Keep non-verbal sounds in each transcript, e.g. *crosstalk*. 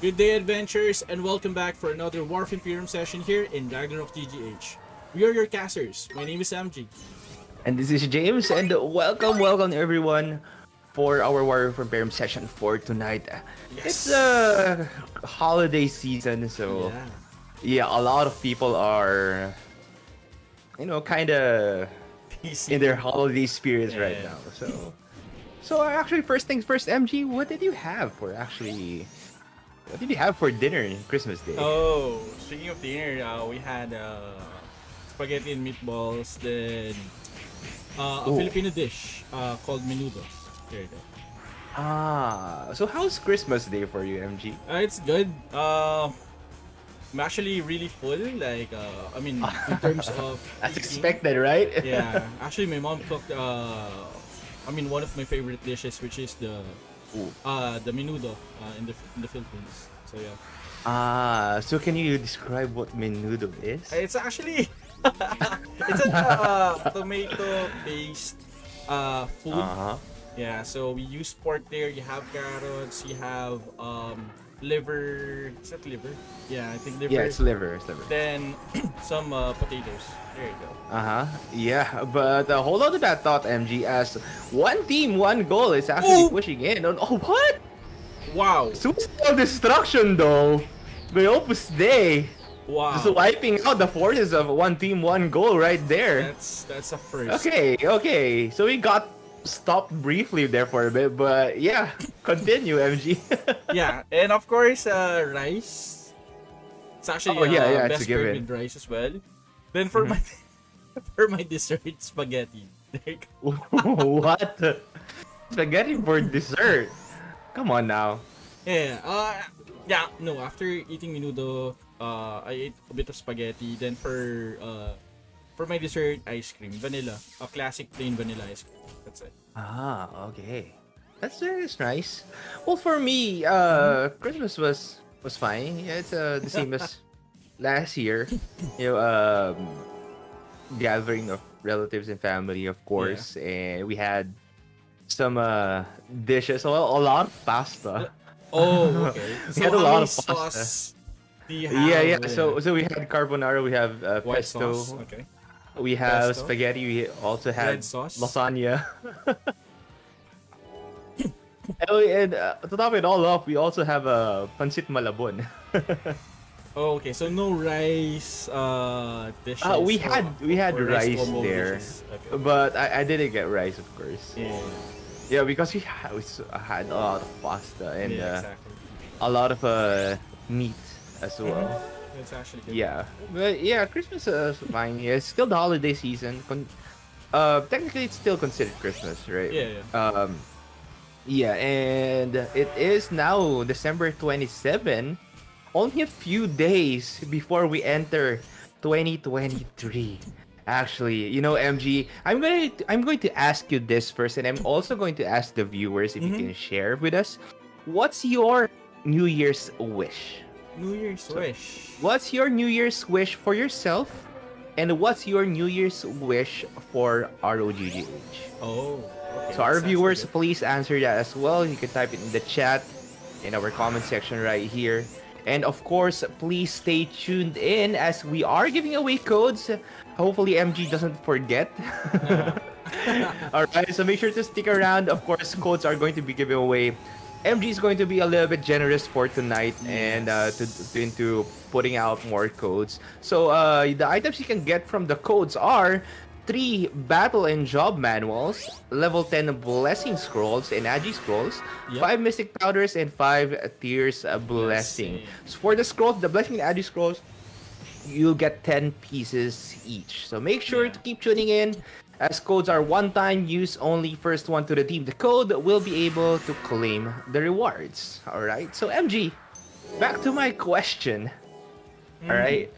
Good day, adventurers, and welcome back for another War of Emperium session here in Ragnarok GGH. We are your casters. My name is MG. And this is James, and welcome, welcome everyone for our from Emperium session for tonight. Yes. It's a holiday season, so Yeah. yeah, a lot of people are, you know, kind of in their holiday spirits right now. So, so actually, first things first, MG, what did you have for actually? What did you have for dinner in Christmas Day? Oh, speaking of dinner, uh, we had uh, spaghetti and meatballs, then uh, a Ooh. Filipino dish uh, called menudo. There you go. Ah, so how's Christmas Day for you, MG? Uh, it's good. Uh, I'm actually really full. Like, uh, I mean, *laughs* in terms of That's eating. expected, right? yeah, *laughs* actually, my mom cooked. Uh, I mean, one of my favorite dishes, which is the Uh the menudo uh, in the in the Philippines. So yeah, Ah, so can you describe what menudo is? it's actually *laughs* it's a uh, tomato based uh food. Uh-huh. Yeah, so we use pork there. You have carrots. You have um liver. Is that liver? Yeah, I think liver. Yeah, it's liver, it's liver. Then *clears throat* some uh, potatoes. There you go. Uh-huh. Yeah, *laughs* but uh, hold on to that thought, MG, as one team, one goal is actually Ooh. pushing in. on- Oh, what? Wow! Suicidal destruction, though. By Opus Day. Wow! Just wiping out the forces of one team, one goal right there. That's that's a first. Okay, okay. So we got stopped briefly there for a bit, but yeah, continue, MG. *laughs* yeah, and of course, uh, rice. It's actually Oh, yeah, uh, yeah, best paired with rice as well. Then for my *laughs* for my dessert, spaghetti. There you go. what? Spaghetti for dessert? Come on now. Yeah, uh, yeah. No, after eating menudo, uh, I ate a bit of spaghetti. Then for uh, for my dessert, ice cream, vanilla, a classic plain vanilla ice cream. That's it. Ah, okay. That's that's nice. Well, for me, uh, Christmas was was fine. Yeah, it's uh, the same as *laughs* last year. You know, um, gathering of relatives and family, of course, and we had some uh dishes. Well, a lot of pasta. *laughs* Oh, *laughs* okay. We had a lot of pasta. sauce do you have? Yeah, yeah. So so we had carbonara. We have uh, white pesto. sauce. Okay. We have Pesto. spaghetti. We also had sauce. lasagna. *laughs* and uh, to top it all off, we also have a uh, pancit malabon. *laughs* Oh, okay. So no rice uh dishes. Uh, we had we had or rice there. Okay. but I, I didn't get rice, of course. Yeah, Yeah, because we had, we had a lot of pasta and yeah, uh, exactly. a lot of uh, meat as well. That's actually good. Yeah, but yeah, Christmas uh, is fine. Yeah, it's still the holiday season. Con- uh, technically, it's still considered Christmas, right? Yeah, yeah. Um, yeah, and it is now December 27. Only a few days before we enter 2023. Actually, you know, MG, I'm going to I'm going to ask you this first, and I'm also going to ask the viewers if Mhm. you can share with us. What's your New Year's wish? New Year's wish. What's your New Year's wish for yourself? And what's your New Year's wish for ROGGH? Oh. Okay, So our viewers, actually please answer that as well. You can type it in the chat, in our comment section right here. And of course, please stay tuned in as we are giving away codes. Hopefully MG doesn't forget. *laughs* *laughs* Alright, so make sure to stick around. Of course, codes are going to be given away. MG is going to be a little bit generous for tonight and uh, to, to into putting out more codes. So uh, the items you can get from the codes are three battle and job manuals, level 10 blessing scrolls and agi scrolls, Yep. five mystic powders, and five tears uh, blessing. So for the scrolls, the blessing and agi scrolls, you'll get 10 pieces each. So make sure Yeah. to keep tuning in as codes are one time use only first one to redeem the code will be able to claim the rewards. All right. So MG, back to my question. All right.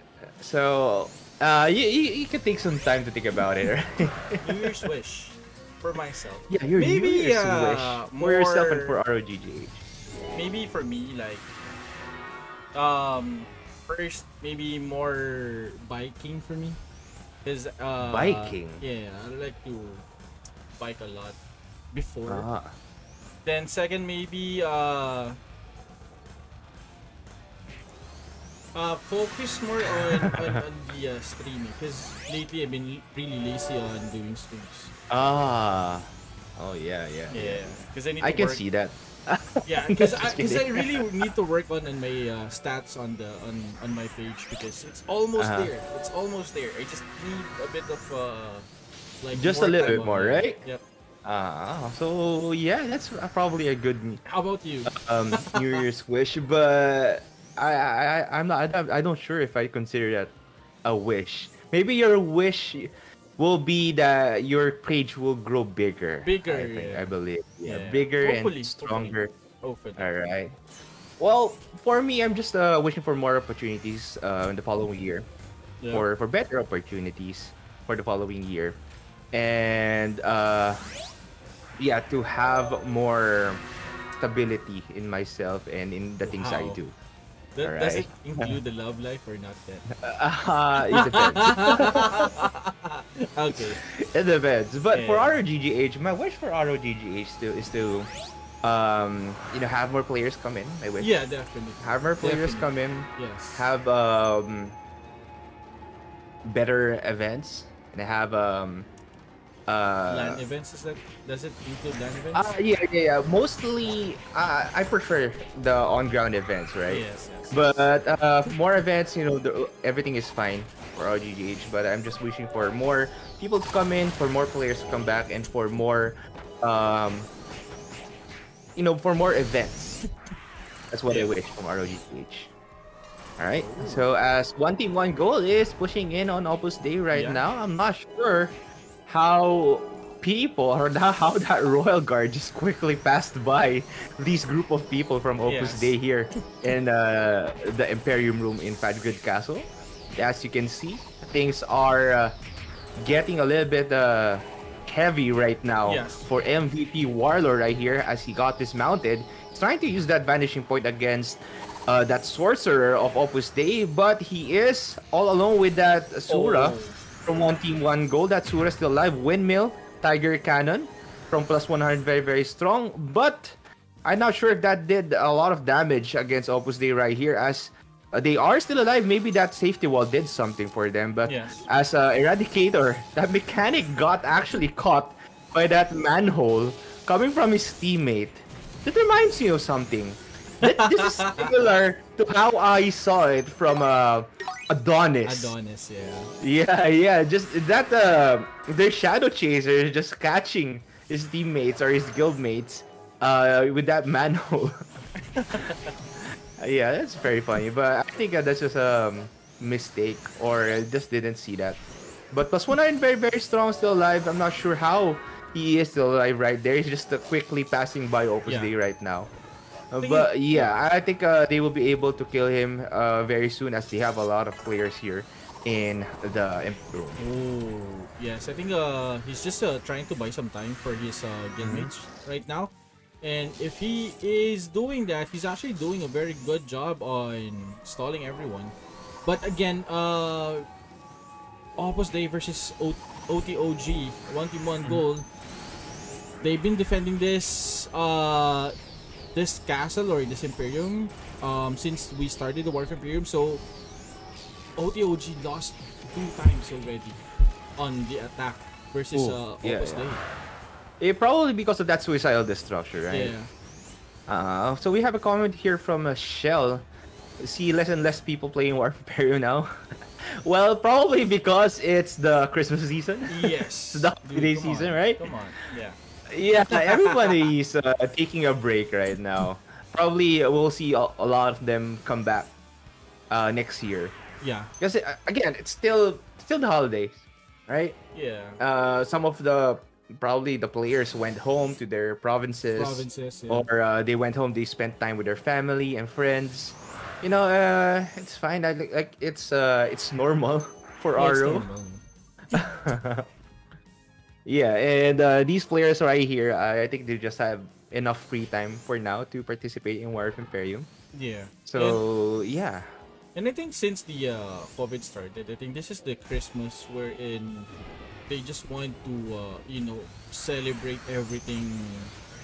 So uh you, you, you can take some time to think about it, *laughs* right? New Year's wish for myself. yeah, your Maybe, New Year's uh, wish for yourself and for ROGGH. Maybe for me, like, um, first maybe more biking for me, cause uh, Biking? Yeah, I like to bike a lot before. Ah. Then second maybe uh Uh, focus more on, *laughs* on, on the uh, streaming because lately I've been really lazy on doing streams. Ah. Oh yeah, yeah. Yeah, because I need. I can work, see that. *laughs* Yeah, because I, 'cause I really need to work on, on my uh, stats on the on, on my page because it's almost Uh-huh. there. It's almost there. I just need a bit of uh, like Just a little bit more, it. right? Yep. Ah, so yeah, that's probably a good How about you? um New Year's *laughs* wish, but I I I'm not I don't, I don't sure if I consider that a wish. Maybe your wish will be that your page will grow bigger. Bigger, I think, yeah. I believe. Yeah, Yeah. bigger Hopefully, and stronger. Hopefully. All right. Well, for me, I'm just uh, wishing for more opportunities uh, in the following year, Yeah. or for better opportunities for the following year, and uh, yeah, to have more stability in myself and in the things I Wow. Do. Th- does it *laughs* include the love life or not yet? Uh, it depends. *laughs* okay. it depends. But for Yeah. ROGGH, my wish for ROGGH is to, is to, um, you know, have more players come in. I wish. Yeah, definitely. Have more players Definitely. come in. Yes. have um better events and have um LAN uh events is that? Does it include LAN events? uh, yeah, yeah, yeah. Mostly, uh, I prefer the on-ground events, right? Yes. Yes. But uh, more events, you know, the, everything is fine for RGGH. But I'm just wishing for more people to come in, for more players to come back, and for more, um, you know, for more events. *laughs* That's what I wish from ROGH. All right. So as one team, one goal is pushing in on Opus Day right Yeah. now. I'm not sure how people or the- how that royal guard just quickly passed by these group of people from Opus Yes. Day here in uh, the Emperium room in Fadhgridh Castle. As you can see, things are uh, getting a little bit uh, heavy right now Yes. for MVP Warlord right here as he got dismounted. He's trying to use that vanishing point against uh, that sorcerer of Opus Dei, but he is all alone with that Sura Oh. From one team, one goal. That Sura still alive. Windmill, Tiger Cannon from plus 100, very, very strong. But I'm not sure if that did a lot of damage against Opus Dei right here as uh, they are still alive. Maybe that safety wall did something for them. But Yes. as a Eradicator, *laughs* that mechanic got actually caught by that manhole coming from his teammate. That reminds me of something. Th- this is similar to how I saw it from uh, Adonis. Adonis, yeah. Yeah, yeah. Just that uh, their shadow chaser is just catching his teammates or his guildmates uh, with that manhole. *laughs* yeah, that's very funny. But I think uh, that's just a um, mistake, or I just didn't see that. But plus one iron very very strong, still alive. I'm not sure how he is still alive right there. He's just uh, quickly passing by Opus Yeah. Dei right now. But yeah, I think uh, they will be able to kill him uh, very soon as they have a lot of players here in the Emperor. Oh, yes. I think uh, he's just uh, trying to buy some time for his uh, guildmates right now. And if he is doing that, he's actually doing a very good job on stalling everyone. But again, uh, Opus Day versus o- OTOG, one team, one goal. They've been defending this uh, this castle or in this Emperium um, since we started the War of Emperium. So OTOG lost two times already on the attack versus Oh, uh, yeah, Opus yeah. Dei. Eh, probably because of that suicidal destruction, right? Yeah. Uh, so we have a comment here from uh, Shell. See less and less people playing War of Emperium now. *laughs* well, probably because it's the Christmas season. Yes. *laughs* It's the holiday on, season, right? Come on. Yeah. Yeah, *laughs* everybody is uh, taking a break right now. Probably we'll see a, a lot of them come back uh, next year. Yeah. Because uh, again, it's still still the holidays, right? Yeah. Uh, some of the probably the players went home to their provinces, Provinces. Yeah. or uh, they went home. They spent time with their family and friends. You know, uh, it's fine. I, like it's uh, it's normal *laughs* for Yeah, it's RO. normal. *laughs* yeah, and uh, these players right here, I I think they just have enough free time for now to participate in War of Emperium. Yeah. So yeah, And I think since the uh, COVID started, I think this is the Christmas wherein they just want to, uh, you know, celebrate everything.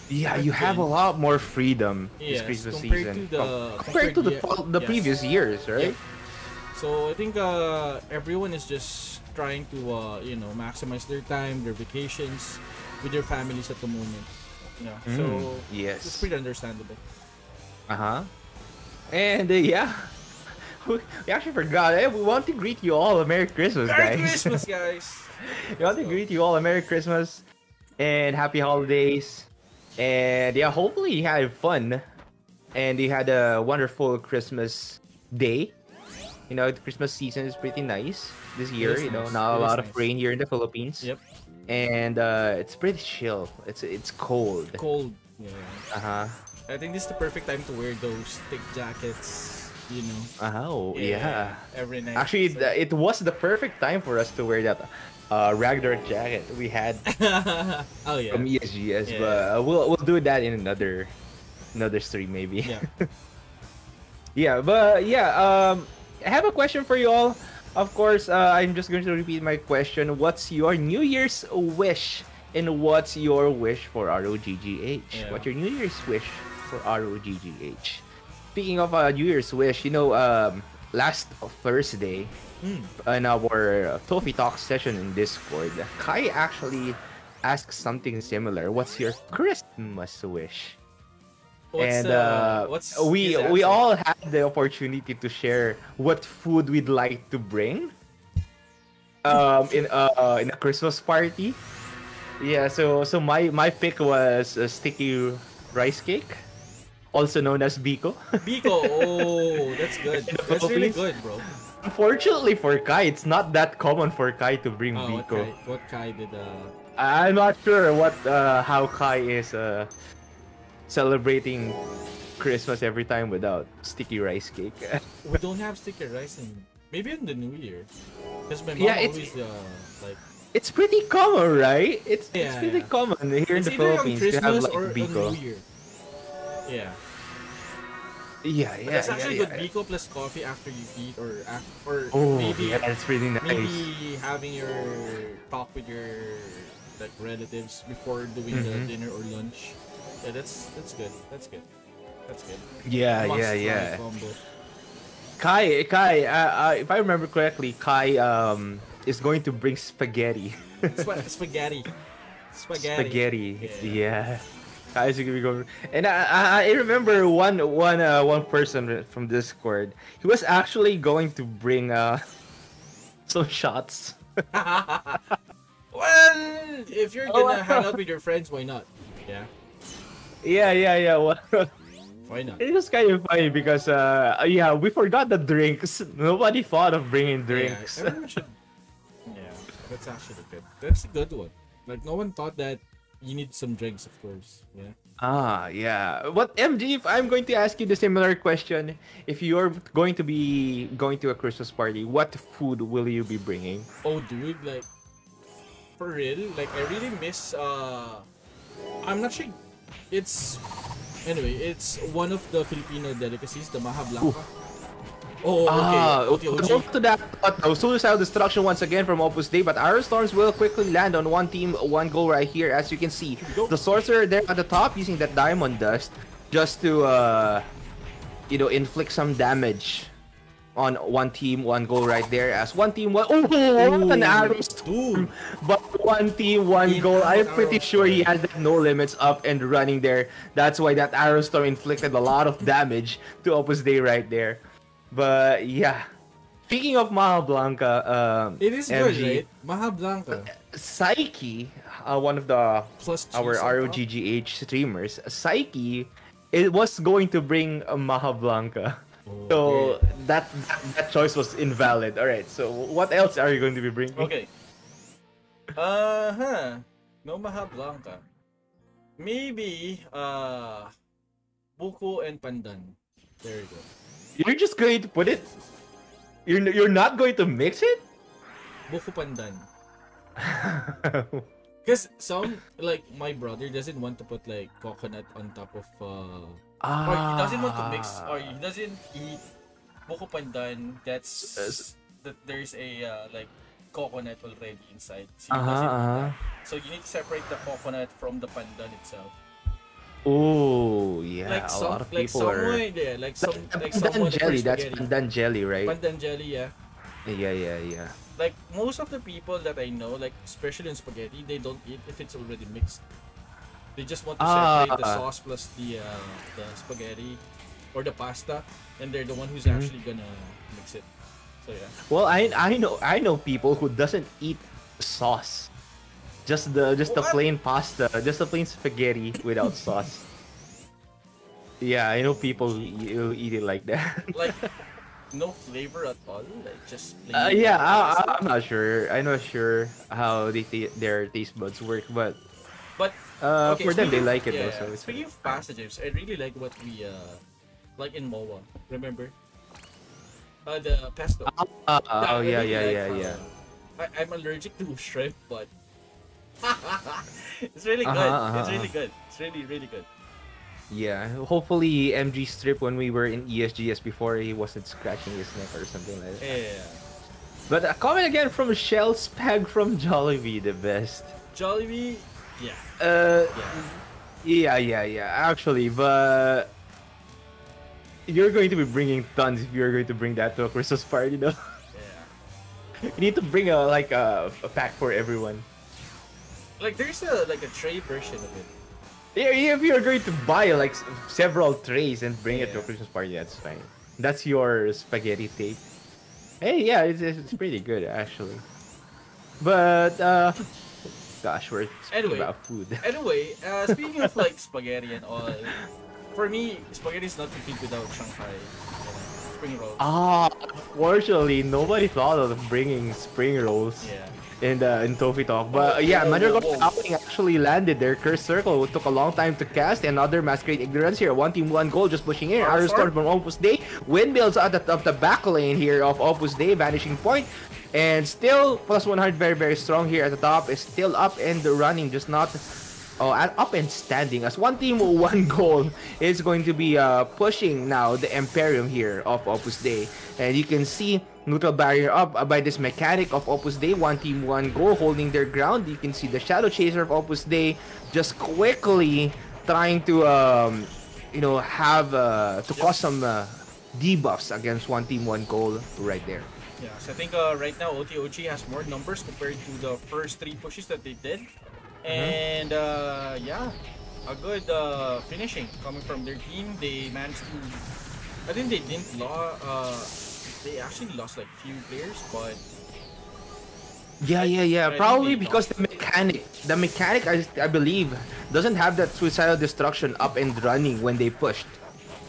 yeah, you have a lot more freedom this Christmas compared season to the com- compared to the compared- fall- the yes. previous years, right? So I think uh, everyone is just trying to uh, you know maximize their time, their vacations with their families at the moment. You know, so Mm, yes. it's pretty understandable. Uh huh. And uh, yeah, *laughs* we actually forgot. Eh? We want to greet you all a Merry Christmas, Merry guys. Christmas, *laughs* guys! we want to greet you all a Merry Christmas and Happy Holidays. And yeah, hopefully you had fun and you had a wonderful Christmas day. You know, the Christmas season is pretty nice this year. You know, nice. not It a lot of rain here in the Philippines. Yep, And uh, it's pretty chill. It's it's cold. cold. Yeah, Uh huh. I think this is the perfect time to wear those thick jackets. You know. Uh oh yeah. Every night. Actually, So- it was the perfect time for us to wear that uh, Ragnar jacket we had *laughs* oh yeah. from ESGS, Yeah. but uh, we'll we'll do that in another another stream maybe. yeah. *laughs* Yeah, but yeah, um, I have a question for you all. Of course, uh, I'm just going to repeat my question. What's your New Year's wish, and what's your wish for ROGGH? Yeah. What's your New Year's wish for ROGGH? Speaking of uh, New Year's wish, you know, um, last Thursday Hmm. in our Tofi Talk session in Discord, Kai actually asked something similar. What's your Christmas wish? What's, and uh, what's we we all had the opportunity to share what food we'd like to bring um in uh in a Christmas party. Yeah, so so my my pick was a sticky rice cake, also known as biko. Biko. *laughs* Oh, that's good. That's really good, bro. Unfortunately for Kai, it's not that common for Kai to bring Oh, what biko. Kai, what Kai did? Uh, I'm not sure what uh how Kai is uh celebrating Christmas every time without sticky rice cake. *laughs* we don't have sticky rice in maybe in the New Year, because my mom Yeah, it's- always uh, like It's pretty common, right? It's it's pretty yeah. common here in the Philippines to have like or biko. New Year. Yeah, Yeah, yeah, that's yeah, actually yeah. good. Biko plus coffee after you eat, or af- or Oh, maybe yeah, that's pretty nice. maybe having your talk with your like relatives before doing Mhm. the dinner or lunch. Yeah, that's that's good. That's good. That's good. Yeah, Must yeah, yeah. Combo. Kai, Kai, uh, uh, if I remember correctly, Kai um is going to bring spaghetti. Sp- *laughs* spaghetti. Spaghetti. spaghetti. Yeah. Yeah. Kai is gonna be going, and I, I, I remember one one uh, one person from Discord. He was actually going to bring uh *laughs* some shots. *laughs* well, if you're Oh, gonna wow. hang out with your friends, why not? Yeah, Yeah, yeah, yeah. *laughs* Well, why not? It was kind of funny because uh yeah we forgot the drinks. *laughs* Nobody thought of bringing drinks. Yeah, *laughs* should. Yeah, that's actually good. That's a good one. Like no one thought that you need some drinks, of course. Yeah. ah yeah. What MG? If I'm going to ask you the similar question, if you're going to be going to a Christmas party, what food will you be bringing? Oh, dude, like for real, like I really miss. uh I'm not sure. It's anyway. It's one of the Filipino delicacies, the maja blanca. Oh, okay. Ah, okay, OG. Go to that. Uh, suicidal destruction once again from Opus Dei, but Arrow Storms will quickly land on one team, one goal right here. As you can see, the sorcerer there at the top using that diamond dust just to, uh, you know, inflict some damage on one team, one goal right there. As one team, one oh, what an arrow storm! But one team, one He goal. I'm pretty sure he has that no limits up and running there. That's why that arrow storm inflicted a lot of damage to Opus Day right there. But yeah, speaking of Maja Blanca, um, it is good, MG, right? Maja blanca Psyche, uh, one of the plus our. ROGGH streamers, Psyche, it was going to bring a Maja Blanca. Oh, So that, that choice was invalid. All right. So what else are you going to be bringing? Okay. Uh huh. No Maja Blanca. Maybe uh Buko and Pandan. There you go. You're just going to put it. You're you're not going to mix it. Buko Pandan. *laughs* Cause some like my brother doesn't want to put like coconut on top of uh or he doesn't want to mix or he doesn't eat Buko Pandan that's Yes. that there's a uh, like coconut already inside. So, Uh huh. Uh-huh. so you need to separate the coconut from the pandan itself. Oh yeah, like a some, lot of like people are. yeah, like some, That- like pandan jelly. That's pandan jelly, right? Pandan jelly, yeah. Yeah, yeah, yeah. Like most of the people that I know, like especially in spaghetti, they don't eat if it's already mixed. They just want to separate the Ah. sauce plus the uh, the spaghetti or the pasta, and they're the one who's Mhm. actually gonna mix it. So yeah. Well, I I know I know people who doesn't eat sauce. Just the just the plain pasta, just the plain spaghetti without *laughs* sauce. Yeah, I know people who eat, who eat it like that. *laughs* Like no flavor at all, like just Uh, yeah, I, I, I'm not sure. I'm not sure how they taste buds work, but But uh, okay, for them they like it yeah, though. So it's speaking of pasta chips, I really like what we uh like in Moa. Remember? Uh, the pesto. Uh, Yeah, oh yeah, really yeah, like yeah, how- yeah. I, I'm allergic to shrimp, but *laughs* it's really good. Uh-huh, uh-huh, It's really uh-huh. good. It's really really good. Yeah, hopefully MG strip when we were in ESGS before he wasn't scratching his neck or something like that. Yeah. But a comment again from Shell Spag from Jollibee, the best. Jollibee, yeah, Uh, yeah. yeah, yeah, yeah. Actually, but you're going to be bringing tons if you're going to bring that to a Christmas party, though. Yeah. *laughs* you need to bring a like a, a pack for everyone. Like there's a like a tray version of it. Yeah, if you're going to buy like several trays and bring it to a Christmas party, that's fine. That's your spaghetti tape. Hey, yeah, it's, it's pretty good actually. But uh, gosh, we're Anyway. about food. *laughs* Anyway, uh, speaking of like spaghetti and all, for me, spaghetti is not complete without Shanghai spring rolls. Ah, fortunately, nobody thought of bringing spring rolls Yeah. In the in Tofi Talk. But uh, yeah, whoa, whoa. Actually landed their Curse Circle took a long time to cast. Another Masquerade Ignorance here. One team, one goal, just pushing in. Arrow Storm from Opus Day. Windmills out of, of the back lane here of Opus Day. Vanishing Point. And still, plus 100 very, very strong here at the top. Is still up and running, just not... Oh, up and standing as one team, *laughs* one goal is going to be uh, pushing now the Emperium here of Opus Day. And you can see neutral barrier up by this mechanic of Opus Day. One team, one goal, holding their ground. You can see the Shadow Chaser of Opus Day just quickly trying to, um, you know, have uh, to cause some uh, debuffs against one team, one goal right there. Yeah, so I think uh, right now OTOG has more numbers compared to the first three pushes that they did. And uh, yeah, a good uh, finishing coming from their team. They managed to. I think they didn't lose. They actually lost like few players, but Yeah, yeah, yeah. Probably because the mechanic, the mechanic, I, I believe, doesn't have that suicidal destruction up and running when they pushed.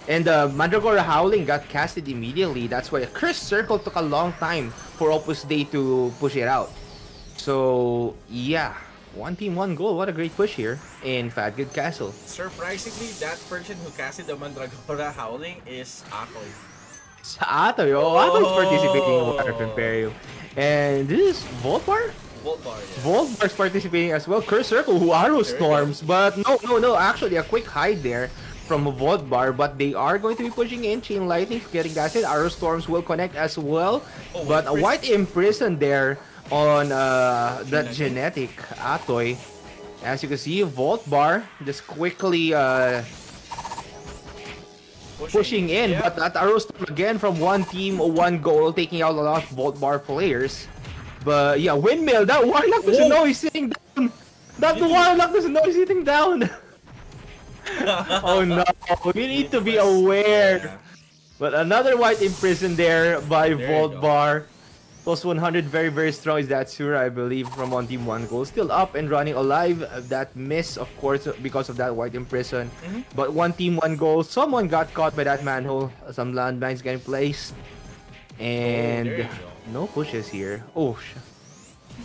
And uh, Mandragora Howling got casted immediately. That's why Curse Circle took a long time for Opus Day to push it out. So yeah, one team, one goal. What a great push here in Fadhgridh Castle. surprisingly, that person who casted the Mandragora Howling is Akoy. Sa Atoy, oh, Atoy's participating in War of. Emperium. And this is Volbar? Volbar, yeah. Volbar's participating as well. Curse Circle, who arrow storms, but no, no, no. Actually, a quick hide there from Volbar, but they are going to be pushing in. Chain Lightning getting gasted. Arrow storms will connect as well, Oh, but a White imprisoned there on uh, that genetic Atoy. As you can see, Volbar just quickly uh, pushing in, Yeah. but that arrow storm again from one team, one goal, taking out a lot of Volt Bar players. But yeah, windmill. That warlock doesn't know he's sitting down. That warlock doesn't know he's sitting down. *laughs* oh no, you need to be aware. But another white imprisoned there by There Volt. Bar. Plus 100, very, very strong is that Sura, I believe, from on team one goal. Still up and running alive. That miss, of course, because of that white imprison. Mhm. But one team, one goal. Someone got caught by that manhole. Some land landmines getting placed. And go. no pushes here. Oh, sh-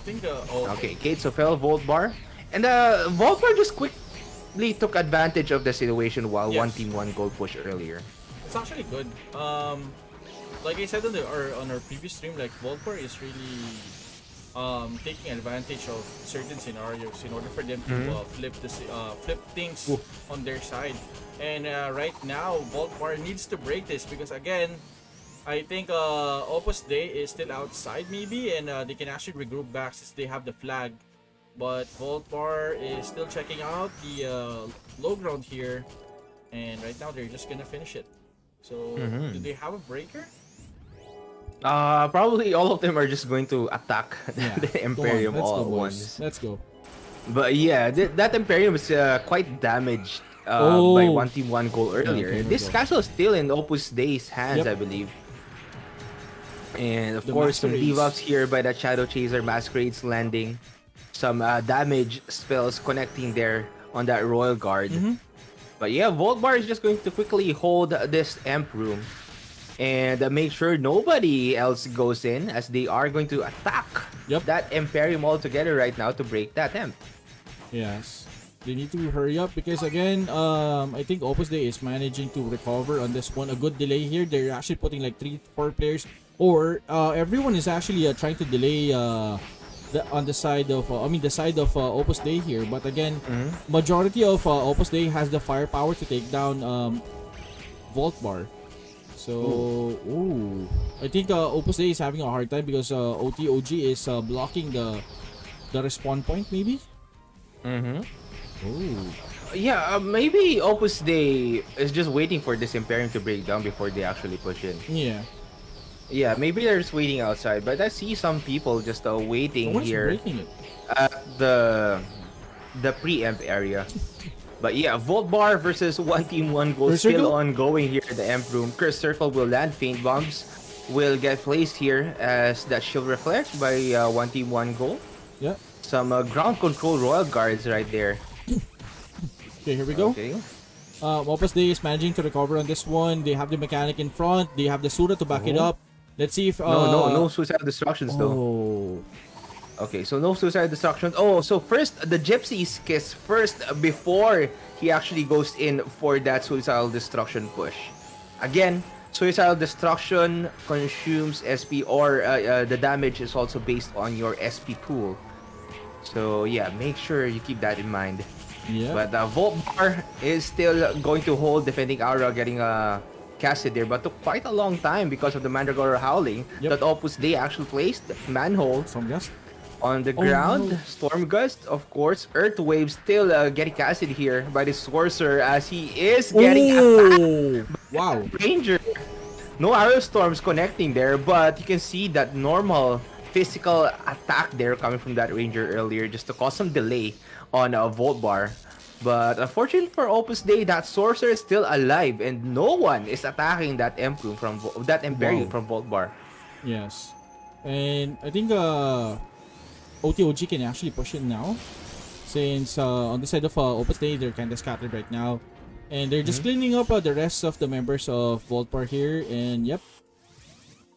think, uh, oh, okay. Gates of Hell, Volt Bar. And uh, Volt Bar just quickly took advantage of the situation while one team, one goal push earlier. It's actually good. Um, like I said on the or on our previous stream, like Volpor is really um taking advantage of certain scenarios in order for them to Mhm. uh, flip the uh, flip things Ooh. on their side. And uh, right now, Volpor needs to break this because again, I think uh, Opus Day is still outside maybe, and uh, they can actually regroup back since they have the flag. But Voltbar is still checking out the uh, low ground here. And right now they're just gonna finish it. So, Mhm. do they have a breaker? Uh, probably all of them are just going to attack *laughs* Yeah. the on, Emperium let's all go, at once. Let's go. But yeah, th- that Emperium is uh, quite damaged uh, by Oh. one team one goal earlier. we this castle is still in Opus Day's hands, Yep. I believe. And of The course, some debuffs here by that Shadow Chaser Masquerades landing. Some uh, damage spells connecting there on that Royal Guard. Mhm. But yeah, Voltbar is just going to quickly hold this Emp room and uh, make sure nobody else goes in as they are going to attack Yep. that Emperium altogether right now to break that Emp. Yes. They need to hurry up because again, um, I think Opus Day is managing to recover on this one. A good delay here. They're actually putting like three, four players, or uh, everyone is actually uh, trying to delay uh, the on the side of uh, I mean the side of uh, Opus Day here. But again, majority of uh, Opus Day has the firepower to take down um, Vault Bar. So, ooh. I think uh, Opus Day is having a hard time because uh, OTOG is uh, blocking the the respawn point maybe. Mm-hmm. Ooh. Yeah, uh, maybe Opus Day is just waiting for this Emperium to break down before they actually push in. Yeah. Yeah, maybe they're just waiting outside, but I see some people just uh, waiting Someone's here breaking it. at the the preempt area. *laughs* But yeah, Volt Bar versus one team one goal still Circle? ongoing here at the Amp room. Curse Circle will land, Feint Bombs will get placed here as that shield reflect by uh, one team one goal. Yeah. Some uh, ground control royal guards right there. *laughs* Okay, here we go. Okay. Um, Opus Day is managing to recover on this one. They have the mechanic in front. They have the Sura to back it Oh. up. Let's see if uh, No, no, no suicidal destructions though. Okay, so no suicide destruction. Oh, so first the Gypsy's kiss first before he actually goes in for that suicidal destruction push. Again, suicidal destruction consumes SP or uh, uh, the damage is also based on your SP pool. So yeah, make sure you keep that in mind. Yeah. But uh, Volt Bar is still going to hold defending Aura getting uh, casted there, but took quite a long time because of the Mandragora howling Yep. that Opus Day actually placed. Manhole Some gust. On the Oh, ground. no. Storm Gust, of course. Earth Wave still uh, getting casted here by the Sorcerer as he is getting attacked. Oh. wow. Ranger. No arrow storms connecting there, but you can see that normal physical attack there coming from that Ranger earlier just to cause some delay on a Volt Bar. But unfortunately for Opus Day, that Sorcerer is still alive and no one is attacking that Emperor from that Emperium Wow. from Volt Bar. Yes. And I think uh, OTOG can actually push it now. Since uh, on the side of uh, Opus Day, they're kind of scattered right now. And they're just cleaning up uh, the rest of the members of Voltbar here. And yep.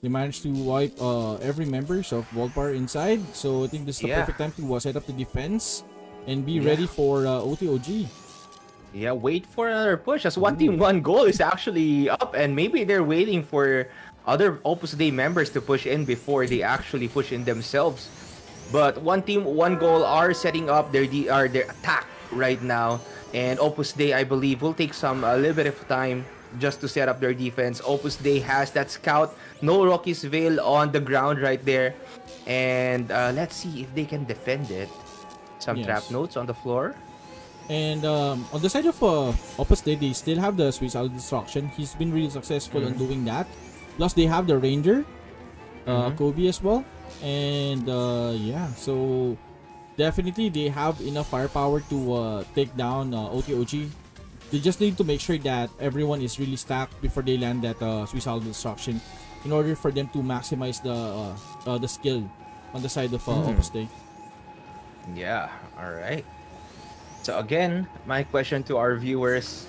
They managed to wipe uh, every members of Voltbar inside. So I think this is the Yeah. perfect time to uh, set up the defense and be Yeah. ready for uh, OTOG. Yeah, wait for another push as one team one goal is actually up and maybe they're waiting for other Opus Day members to push in before they actually push in themselves. But one team one goal are setting up their are their attack right now and Opus Day I believe will take some a little bit of time just to set up their defense. Opus Day has that scout, no Rocky's Veil on the ground right there. And uh, let's see if they can defend it. Some Yes. trap notes on the floor. And um, on the side of uh, Opus Day, they still have the Suicidal Destruction. He's been really successful Mm-hmm. on doing that. Plus, they have the Ranger, uh, Mhm. Kobe as well. And uh, yeah, so definitely they have enough firepower to uh, take down uh, OTOG. They just need to make sure that everyone is really stacked before they land that uh, Suicidal Destruction in order for them to maximize the uh, uh, the skill on the side of uh, Hmm. Opus. Yeah, all right. So again, my question to our viewers,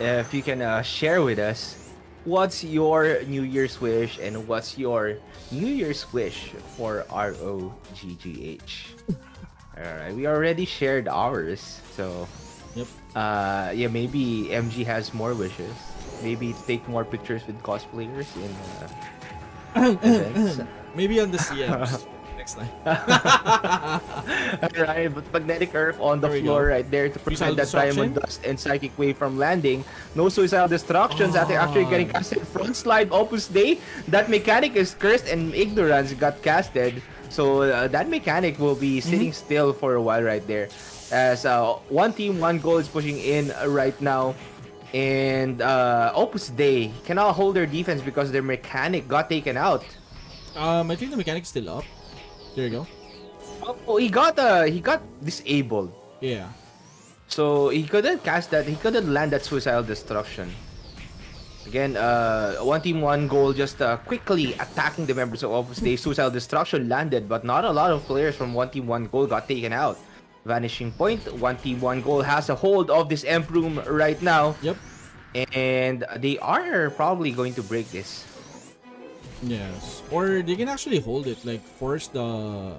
if you can uh, share with us, what's your New Year's wish and what's your New Year's wish for ROGGH? *laughs* All right, we already shared ours, so Yep. uh, yeah, maybe MG has more wishes. Maybe take more pictures with cosplayers in uh, *coughs* events. Maybe on the CMs *laughs* next time. *laughs* *laughs* Alright, but magnetic earth on the floor go. right there to prevent that diamond dust and psychic wave from landing. No suicidal destructions after actually Ah. getting casted. Front slide Opus Day. That mechanic is cursed and ignorance got casted. So uh, that mechanic will be sitting still for a while right there. As uh, one team, one goal is pushing in right now. And uh, Opus Day cannot hold their defense because their mechanic got taken out. Um, I think the mechanic's still up. There you go. Oh, he got uh, he got disabled. Yeah. So he couldn't cast that. He couldn't land that suicidal destruction. Again, uh, one team, one goal, just uh, quickly attacking the members of Opus Day. Suicidal destruction landed, but not a lot of players from one team, one goal got taken out. Vanishing point, one team, one goal has a hold of this Emp room right now, Yep. and they are probably going to break this. Yes. Or they can actually hold it, like force the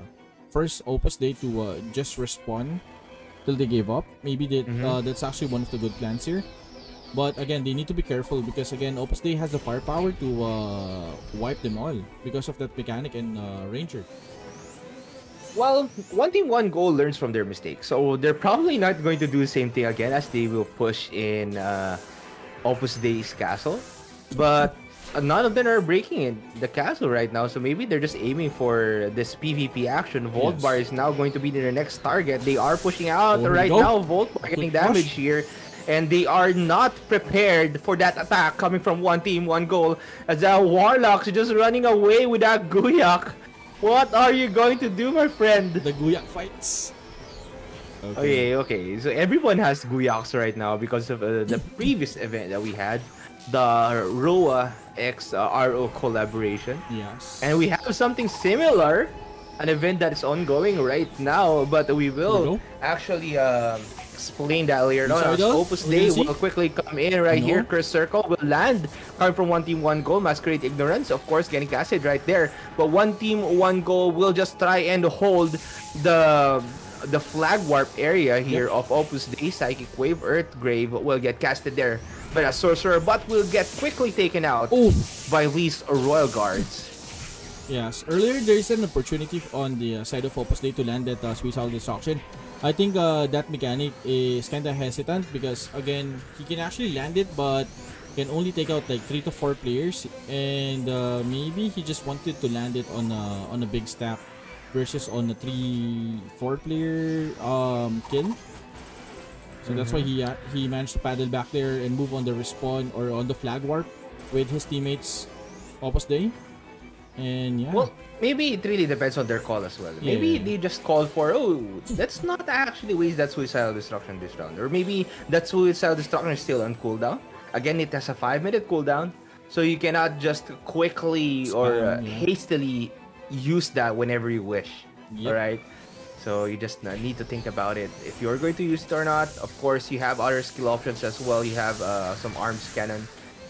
first Opus Day to uh, just respawn till they gave up. Maybe that Mhm. uh, that's actually one of the good plans here. But again, they need to be careful because again, Opus Day has the firepower to uh, wipe them all because of that mechanic and uh, Ranger. Well, one team, one goal learns from their mistakes. So they're probably not going to do the same thing again as they will push in uh, Opus Day's castle. But none of them are breaking in the castle right now. So maybe they're just aiming for this PvP action. Voltbar Yes. Is now going to be their next target. They are pushing out Oh, right now. Volt Bar getting damage here. And they are not prepared for that attack coming from one team, one goal. As the Warlocks just running away with that Guyak. What are you going to do, my friend? The Guyak fights. Okay, okay. So everyone has Guyaks right now because of uh, the previous event that we had, the Roa X uh, RO collaboration. Yes. And we have something similar, an event that is ongoing right now, but we will actually um, explain that later on. Opus Day will quickly come in right No. here. Curse Circle will land, coming from one team, one goal. Masquerade Ignorance, of course, getting casted right there. But one team, one goal will just try and hold the the flag warp area here of Opus Day. Psychic Wave, Earth Grave will get casted there. But a sorcerer, but will get quickly taken out Oh, by these Royal Guards. Yes, earlier there is an opportunity on the uh, side of Opus Dei to land that uh, suicidal destruction. I think uh, that mechanic is kind of hesitant because again he can actually land it, but can only take out like three to four players, and uh, maybe he just wanted to land it on a on a big stack versus on a three four player um kill. So that's why he uh, he managed to paddle back there and move on the respawn or on the flag warp with his teammates Opus Dei. And yeah. Well, maybe it really depends on their call as well. Maybe they just call for, oh, let's not actually waste that suicidal destruction this round. Or maybe that suicidal destruction is still on cooldown. Again, it has a 5 minute cooldown. So you cannot just quickly or uh, yeah. hastily use that whenever you wish. Yep. Alright? So you just need to think about it. If you're going to use it or not, of course, you have other skill options as well. You have uh, some arms cannon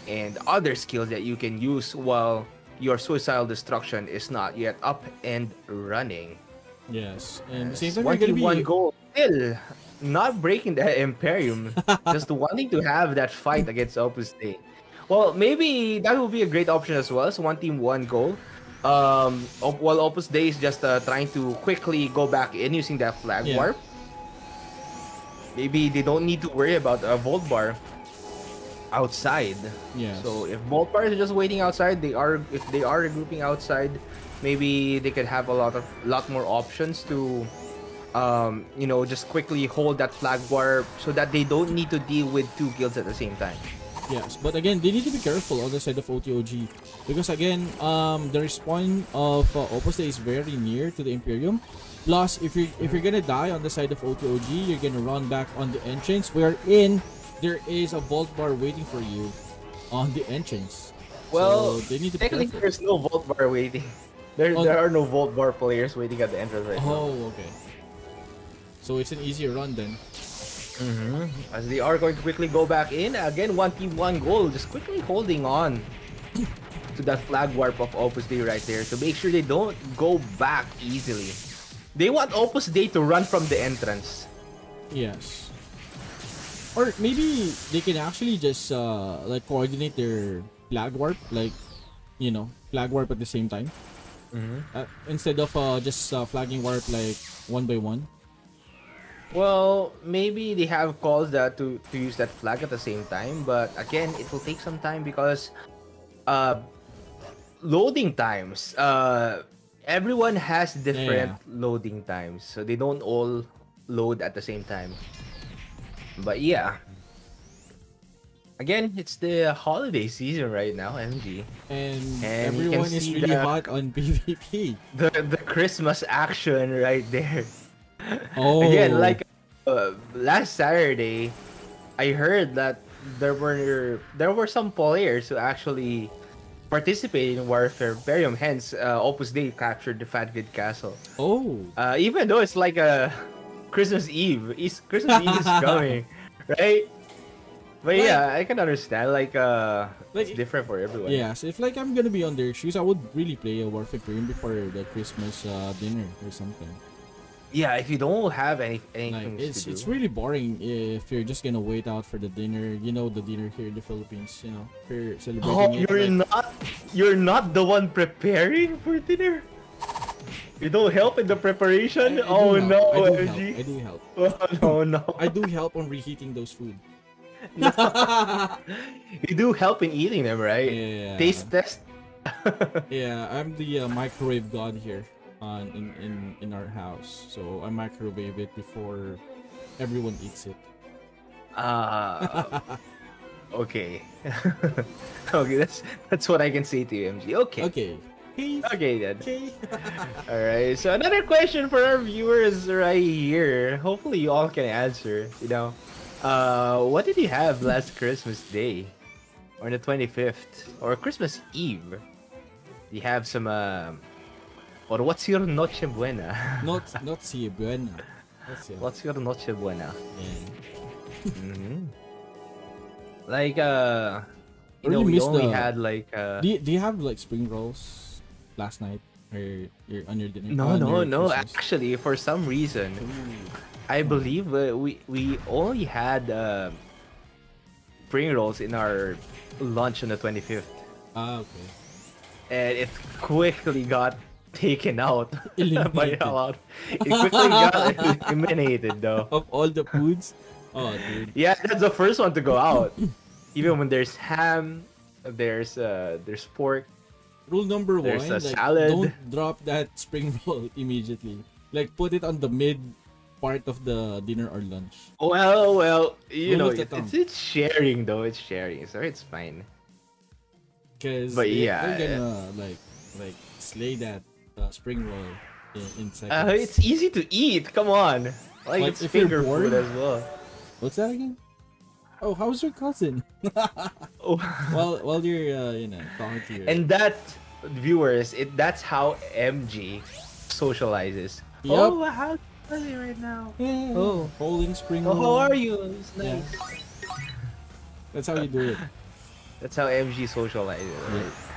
and other skills that you can use while your suicidal destruction is not yet up and running. Yes, and the same Yes, time, one team, one goal. Still not breaking the *laughs* Emperium, *laughs* just wanting to have that fight against Opus Dei. Well, maybe that will be a great option as well. So one team, one goal. Um, op- while Opus Dei is just uh, trying to quickly go back in using that flag Yeah. warp. Maybe they don't need to worry about a Volt Bar outside. yes. So if both parties are just waiting outside, they are if they are regrouping outside, maybe they could have a lot of lot more options to um you know just quickly hold that flag warp so that they don't need to deal with two guilds at the same time. Yes, but again, they need to be careful on the side of OTOG because again, um, the respawn of uh, Opus is very near to the Emperium. Plus, if you if you're gonna die on the side of OTOG, you're gonna run back on the entrance, wherein there is a vault bar waiting for you on the entrance. Well, so they need to be Technically, there's no vault Bar waiting. *laughs* There, Oh, there are no vault Bar players waiting at the entrance right now. Oh, okay. So it's an easier run then. Mhm. As they are going to quickly go back in again, one team, one goal, just quickly holding on to that flag warp of Opus Dei right there to make sure they don't go back easily. They want Opus Dei to run from the entrance. Yes. Or maybe they can actually just uh like coordinate their flag warp, like you know, flag warp at the same time. Uh, instead of uh just uh, flagging warp like one by one. Well, maybe they have calls that to, to use that flag at the same time, but again, it will take some time because uh loading times, uh everyone has different loading times, so they don't all load at the same time. But yeah. Again, it's the holiday season right now, MG. And, And everyone is really the- hot on *laughs* PvP. The the Christmas action right there. Oh, Again, like uh, last Saturday, I heard that there were there were some players who actually participated in War of Emperium. Hence, uh, Opus Dei captured the Fadhgridh Castle. oh, Uh, even though it's like a Christmas Eve, is Christmas Eve is *laughs* coming, right? But Like- yeah, I can understand. Like, uh, Like, it's different for everyone. yeah. So if like I'm gonna be on their shoes, I would really play a War of Emperium before the Christmas uh, dinner or something. Yeah, if you don't have any Like anything it's to do. it's really boring if you're just gonna wait out for the dinner. You know the dinner here in the Philippines. You know, Oh, celebrating it. you're like- not you're not the one preparing for dinner. You don't help in the preparation. I- I oh no, I do help. I do help. *laughs* Oh no, no. I do help on reheating those food. *laughs* you do help in eating them, right? Yeah. Taste test. *laughs* Yeah, I'm the uh, microwave god here on in, in in our house. So I microwave it before everyone eats it. Ah. *laughs* okay. *laughs* okay, that's that's what I can say to you, MG. Okay. Okay. Okay. Okay then. Okay. *laughs* All right. So another question for our viewers right here. Hopefully you all can answer. You know, uh, what did you have last Christmas Day, or the twenty fifth, or Christmas Eve? Do you have some um, or what's your Noche Buena? *laughs* not not si buena. What's your Noche Buena? Yeah. hmm Like uh, you Really know, we only the- had like uh. Do you, do you have like spring rolls last night or you're on your dinner? No, no, no. Christmas? Actually, for some reason, Ooh. I believe uh, we we only had uh, spring rolls in our lunch on the 25th, Ah, okay. and it quickly got taken out *laughs* *laughs* by lot. It quickly got *laughs* eliminated, though. Of all the foods, oh dude. Yeah, that's the first one to go out. Even when there's ham, there's uh, there's pork. Rule number There's one: a like, salad. don't drop that spring roll immediately. Like put it on the mid part of the dinner or lunch. Well, well, you Rule know, it, it's it's sharing though. It's sharing, so it's fine. Cause But yeah, gonna like like slay that uh, spring roll in, in seconds. Uh, it's easy to eat. Come on, like But it's if you're finger food as well. What's that again? Oh, how's your cousin? *laughs* Oh. *laughs* while while you're uh, you know talking to your and that viewers it that's how mg socializes Yup. oh how are you right now yeah, Oh. holding spring oh roll. how are you it's Yeah. That's how you do it. *laughs* that's how mg socializes Yeah.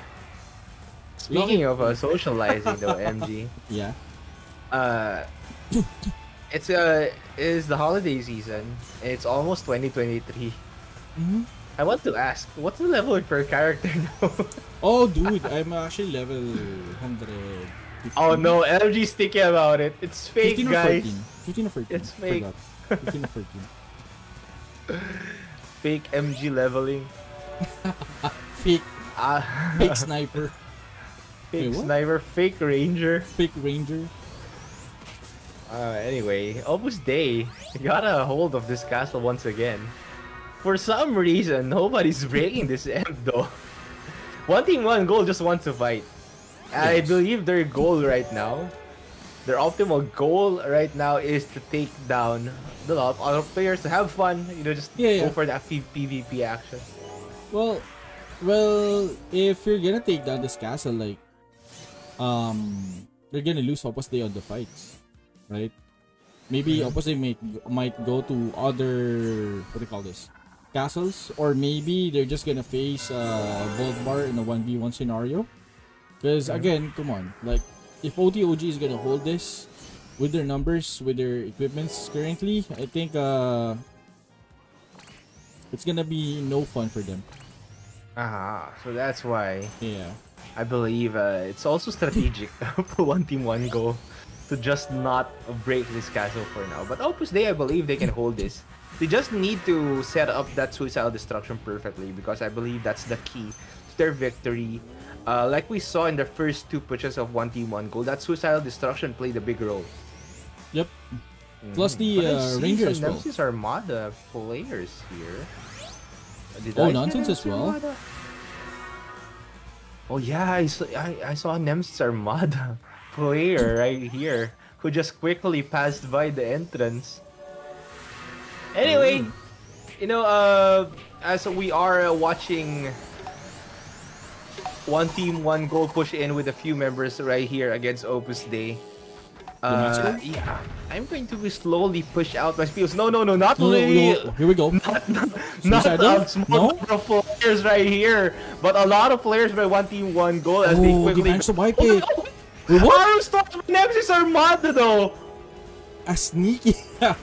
Speaking of uh, socializing though mg *laughs* Yeah. uh it's uh it is the holiday season it's almost 2023 Mhm. i want to ask what's the level of your character *laughs* now Oh, dude, I'm actually level 100. oh no mg's thinking about it it's fake 15 or guys 14? 15 or 14? It's fake. Forgot. 15 or 14. *laughs* fake mg leveling Fake, Ah, fake sniper, fake Wait, sniper, fake ranger. fake ranger. Uh, anyway, Opus Dei *laughs* got a hold of this castle once again. For some reason, nobody's *laughs* breaking this end though. *laughs* One team, one goal, just wants to fight. I believe their goal right now, their optimal goal right now is to take down the lot of other players to have fun. You know, just Yeah, go yeah. for that PvP action. Well, well, if you're gonna take down this castle, like, um, they're gonna lose Day on the fights, right? Maybe. Opus Dei might might go to other what do you call this castles, or maybe they're just gonna face uh Vault Bar in a one v one scenario. Because again, come on, like if OTOG is gonna hold this with their numbers, with their equipments currently, I think uh it's gonna be no fun for them. Ah, so that's why Yeah. I believe uh, it's also strategic *laughs* for one team, one goal to just not break this castle for now. But Opus Dei, I believe they can hold this. They just need to set up that suicidal destruction perfectly because I believe that's the key to their victory Uh, like we saw in the first two pushes of One Team One Goal, that suicidal destruction played a big role. Yep. Plus the, But uh, see Ranger some as well. Nemesis Armada players here. Did Oh, I Nonsense as well? Armada? Oh yeah, I saw, I, I saw a Nemesis Armada *laughs* player right here who just quickly passed by the entrance. Anyway, Mm. you know, uh, as we are uh, watching one team, one goal push in with a few members right here against Opus Dei. Uh, yeah, I'm going to be slowly push out my spells. No, no, no, not No, no, really. no, here we go. *laughs* Not, not, not a small No? number of players right here, but a lot of players by one team, one goal as they Oh, quickly. they managed to wipe Oh, no. Wait, what? Haru starts with Nemesis Armada though. A sneaky. *laughs*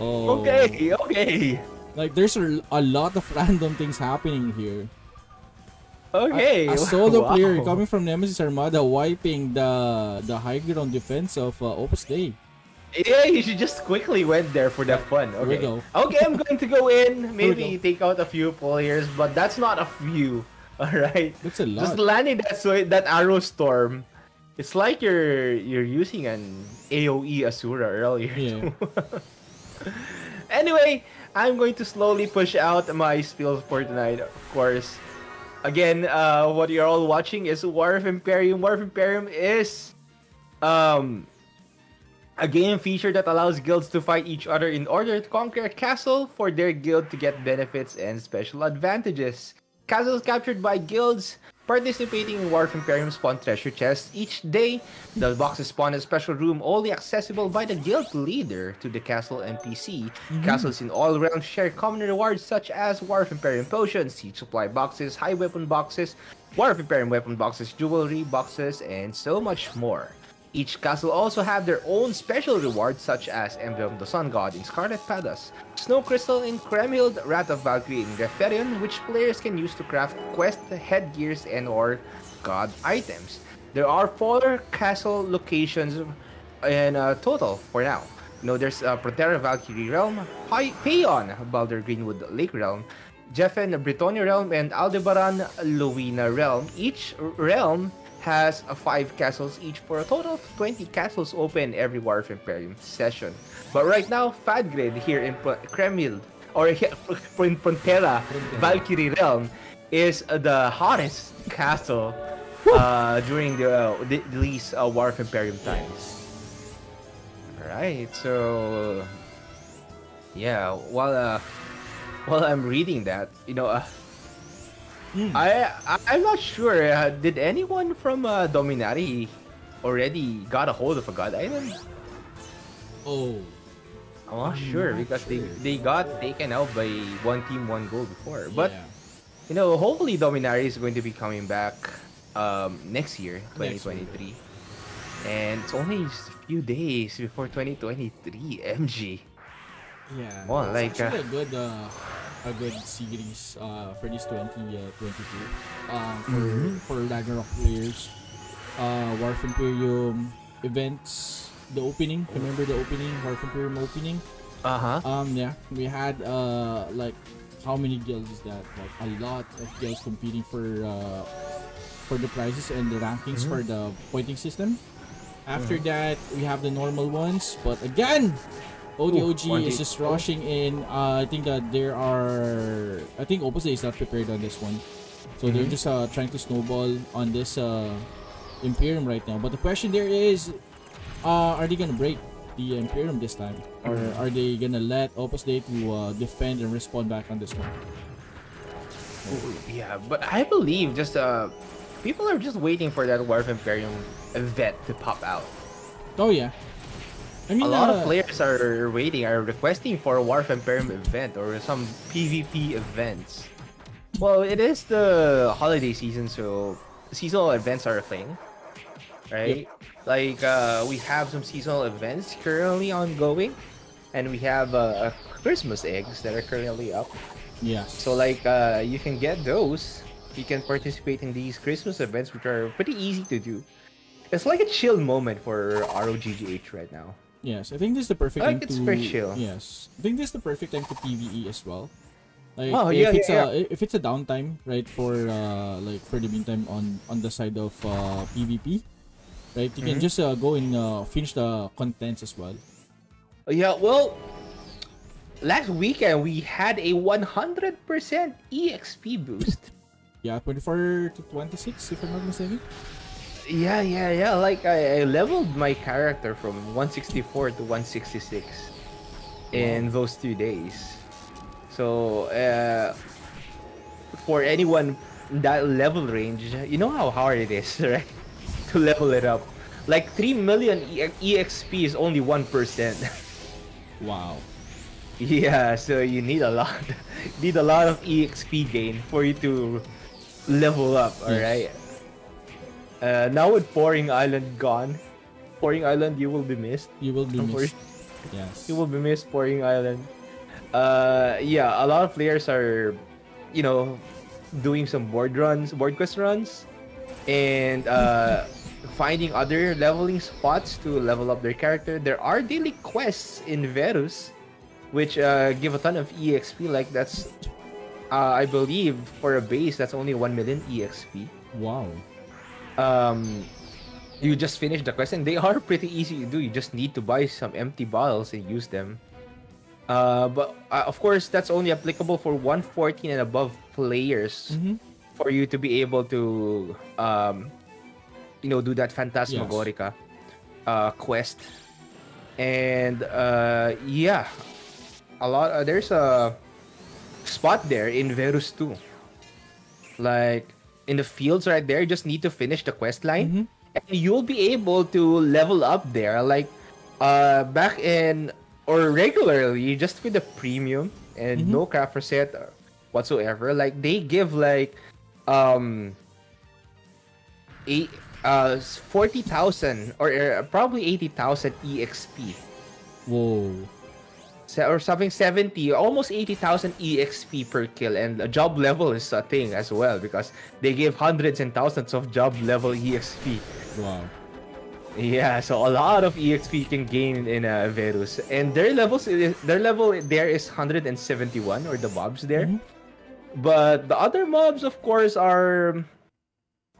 oh. Okay, okay, Like there's a, a lot of random things happening here. Okay. A solo Wow. player coming from Nemesis Armada wiping the the high ground defense of uh, Opus Dei. Yeah, you should just quickly went there for the fun. Okay. go. Okay, I'm going to go in, *laughs* maybe take out a few players, but that's not a few. *laughs* All right. That's a lot. Just landing that so that arrow storm. It's like you're you're using an AOE Asura earlier. Yeah. *laughs* anyway, I'm going to slowly push out my spills for tonight, of course. Again, uh, what you're all watching is War of Emperium. War of Emperium is um a game feature that allows guilds to fight each other in order to conquer a castle for their guild to get benefits and special advantages. Castles captured by guilds participating in War of Emperium spawn treasure chests each day. The boxes spawn a special room only accessible by the guild leader to the castle NPC. Mm. Castles in all realms share common rewards such as War of Emperium potions, siege supply boxes, high weapon boxes, War of Emperium weapon boxes, jewelry boxes, and so much more. Each castle also have their own special rewards such as Emblem of the Sun God in Scarlet Palace, Snow Crystal in Kriemhild, Wrath of Valkyrie in Repherion, which players can use to craft quest headgears and or god items. There are four castle locations in uh, total for now. You know, there's uh, Prontera Valkyrie Realm, Payon, Baldur Greenwood Lake Realm, Geffen Britannia Realm, and Aldebaran Luina Realm. Each realm has uh, five castles each for a total of 20 castles open every War of Emperium session. But right now, Fadhgridh here in Pro- Kriemhild, or here *laughs* in Prontera, Valkyrie Realm, is uh, the hottest castle uh, during the, uh, the these uh, War of Imperium times. Alright, so yeah, while uh, while I'm reading that, you know, uh, Mm. I, I I'm not sure. Uh, did anyone from uh, Dominati already got a hold of a god item? Oh. I'm not I'm sure not because they sure. they got taken out by one team one goal before. But yeah. you know, hopefully Dominari is going to be coming back um, next year, Next 2023. And it's only just a few days before 2023 MG. Yeah. Well, like, actually a good uh, a good series uh, for this 2022 um, for Mhm. for Ragnarok players. Uh, War of Emperium events, the opening. Remember the opening, War of Emperium opening? Uh-huh. Um, yeah, we had uh like how many guilds is that? Like a lot of guilds competing for uh for the prizes and the rankings Mhm. for the pointing system. After that, we have the normal ones, but again, OTOG Ooh, is just rushing in. Uh, I think that there are. I think Opus is not prepared on this one, so they're Mhm. just uh, trying to snowball on this uh, Emperium right now. But the question there is, uh, are they gonna break the Emperium this time, or Mhm. are they gonna let Opus Dei to uh, defend and respond back on this one? Yeah, but I believe just uh people are just waiting for that War of Emperium event to pop out. Oh yeah, I mean a lot uh, of players are waiting, are requesting for a War of Emperium event or some PvP events. Well, it is the holiday season, so seasonal events are a thing, right? Like uh, we have some seasonal events currently ongoing, and we have uh, Christmas eggs that are currently up. Yeah. So like uh, you can get those. You can participate in these Christmas events, which are pretty easy to do. It's like a chill moment for ROGGH right now. Yes, I think this is the perfect I like time it's to. chill. Yes, I think this is the perfect time to PVE as well. Like Oh, if yeah, it's yeah, a if it's a downtime, right, for uh like for the meantime on on the side of uh PvP, right, you can Mhm. just uh, go and uh, finish the contents as well. Yeah, well, last weekend we had a 100% EXP boost. *laughs* Yeah, 24 to 26 if I'm not mistaken. Yeah, yeah, yeah. Like I, I leveled my character from 164 to 166 in those two days. So uh, for anyone in that level range, you know how hard it is, *laughs* right? to level it up. Like 3 million E- EXP is only 1%. Wow. yeah, so you need a lot. *laughs* need a lot of EXP gain for you to level up, alright? Uh, now with Pouring Island gone, Pouring Island you will be missed. You will be missed. Yes. You will be missed Pouring Island. Uh, yeah, a lot of players are, you know, doing some board runs, board quest runs, and uh, *laughs* finding other leveling spots to level up their character. There are daily quests in Verus, which uh, give a ton of EXP. Like that's, uh, I believe, for a base that's only one million EXP Wow. Um you just finish the quest and they are pretty easy to do. You just need to buy some empty bottles and use them. Uh but uh, of course that's only applicable for 114 and above players Mm-hmm. for you to be able to um you know do that phantasmagorica uh quest. And uh yeah a lot uh, there's a spot there in Verus too like in the fields right there you just need to finish the quest line Mhm. and you'll be able to level up there like uh back in or regularly just with the premium and Mhm. no craft reset whatsoever like they give like um eight uh 40,000 or uh, probably 80,000 EXP Whoa. Or something 70 almost 80,000 EXP per kill and a job level is a thing as well because they give hundreds and thousands of job level EXP Wow. yeah so a lot of EXP you can gain in uh, Verus. And their levels their level there is 171 or the mobs there. Mhm. but the other mobs of course are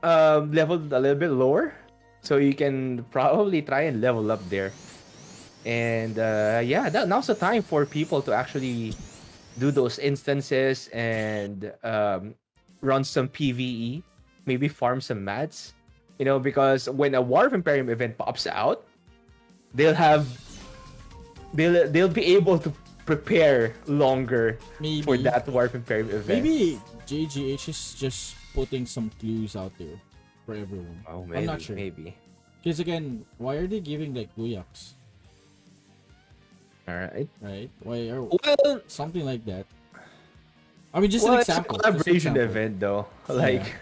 um, leveled a little bit lower. So you can probably try and level up there and uh, yeah that, now's the time for people to actually do those instances and um, run some pve maybe farm some mats you know because when a war of emperium event pops out they'll have they'll they'll be able to prepare longer Maybe. for that war of emperium event Maybe GGH is just putting some clues out there for everyone. oh maybe, I'm not sure. maybe Because again, why are they giving like Guyaks, all right right? Why are well something like that? I mean, just well, an it's a example. just an collaboration example. event though *laughs* like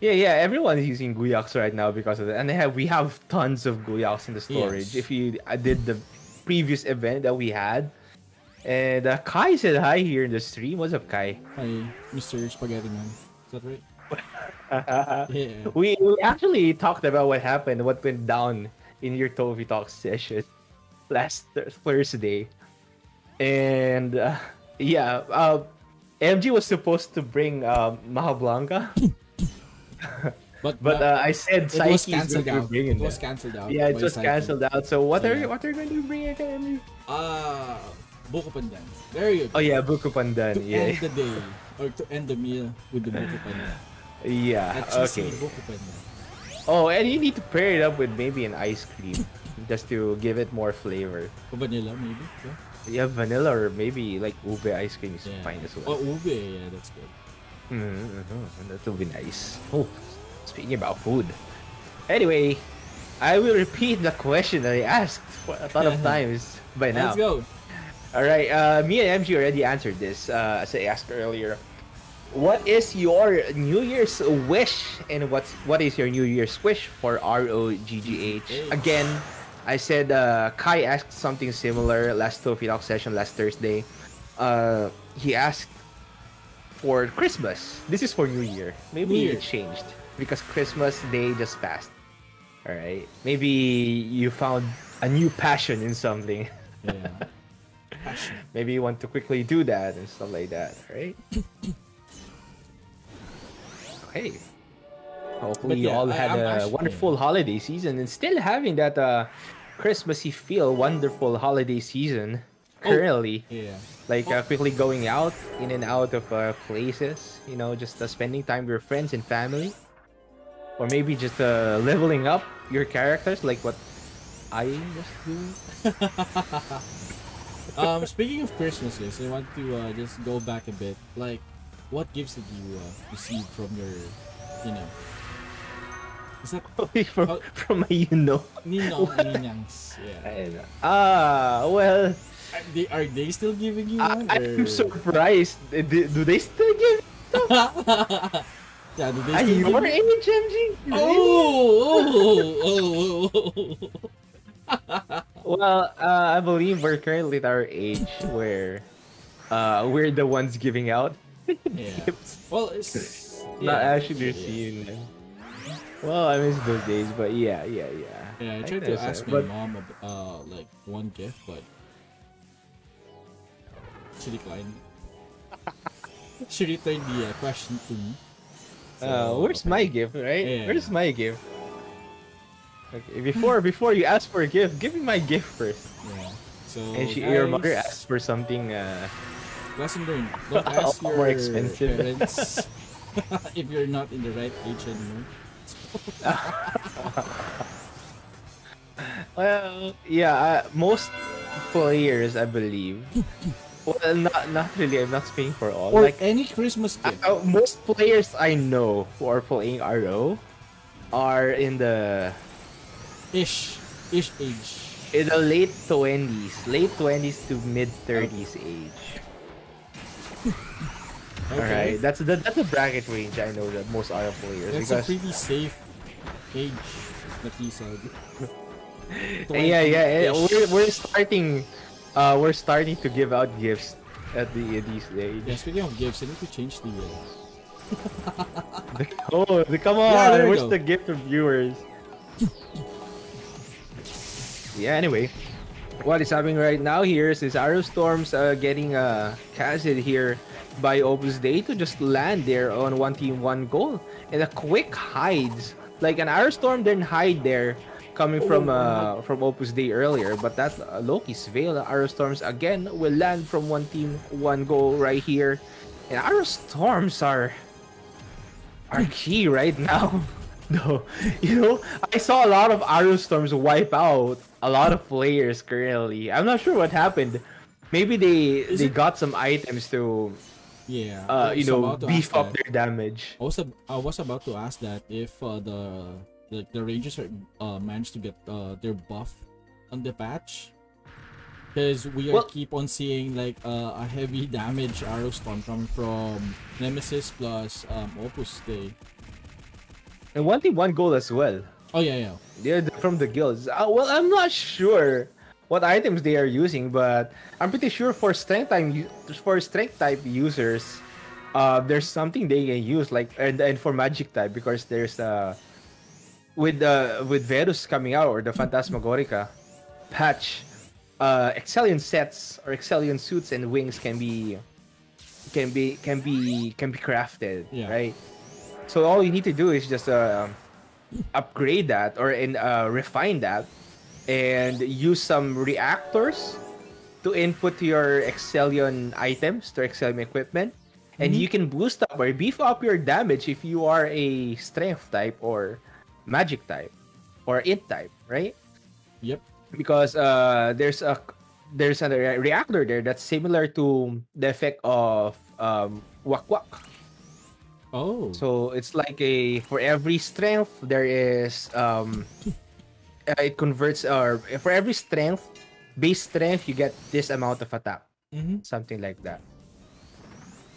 yeah yeah Everyone is using guyaks right now because of that and they have we have tons of guyaks in the storage Yes. if you I did the previous event that we had and uh, kai said hi here in the stream what's up kai Hi, Mr. Spaghetti Man. Is that right? *laughs* Yeah. we, we actually talked about what happened what went down in your Tovi Talk session last th- Thursday and uh, yeah uh, MG was supposed to bring uh, Maja Blanca *laughs* But, But uh, I said it was Psyche is cancelled out. It was cancelled out. Yeah, it was Psyche. cancelled out. So what So, are yeah. what are you going to bring again? Uh, Buko Pandan. Very good. Oh yeah, Buko Pandan. to Yeah, end the day or to end the meal with the Buko Pandan. yeah. Okay. Buko Pandan. Oh, and you need to pair it up with maybe an ice cream, just to give it more flavor. Vanilla, maybe. Yeah. Yeah, vanilla or maybe like ube ice cream is yeah. fine as well. Oh, ube. Yeah, that's good. Mm-hmm. That will be nice. Oh, speaking about food. Anyway, I will repeat the question that I asked a ton of *laughs* times by now. Let's go. All right, uh, me and MG already answered this uh, as I asked earlier. What is your New Year's wish, and what's what is your New Year's wish for ROGGH? Again, I said uh, Kai asked something similar last Talk session last Thursday. Uh, he asked for Christmas. This is for New Year. Maybe New Year. it changed because Christmas Day just passed. All right, maybe you found a new passion in something. Yeah. *laughs* Passion. Maybe you want to quickly do that and stuff like that, right? *laughs* okay. Hopefully, But you all I- had I'm a actually- wonderful holiday season and still having that uh, Christmassy feel, wonderful holiday season Oh. currently. Yeah. Like uh, quickly going out, in and out of uh, places, you know, just uh, spending time with your friends and family. Or maybe just uh, leveling up your characters, like what I was doing. *laughs* um, speaking of Christmases, I want to uh, just go back a bit. Like, what gifts did you uh, receive from your, you know, is that *laughs* from, Oh. from my you know. ninong *laughs* ninyangs? Yeah. Ah, well, Are they, are they still giving you I, one? I'm or- surprised. Uh, Do, do they still give *laughs* yeah, do they Are still you give your you? age, MG? Oh, oh, oh, oh, oh. Well, uh, I believe we're currently at our age where uh, we're the ones giving out Yeah. Well, it's not actually yeah. receiving them. Well, I miss those days, but yeah, yeah, yeah. Yeah, I I tried to guess so, ask my but- mom ab- uh like one gift, but she declined. *laughs* she returned the uh, question to me. Uh, So, where's my gift, right? Yeah. Where's my gift? Okay, before before you ask for a gift, give me my gift first. Yeah. So And she, your mother guys, asked for something. Uh, Lesson learned. *laughs* Don't ask your More expensive. parents *laughs* if you're not in the right age anymore. *laughs* well, yeah, uh, most players, I believe. *laughs* well, not not really. I'm not speaking for all. Or like any Christmas gift. uh, most players I know who are playing RO are in the Ish. Ish age. in the late twenties, late twenties to mid thirties age. *laughs* Okay. Alright, that's the, that's a bracket range I know that most RO players That's a pretty safe age that he said. *laughs* yeah, yeah, yeah, we're we're starting, uh, we're starting to give out gifts at the at these days. Yeah, speaking of gifts, I need to change the. Uh, *laughs* Oh, the, come on! Yeah, there Where's the gift of viewers? *laughs* yeah. Anyway, what is happening right now here is, is Arrow Storms uh, getting uh, casted here by Opus Dei to just land there on one team, one goal, and a quick hides. Like an Arrow Storm didn't hide there, coming from uh, from Opus Dei earlier, but that uh, Loki's Veil Arrow Storms again will land from one team, one goal right here, and Arrow Storms are are key right now. *laughs* No, you know, I saw a lot of Arrow Storms wipe out a lot of players currently. I'm not sure what happened. Maybe they Is they it- got some items to yeah. uh you know beef up that. their damage. I was, ab- I was about to ask that if uh, the like the Rangers are uh, managed to get uh, their buff on the patch. Because we are Well- keep on seeing like uh, a heavy damage arrow storm coming from Nemesis plus um, Opus Dei. And one team, one goal as well. Oh yeah, yeah. They're from the guilds. Uh, well, I'm not sure what items they are using, but I'm pretty sure for strength type for strength type users, uh, there's something they can use like and, and for magic type because there's uh with uh with Verus coming out or the Phantasmagorica patch, uh Excellion sets or Excellion suits and wings can be can be can be can be crafted, Yeah. right? So all you need to do is just uh upgrade that or in uh, refine that and use some reactors to input your Excellion items to Excellion equipment. And Mhm. you can boost up or beef up your damage if you are a strength type or magic type or int type, right? Yep. Because uh, there's a there's a reactor there that's similar to the effect of um, Wak Wak. Oh. So it's like a for every strength there is um uh, it converts or for every strength base strength you get this amount of attack Mhm. something like that.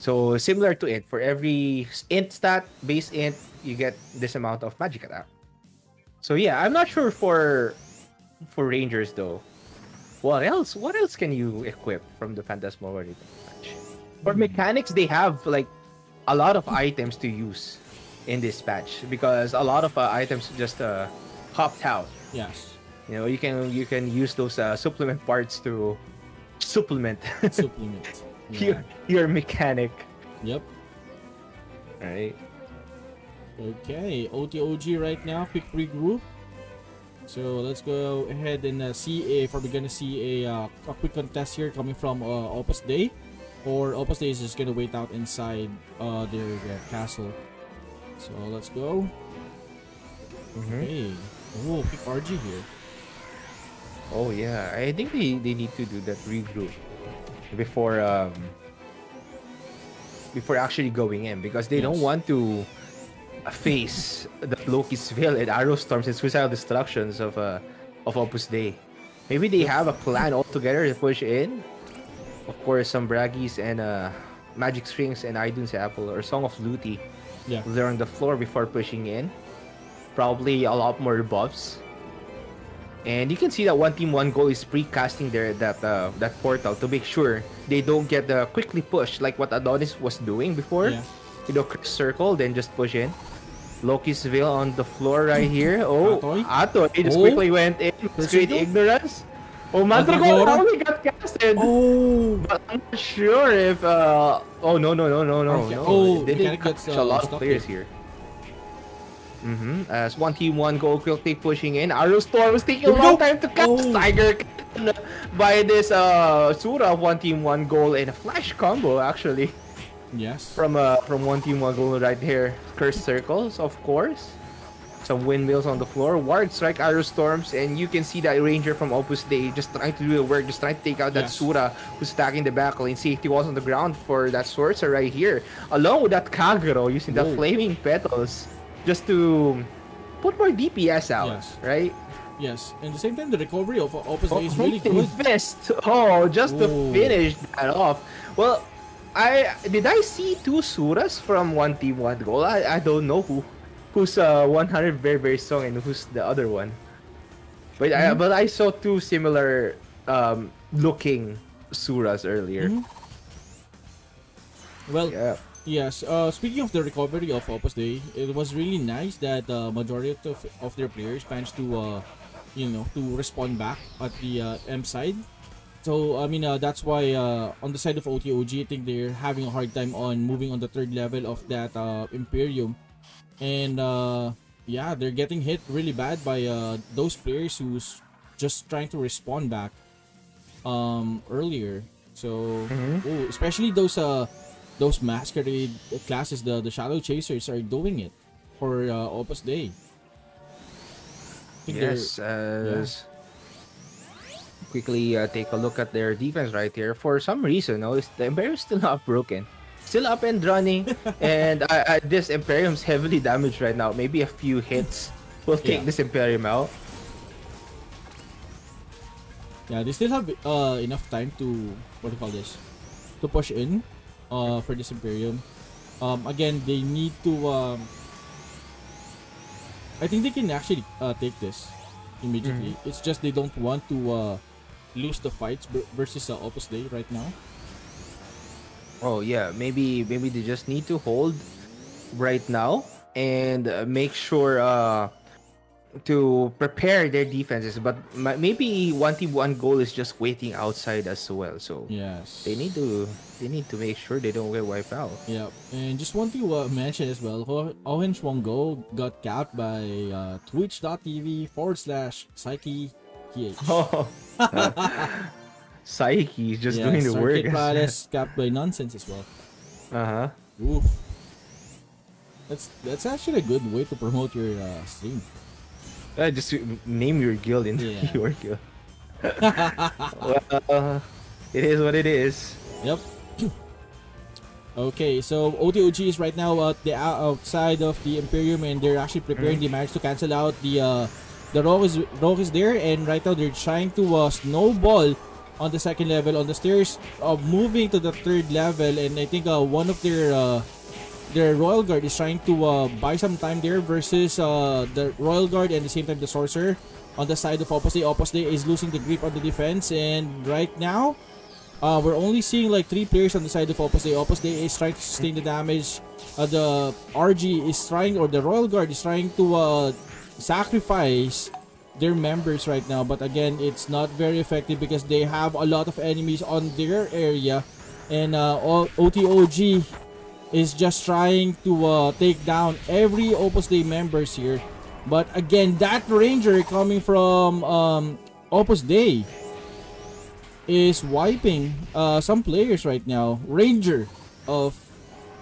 So similar to it for every int stat base int you get this amount of magic attack. So yeah, I'm not sure for for rangers though. What else? What else can you equip from the Phantasmagorica patch? For mechanics, they have like a lot of items to use in this patch because a lot of uh, items just uh, popped out. Yes. You know, you can you can use those uh, supplement parts to supplement *laughs* supplement. your your mechanic. Yep. Right. Okay, OTOG right now, quick regroup. So let's go ahead and uh, see if we're gonna see a, uh, a quick contest here coming from uh, Opus Dei, or Opus Dei is just gonna wait out inside uh, their uh, castle. So let's go. Mhm. Hey, oh, pick RG here. Oh yeah, I think they, they need to do that regroup before um before actually going in because they don't want to face the Loki's Veil and Arrow Storms and Suicidal Destructions of uh of Opus Dei. Maybe they have a plan altogether to push in. Of course, some Braggies and uh Magic Strings and Idun's Apple or Song of Luti. Yeah. They're on the floor before pushing in. Probably a lot more buffs. And you can see that one team one goal is pre-casting their that uh, that portal to make sure they don't get the quickly pushed like what Adonis was doing before. Yeah. You know, circle, then just push in. Loki's Veil on the floor right here. Oh, Atoy? Atoy just Oh. quickly went in. Great circle? ignorance. Oh, Mandragora only got casted. Oh, But I'm not sure if uh oh no no no no no Okay. no Oh, they didn't catch a lot of players here. Mm-hmm. As one team one goal quickly pushing in. Arrow Storm was taking a long time to catch Oh. Tiger by this uh Sura of one team one goal and a flash combo actually yes. from uh from one team one goal right here. Cursed circles of course. Some windmills on the floor. Ward strike arrow storms, and you can see that ranger from Opus Dei just trying to do the work, just trying to take out that Yes. Sura who's attacking the back lane. Safety walls on the ground for that sorcerer right here, along with that Kagero using the flaming petals just to put more DPS out, Yes. right? Yes. And the same time, the recovery of Opus Oh, Day is really Hunting good. Fist. Oh, just to finish that off. Well, I did I see two Suras from one team one goal. I, I don't know who who's uh 100 very very strong and who's the other one. But I Mhm. but I saw two similar um looking Suras earlier. Mhm. Well, Yeah. Yes. Uh, speaking of the recovery of Opus Dei, it was really nice that uh, majority of, of their players managed to, uh, you know, to respond back at the uh, M side. So I mean, uh, that's why uh, on the side of OTOG, I think they're having a hard time on moving on the third level of that uh, Emperium, and uh, yeah, they're getting hit really bad by uh, those players who's just trying to respond back um, earlier. So, Mhm. oh, especially those uh those masquerade classes, the the shadow chasers are doing it for uh, Opus Dei. I think they're- Yes, as quickly uh, take a look at their defense right here. For some reason, no, the Emperium's still not broken. Still up and running, *laughs* and uh, uh, this Emperium's heavily damaged right now. Maybe a few hits will take Yeah. this Emperium out. Yeah, they still have uh enough time to what do you call this? To push in uh for this Emperium. Um again, they need to um I think they can actually uh, take this immediately. It's just they don't want to uh lose the fights versus uh, Opus Dei right now. Oh yeah, maybe maybe they just need to hold right now and make sure uh to prepare their defenses. But ma- maybe one team one goal is just waiting outside as well. So Yes. they need to they need to make sure they don't get wiped out. Yeah, and just want to uh, mention as well, Ho- Hohenschwangau got capped by uh, twitch.tv forward slash psyche. *laughs* Oh, *laughs* Psyche is just doing the work. Palace *laughs* capped by nonsense as well. uh huh. Oof. That's that's actually a good way to promote your uh, stream. Uh, just name your guild in *laughs* Yeah. your guild. *laughs* well, it is what it is. Yep. *clears throat* okay, so OTOG is right now at the ou- outside of the Emperium, and they're actually preparing. They managed to cancel out the uh, the rock is rock is there, and right now they're trying to uh, snowball on the second level on the stairs, uh, moving to the third level, and I think uh, one of their uh, their royal guard is trying to uh, buy some time there versus uh, the royal guard and the same time the sorcerer on the side of. Opus Dei is losing the grip on the defense, and right now. Uh, we're only seeing like three players on the side of. Opus Dei is trying to sustain the damage. Uh, the RG is trying, or the Royal Guard is trying to uh, sacrifice their members right now. But again, it's not very effective because they have a lot of enemies on their area, and uh, OTOG is just trying to uh, take down every Opus Dei members here. But again, that ranger coming from um, Opus Dei is wiping uh, some players right now. Ranger of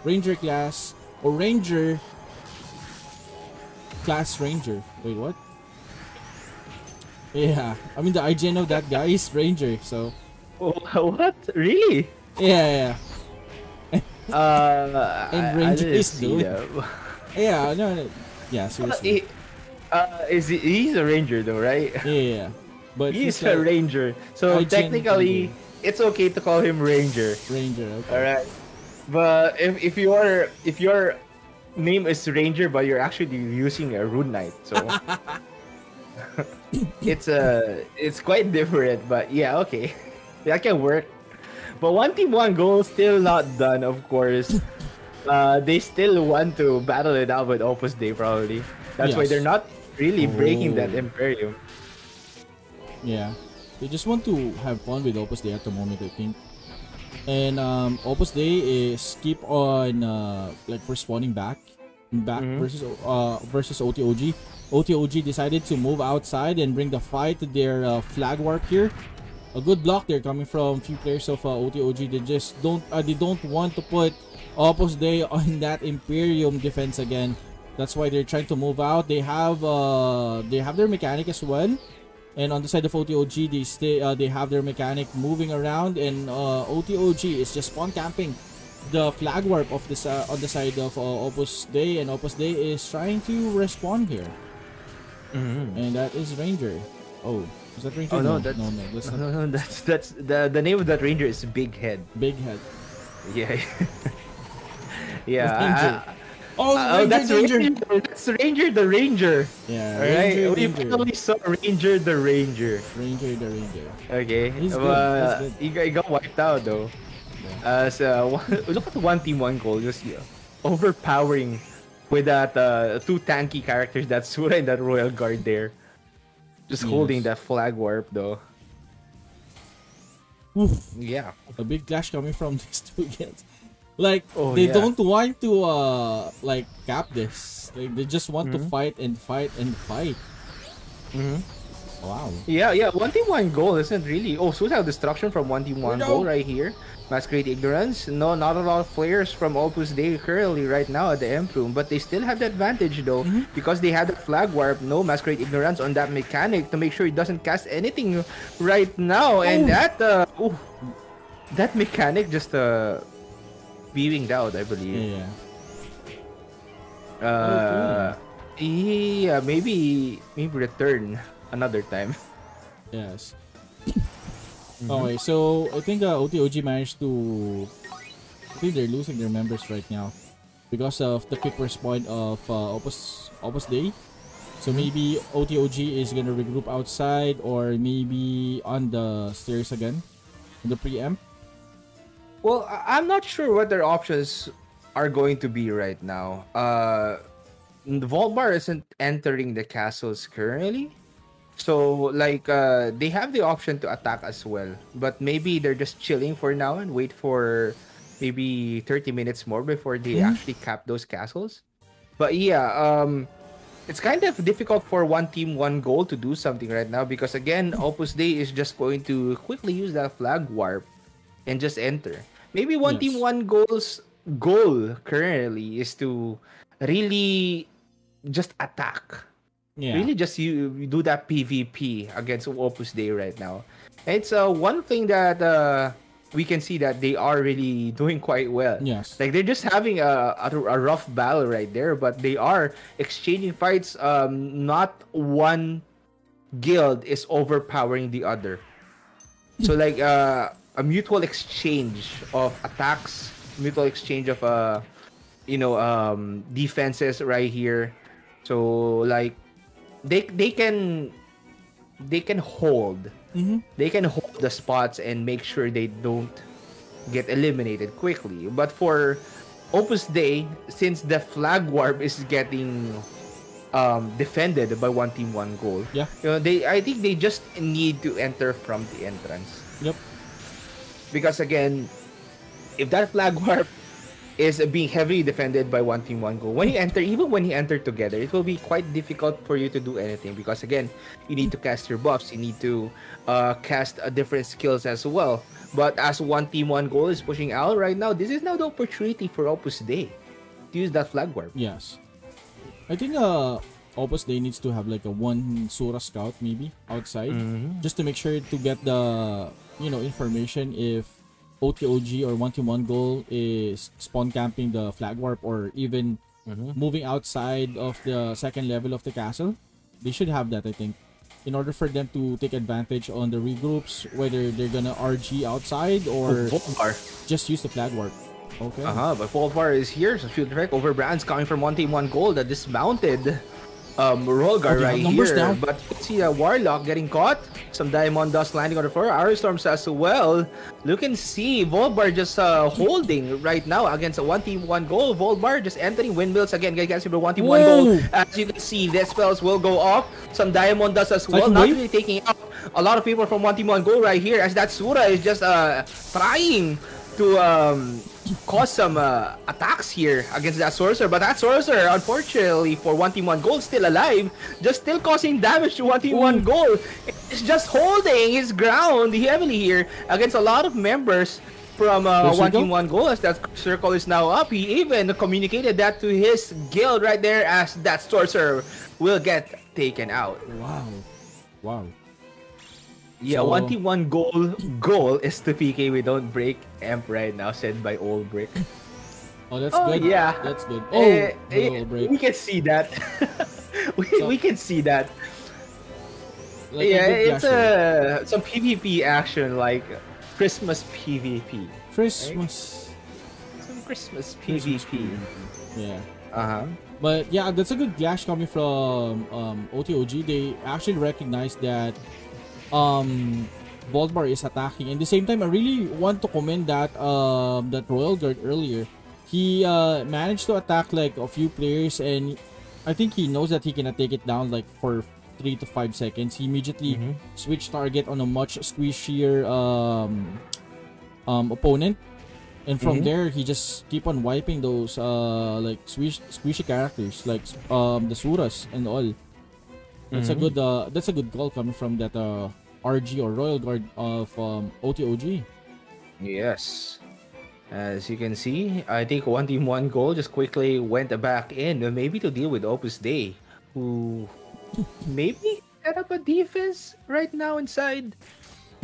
Ranger class or Ranger class Ranger. Wait, what? Yeah, I mean the IGN of that guy is Ranger, so *laughs* what? Really? yeah, Uh, *laughs* And I- I Ranger didn't is good. *laughs* yeah, yeah, no, no, yeah, seriously, he- uh, is he, he's a ranger though, right? yeah, yeah, yeah. but He's he's a like ranger, so IGN technically Ranger. it's okay to call him ranger. Ranger. Okay. All right, but if if your if your name is ranger, but you're actually using a rune knight, so it's a it's quite different. But yeah, okay, *laughs* that can work. But one team, one goal, still not done, of course. Uh, they still want to battle it out with Opus Dei probably. That's why they're not really breaking that Oh. Emperium. Yeah. They just want to have fun with Opus Dei at the moment, I think. And um, Opus Dei is keep on uh, like responding back, back Mhm. versus uh versus OTOG. OTOG decided to move outside and bring the fight to their uh, flag warp here. A good block there coming from few players of uh, OTOG. They just don't uh, they don't want to put Opus Dei *laughs* on that Emperium defense again. That's why they're trying to move out. They have uh they have their mechanic as well. And on the side of OTOG, they stay. Uh, they have their mechanic moving around, and uh, OTOG is just spawn camping the flag warp of this uh, on the side of uh, Opus Dei, and Opus Dei is trying to respond here, Mm-hmm. and that is Ranger. Oh, is that Ranger? Oh no, no, that's no, no, that's no, *laughs* not no, no, that's that's the the name of that ranger is Big Head. Big Head. Yeah, *laughs* yeah. Ranger. I- Oh, oh, Ranger, that's Ranger. Ranger. That's Ranger the Ranger. Yeah, All right, Ranger, we Ranger. finally saw Ranger the Ranger. Ranger the Ranger. Okay, He's good, uh, he's good. He got wiped out though. Uh, so *laughs* one, look at the one team one goal, just yeah, overpowering with that uh, two tanky characters, that Sura and that Royal Guard there, just holding that flag warp though. Oof. Yeah. a big clash coming from *laughs* these two guilds. Like Oh, they yeah. don't want to uh like cap this. Like they just want to Mhm. fight and fight and fight. Mm-hmm. Wow. Yeah, yeah. One team, one goal isn't really. Oh, suicidal destruction from one team, one goal right here. Masquerade ignorance. No, not a lot of players from Opus Dei currently right now at the Emp room, but they still have the advantage though Mhm. because they had the flag warp. No masquerade ignorance on that mechanic to make sure it doesn't cast anything right now, and that uh, ooh, that mechanic just uh, beaming out, I believe. Yeah. Uh, yeah, maybe maybe return another time. Yes. *laughs* Mm-hmm. Okay, so I think uh, OTOG managed to. I think they're losing their members right now because of the quick respawn of uh, Opus Opus Dei. So maybe OTOG is gonna regroup outside or maybe on the stairs again, in the preamp. Well, I'm not sure what their options are going to be right now. Uh, the Vault Bar isn't entering the castles currently. So, like, uh, they have the option to attack as well. But maybe they're just chilling for now and wait for maybe 30 minutes more before they Mhm. actually cap those castles. But yeah, um, it's kind of difficult for one team, one goal to do something right now because, again, Opus Dei is just going to quickly use that flag warp and just enter. Maybe one Yes. team one goals goal currently is to really just attack. Yeah. Really just you, you do that PvP against Opus Dei right now. And it's uh, one thing that uh, we can see that they are really *laughs* doing quite well. Yes. Like they're just having a, a, a rough battle right there, but they are exchanging fights. Um, not one guild is overpowering the other. So like uh, a mutual exchange of attacks, mutual exchange of uh, you know um defenses right here. So like they they can they can hold Mm-hmm. they can hold the spots and make sure they don't get eliminated quickly. But for Opus Dei, since the flag warp is getting um, defended by one team, one goal. Yeah. You know, they I think they just need to enter from the entrance. Yep. Because again, if that flag warp is being heavily defended by one team, one goal, when you enter, even when you enter together, it will be quite difficult for you to do anything because again, you need to cast your buffs, you need to uh, cast uh, different skills as well. But as one team, one goal is pushing out right now, this is now the opportunity for Opus Dei to use that flag warp. Yes. I think uh Opus Dei needs to have like a one Sura scout maybe outside Mhm. just to make sure to get the you know information if OTOG or one team one goal is spawn camping the flag warp or even Mhm. moving outside of the second level of the castle. They should have that I think. In order for them to take advantage on the regroups, whether they're gonna RG outside or Volbar. just use the flag warp. Okay. Uh-huh, but fall Volbar is here, so shoot direct Overbrands coming from one team, one goal. The dismounted um Royal Guard Okay, right here. down. But you can see a Warlock getting caught. Some Diamond Dust landing on the floor. Arrow Storms as well. Look and see Volbar just uh, holding right now against a one team, one goal. Volbar just entering windmills again. One team, one goal. As you can see, their spells will go off. Some Diamond Dust as well. Not wave. really taking out a lot of people from one team, one goal right here. As that Sura is just uh trying to um cause some uh, attacks here against that sorcerer but that sorcerer unfortunately for one team one goal still alive just still causing damage to one team one Ooh. goal it's just holding his ground heavily here against a lot of members from uh, Cruise one circle? team one goal as that circle is now up he even communicated that to his guild right there as that sorcerer will get taken out Wow. Wow. Yeah, So- one team one goal goal is to PK. We don't break amp right now, said by Old Brick. Oh, that's Oh, good. yeah. That's good. Oh, Eh, eh, break. we can see that. *laughs* we, So- we can see that. Like yeah, good it's flasher. a some PvP action like Christmas PvP. Christmas. Some Christmas Christmas PvP. Yeah. Uh huh. But yeah, that's a good clash coming from um, OTOG. They actually recognize that um, is attacking. And the same time, I really want to commend that um, that Royal Guard earlier. He uh, managed to attack like a few players, and I think he knows that he cannot take it down like for three to five seconds. He immediately Mhm. switch target on a much squishier um, um, opponent. And from Mhm. there, he just keep on wiping those uh like squish, squishy characters like um the Suras and all. That's a Mhm. good uh that's a good call coming from that uh RG or Royal Guard of um OTOG. Yes. As you can see, I think one team one goal just quickly went back in, uh, maybe to deal with Opus Dei, who *laughs* maybe set up a defense right now inside.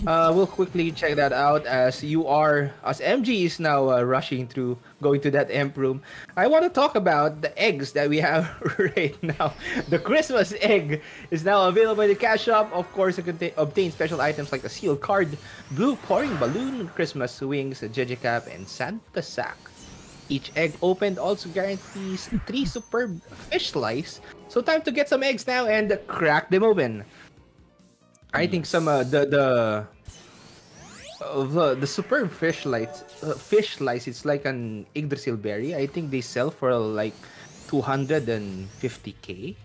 Uh, we'll quickly check that out as you are, as MG is now uh, rushing through, going to that amp room. I want to talk about the eggs that we have *laughs* right now. The Christmas egg is now available in the cash shop. Of course, you can ta- obtain special items like a sealed card, blue Poring balloon, Christmas wings, a Jeje cap, and Santa sack. Each egg opened also guarantees three superb fish slice. So time to get some eggs now and crack them open. I think some uh, the the uh, the the superb fish lights uh, fish slice it's like an Yggdrasil berry. I think they sell for like 250k.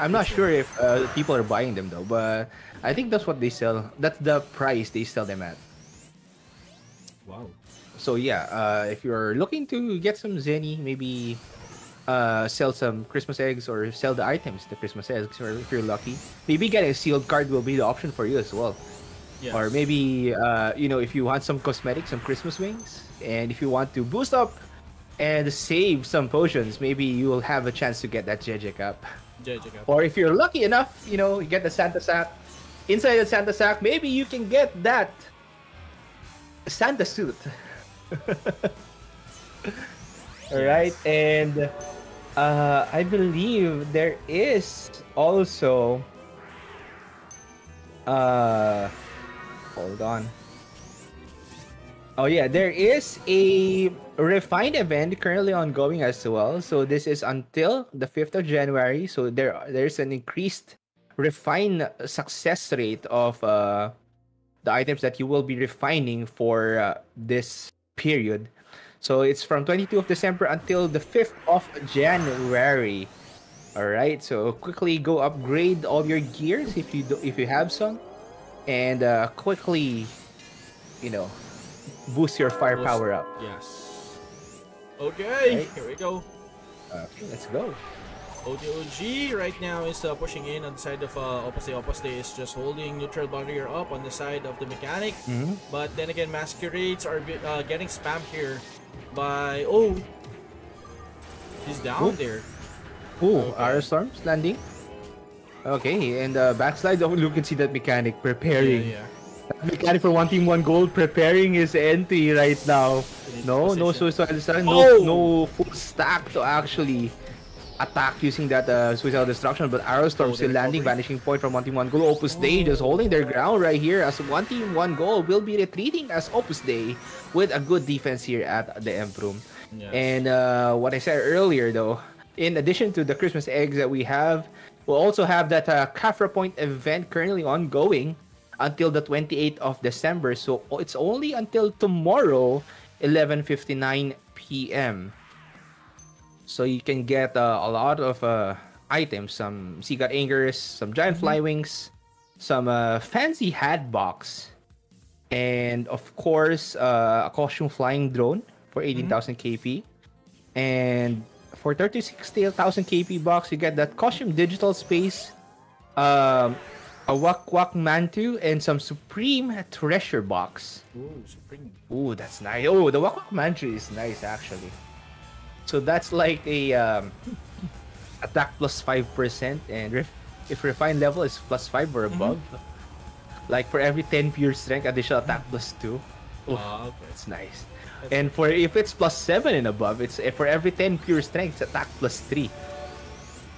I'm not sure if uh, people are buying them though, but I think that's what they sell. That's the price they sell them at. Wow. So yeah, uh, if you're looking to get some Zeny, maybe uh, sell some Christmas eggs or sell the items, the Christmas eggs, or if you're lucky, maybe getting a sealed card will be the option for you as well. Yes. Or maybe uh, you know if you want some cosmetics, some Christmas wings, and if you want to boost up and save some potions, maybe you will have a chance to get that JJ cup. JJ Cup. Or if you're lucky enough, you know, you get the Santa sack. Inside the Santa sack, maybe you can get that Santa suit. *laughs* All right, and uh, I believe there is also. Uh, hold on. Oh yeah, there is a refined event currently ongoing as well. So this is until the 5th of January. So there there's an increased refine success rate of uh, the items that you will be refining for uh, this period. So it's from 22 of December until the 5th of January. All All right, so quickly go upgrade all your gears if you do, if you have some, and uh, quickly, you know, boost your firepower up. Yes. Okay, Right. here we go. Okay, let's go. OTOG right now is uh, pushing in on the side of uh, Opus Dei. Oposte is just holding neutral barrier up on the side of the mechanic. Mhm. But then again, Masquerades are uh, getting spammed here by... Oh! He's down Oh. there. Ooh, Okay. Arrow Storms landing. Okay, and uh, backslide. *laughs* Oh, you can see that mechanic preparing. yeah. That mechanic for one team, one goal, preparing his entry right now. No, no position. suicidal destruction. No, Oh! no full stack to actually attack using that uh, suicidal destruction. But Arrowstorm Oh, still landing, recovery. vanishing point from one team, one goal. Opus Dei just holding their ground right here as one team, one goal will be retreating as Opus Dei with a good defense here at the Emp Room. Yes. And uh, what I said earlier, though, in addition to the Christmas eggs that we have, we'll also have that uh, Kafra Point event currently ongoing until the 28th of December. So it's only until tomorrow, 11:59 p.m. So you can get uh, a lot of uh, items, some Seagut Angers, some Giant Fly Wings, some uh, fancy hat box, and of course uh, a costume flying drone for 18,000 KP. And for 36,000 KP box, you get that costume digital space, um, a Wak Wak Mantu, and some Supreme treasure box. Ooh, Supreme. Ooh, that's nice. Oh, the Wak Wak Mantu is nice actually. So that's like a um, attack plus five percent, and ref- if refined level is plus five or above, like for every ten pure strength, additional attack plus two. Oof, Ah, okay. that's nice. That's and for if it's plus seven and above, it's eh, for every ten pure strength, it's attack plus three.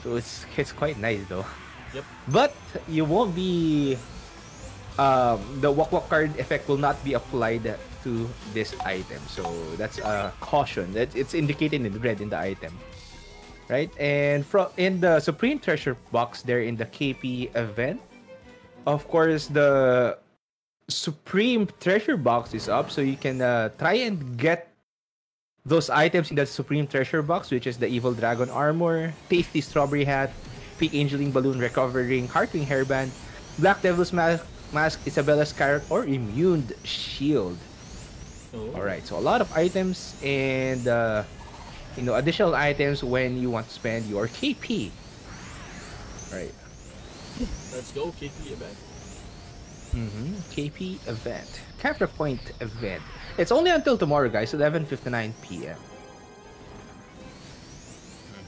So it's it's quite nice though. Yep. But you won't be um, the walk walk card effect will not be applied to this item. So that's a caution. That it's indicated in red in the item. Right? And from in the Supreme Treasure box there in the KP event, of course the Supreme Treasure box is up so you can uh, try and get those items in the Supreme Treasure box, which is the Evil Dragon Armor, Tasty Strawberry Hat, Peak Angeling Balloon Recovering Heartwing Hairband, Black Devil's Mask, Mask Isabella's Carrot, or Immune Shield. Oh. Alright, so a lot of items and uh, you know additional items when you want to spend your KP. All right. Let's go, KP event. Mm-hmm. KP event. Capture Point event. It's only until tomorrow, guys, 11:59 p.m.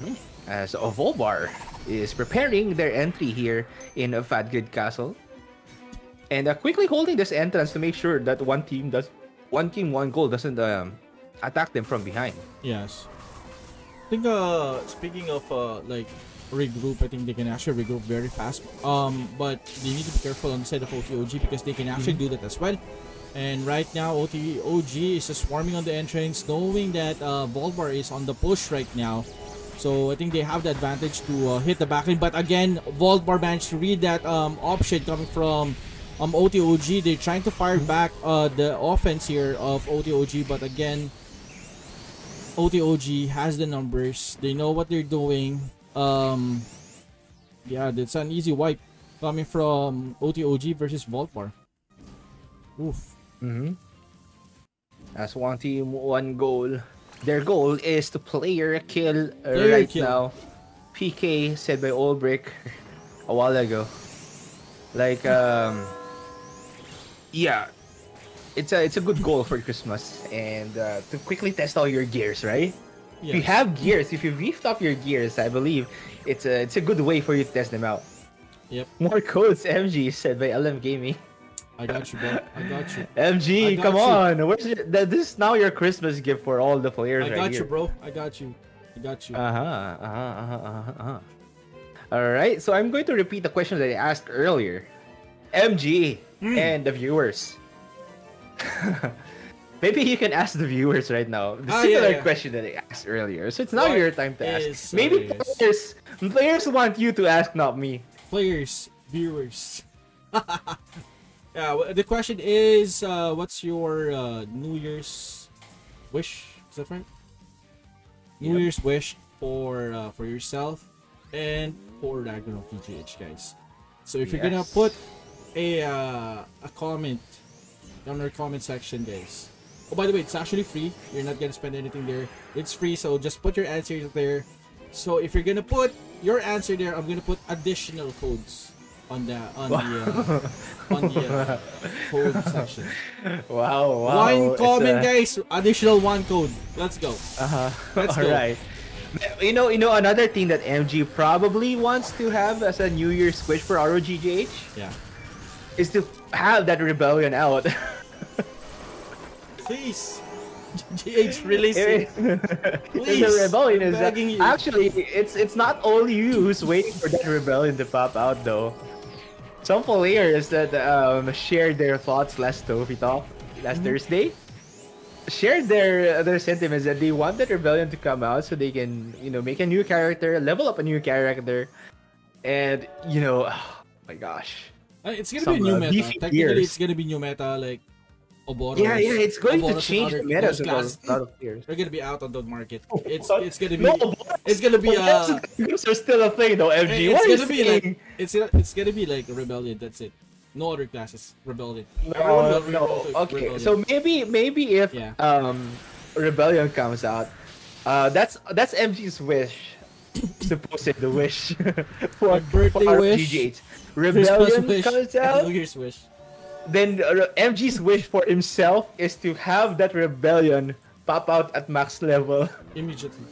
Mhm. As Volbar is preparing their entry here in Fadhgridh Castle, and uh, quickly holding this entrance to make sure that one team does, one team, one goal doesn't um, attack them from behind. Yes. I think uh speaking of uh like regroup, I think they can actually regroup very fast. Um but they need to be careful on the side of OTOG because they can actually do that as well. And right now OTOG is just swarming on the entrance, knowing that uh Volbar is on the push right now. So I think they have the advantage to uh, hit the backlane. But again, Volbar managed to read that um, option coming from um, OTOG. They're trying to fire back uh, the offense here of OTOG. But again, OTOG has the numbers. They know what they're doing. Um, yeah, that's an easy wipe coming from OTOG versus Volbar. Oof. Mm-hmm. As one team, one goal. Their goal is to player kill Player right kill. now. PK said by Olbrick *laughs* a while ago. Like um Yeah. It's a it's a good goal for Christmas and uh, to quickly test all your gears, right? If you have gears, if you beefed up your gears, I believe it's a it's a good way for you to test them out. Yep. More codes, MG said by LM Gaming. I got you, bro. I got you. *laughs* MG, got come you. on. Where's your, th- this is now your Christmas gift for all the players I right got here. you, bro. I got you. I got you. Uh-huh, uh-huh, uh-huh, uh-huh, uh-huh. All right, so I'm going to repeat the question that I asked earlier. MG Hmm. and the viewers. *laughs* Maybe you can ask the viewers right now the Ah, similar yeah, yeah. question that I asked earlier. So it's now What your time to is ask. Maybe players, players want you to ask, not me. Players, viewers. *laughs* yeah, the question is, uh, what's your uh, New Year's wish? Is that right? New Yep. Year's wish for uh, for yourself and for Ragnarok PGH, guys. So if you're gonna put a uh, a comment on our comment section, guys. Oh, by the way, it's actually free. You're not gonna spend anything there. It's free, so just put your answer there. So if you're gonna put your answer there, I'm gonna put additional codes on the on the uh, on the uh, code section. *laughs* Wow, wow. one comment, uh, guys. Additional one code. Let's go. Uh-huh. Let's All go. right. You know, you know another thing that MG probably wants to have as a New Year's wish for ROGGH Yeah. Is to have that rebellion out. Please. GH release it. *laughs* Please, the rebellion is begging you. actually it's it's not only you who's waiting for that rebellion to pop out though. Some players that um, shared their thoughts last Tofi talk last Mm-hmm. Thursday shared their their sentiments that they want that rebellion to come out so they can you know make a new character, level up a new character, and you know, *sighs* oh my gosh. Uh, It's gonna Some, be new uh, meta. Technically, gears. it's gonna be new meta like Oboros. Yeah, yeah, it's going to Oboros and change other- the meta those of classes. a lot of players. They're gonna be out on the market. It's it's gonna be No, it's gonna be uh Groups are still a thing though, MG. it's what gonna be saying? like it's gonna, it's gonna be like rebellion. That's it. No other classes. Rebellion. Everyone No, no. revolt Okay, Rebellion. so maybe maybe if Yeah. um Rebellion comes out, uh that's that's MG's wish. *laughs* Supposed the wish *laughs* for, A birthday for wish, RPGH. Christmas Rebellion comes *laughs* out, New Year's wish. then uh, MG's wish for himself is to have that rebellion pop out at max level. *laughs* Immediately.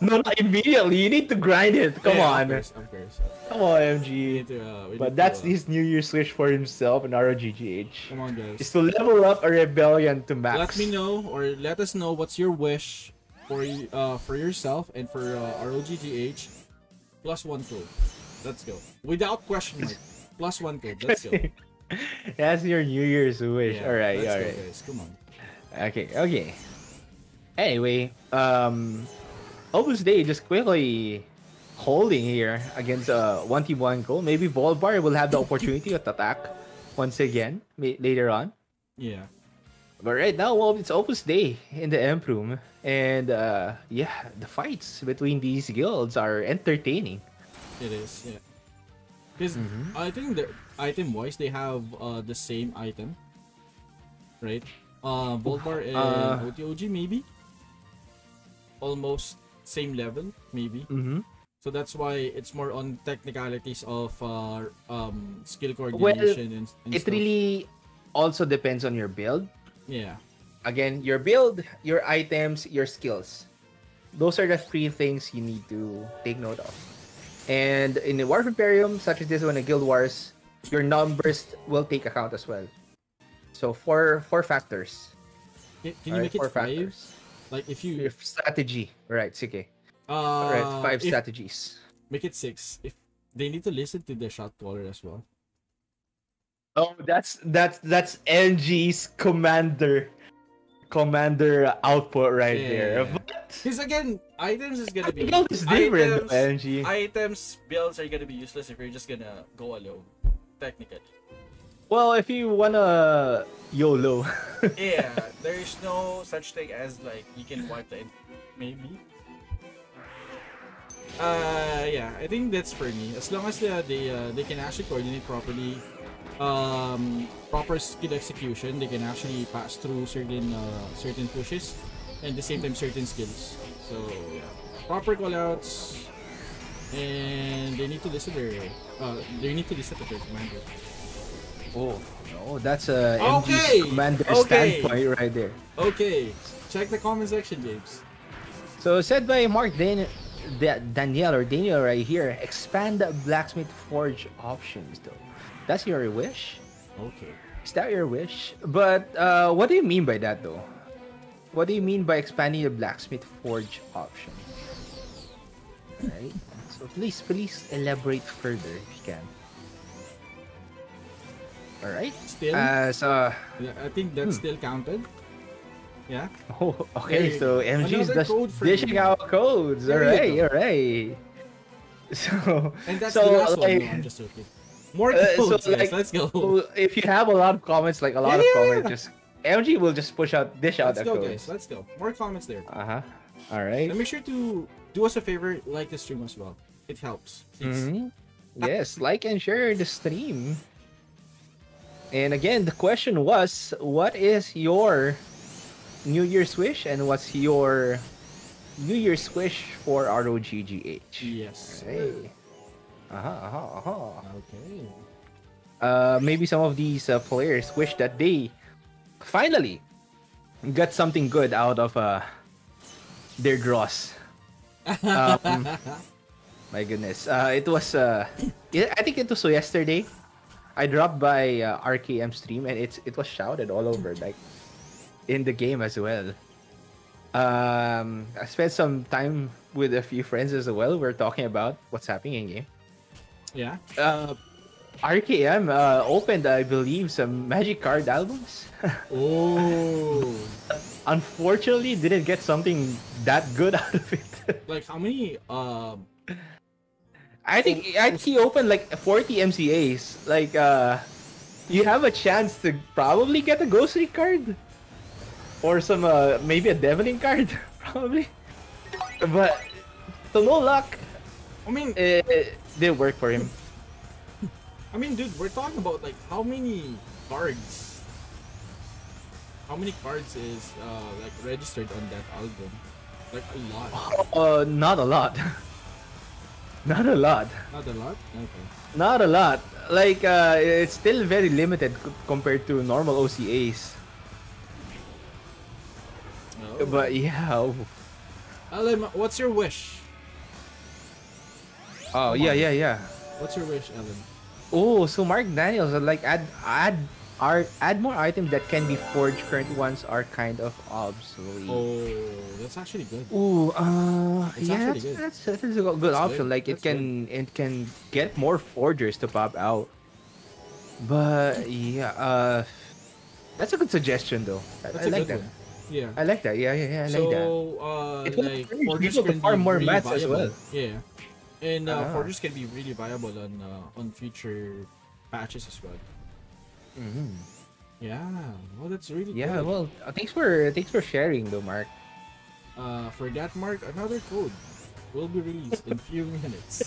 no, not immediately. You need to grind it. Come Yeah, on, Of course, of course. come on, MG. to, uh, But that's to, uh, his New Year's wish for himself and ROGGH. Come on, guys. Is to level up a rebellion to max. Let me know or let us know what's your wish for uh for yourself and for uh, ROGGH. Plus one code. Let's go. Without question mark. Plus one code. Let's go. *laughs* That's your New Year's wish. Yeah, all right, let's all go, right. guys. Come on. Okay, okay. Anyway, um, Opus Dei just quickly holding here against uh one team one goal. Maybe Volbar will have the opportunity to attack once again later on. Yeah. But right now, well, it's Opus Dei in the Emp room, and uh, yeah, the fights between these guilds are entertaining. It is. Yeah. Because Mhm. I think the item wise they have uh the same item. Right? Uh Volbar and Uh, OTOG maybe? Almost same level, maybe. Mm-hmm. So that's why it's more on technicalities of uh, um, skill coordination and, and It stuff. really also depends on your build. yeah Again, your build, your items, your skills. Those are the three things you need to take note of. And in the War of Emperium, such as this one in Guild Wars, your numbers will take account as well. So four four factors. Can, can you Alright, make it five? factors. Like if you Your strategy. Right, Okay. uh, Alright, five if- strategies. make it six. If they need to listen to the shot caller as well. Oh, that's that's that's NG's commander commander output right there. Yeah. Because again, items is gonna be build is different, items, though, items builds are gonna be useless if you're just gonna go alone. Technically. Well, if you wanna YOLO, *laughs* yeah, there's no such thing as like you can wipe the maybe. Uh yeah, I think that's for me. As long as uh, they uh, they can actually coordinate properly, um, proper skill execution, they can actually pass through certain uh, certain pushes, and at the same time certain skills. So yeah, proper callouts, and they need to listen to their uh, they need to listen to their commander. oh no, that's a Okay, commander okay. standpoint right there. Okay, check the comment section, James. So said by Mark Dan- Da- Daniel or Daniel right here, expand the blacksmith forge options though. That's your wish. Okay. Is that your wish? But uh, what do you mean by that though? What do you mean by expanding the blacksmith forge option? Alright. So please, please elaborate further if you can. Alright. Still, As uh Yeah, I think that's still counted. Yeah. *laughs* oh, okay, Hey, so MG's another just code dishing you. out codes. All right, all right. *laughs* So And that's so the last like, one. No, I'm just joking. More Uh, so, codes, like, Let's go. if you have a lot of comments, like a lot of Yeah. comments, just MG will just push out, dish out Let's go, guys. Let's go. More comments there. Uh huh. All right. And make sure to do us a favor, like the stream as well. It helps. Please. Mhm. Yes, like and share the stream. And again, the question was, what is your New Year's wish and what's your New Year's wish for ROGGH? Yes. Hey. Uh-huh, uh-huh, uh-huh. Okay. Uh, maybe some of these uh, players wish that they finally got something good out of uh, their draws. Um, *laughs* my goodness. Uh, it was, uh, yeah, I think it was yesterday. I dropped by uh, RKM stream and it's it was shouted all over, like in the game as well. Um, I spent some time with a few friends as well. We're talking about what's happening in game. Yeah. Uh, RKM uh, opened, I believe, some Magic card albums. *laughs* Oh. Unfortunately, didn't get something that good *laughs* out of it. like how many? Um. I think I think he opened like 40 MCAs. Like, uh, you have a chance to probably get a Ghostring card, or some uh, maybe a Deviling card, *laughs* probably. But to no luck, I mean, it, it didn't work for him. I mean, dude, we're talking about like how many cards? How many cards is uh like registered on that album? Like a lot. Uh, not a lot. *laughs* not a lot. Not a lot. Okay. Not a lot. Like, uh, it's still very limited c- compared to normal OCAs. Oh. But yeah. oof. Alan, what's your wish? Oh, yeah, yeah, yeah. What's your wish, Alan? Oh, so Mark Daniels uh, like add add art add more items that can be forged. Current ones are kind of obsolete. Oh, that's actually good. Oh, uh, It's yeah, that's, good. that's that's a good That's option. good. Like it That's can it can get more forgers to pop out. But yeah, uh, that's a good suggestion though. I, That's I a like good that. one. Yeah. I like that. Yeah, yeah, yeah. I so, like that. uh, It will like forgers people can farm more mats as well. Yeah, and uh, Ah. forgers can be really viable on uh, on future patches as well. Mhm. Yeah, well, that's really Yeah, good. well, uh, thanks for thanks for sharing though, Mark. uh, for that mark, another code will be released in few *laughs* minutes.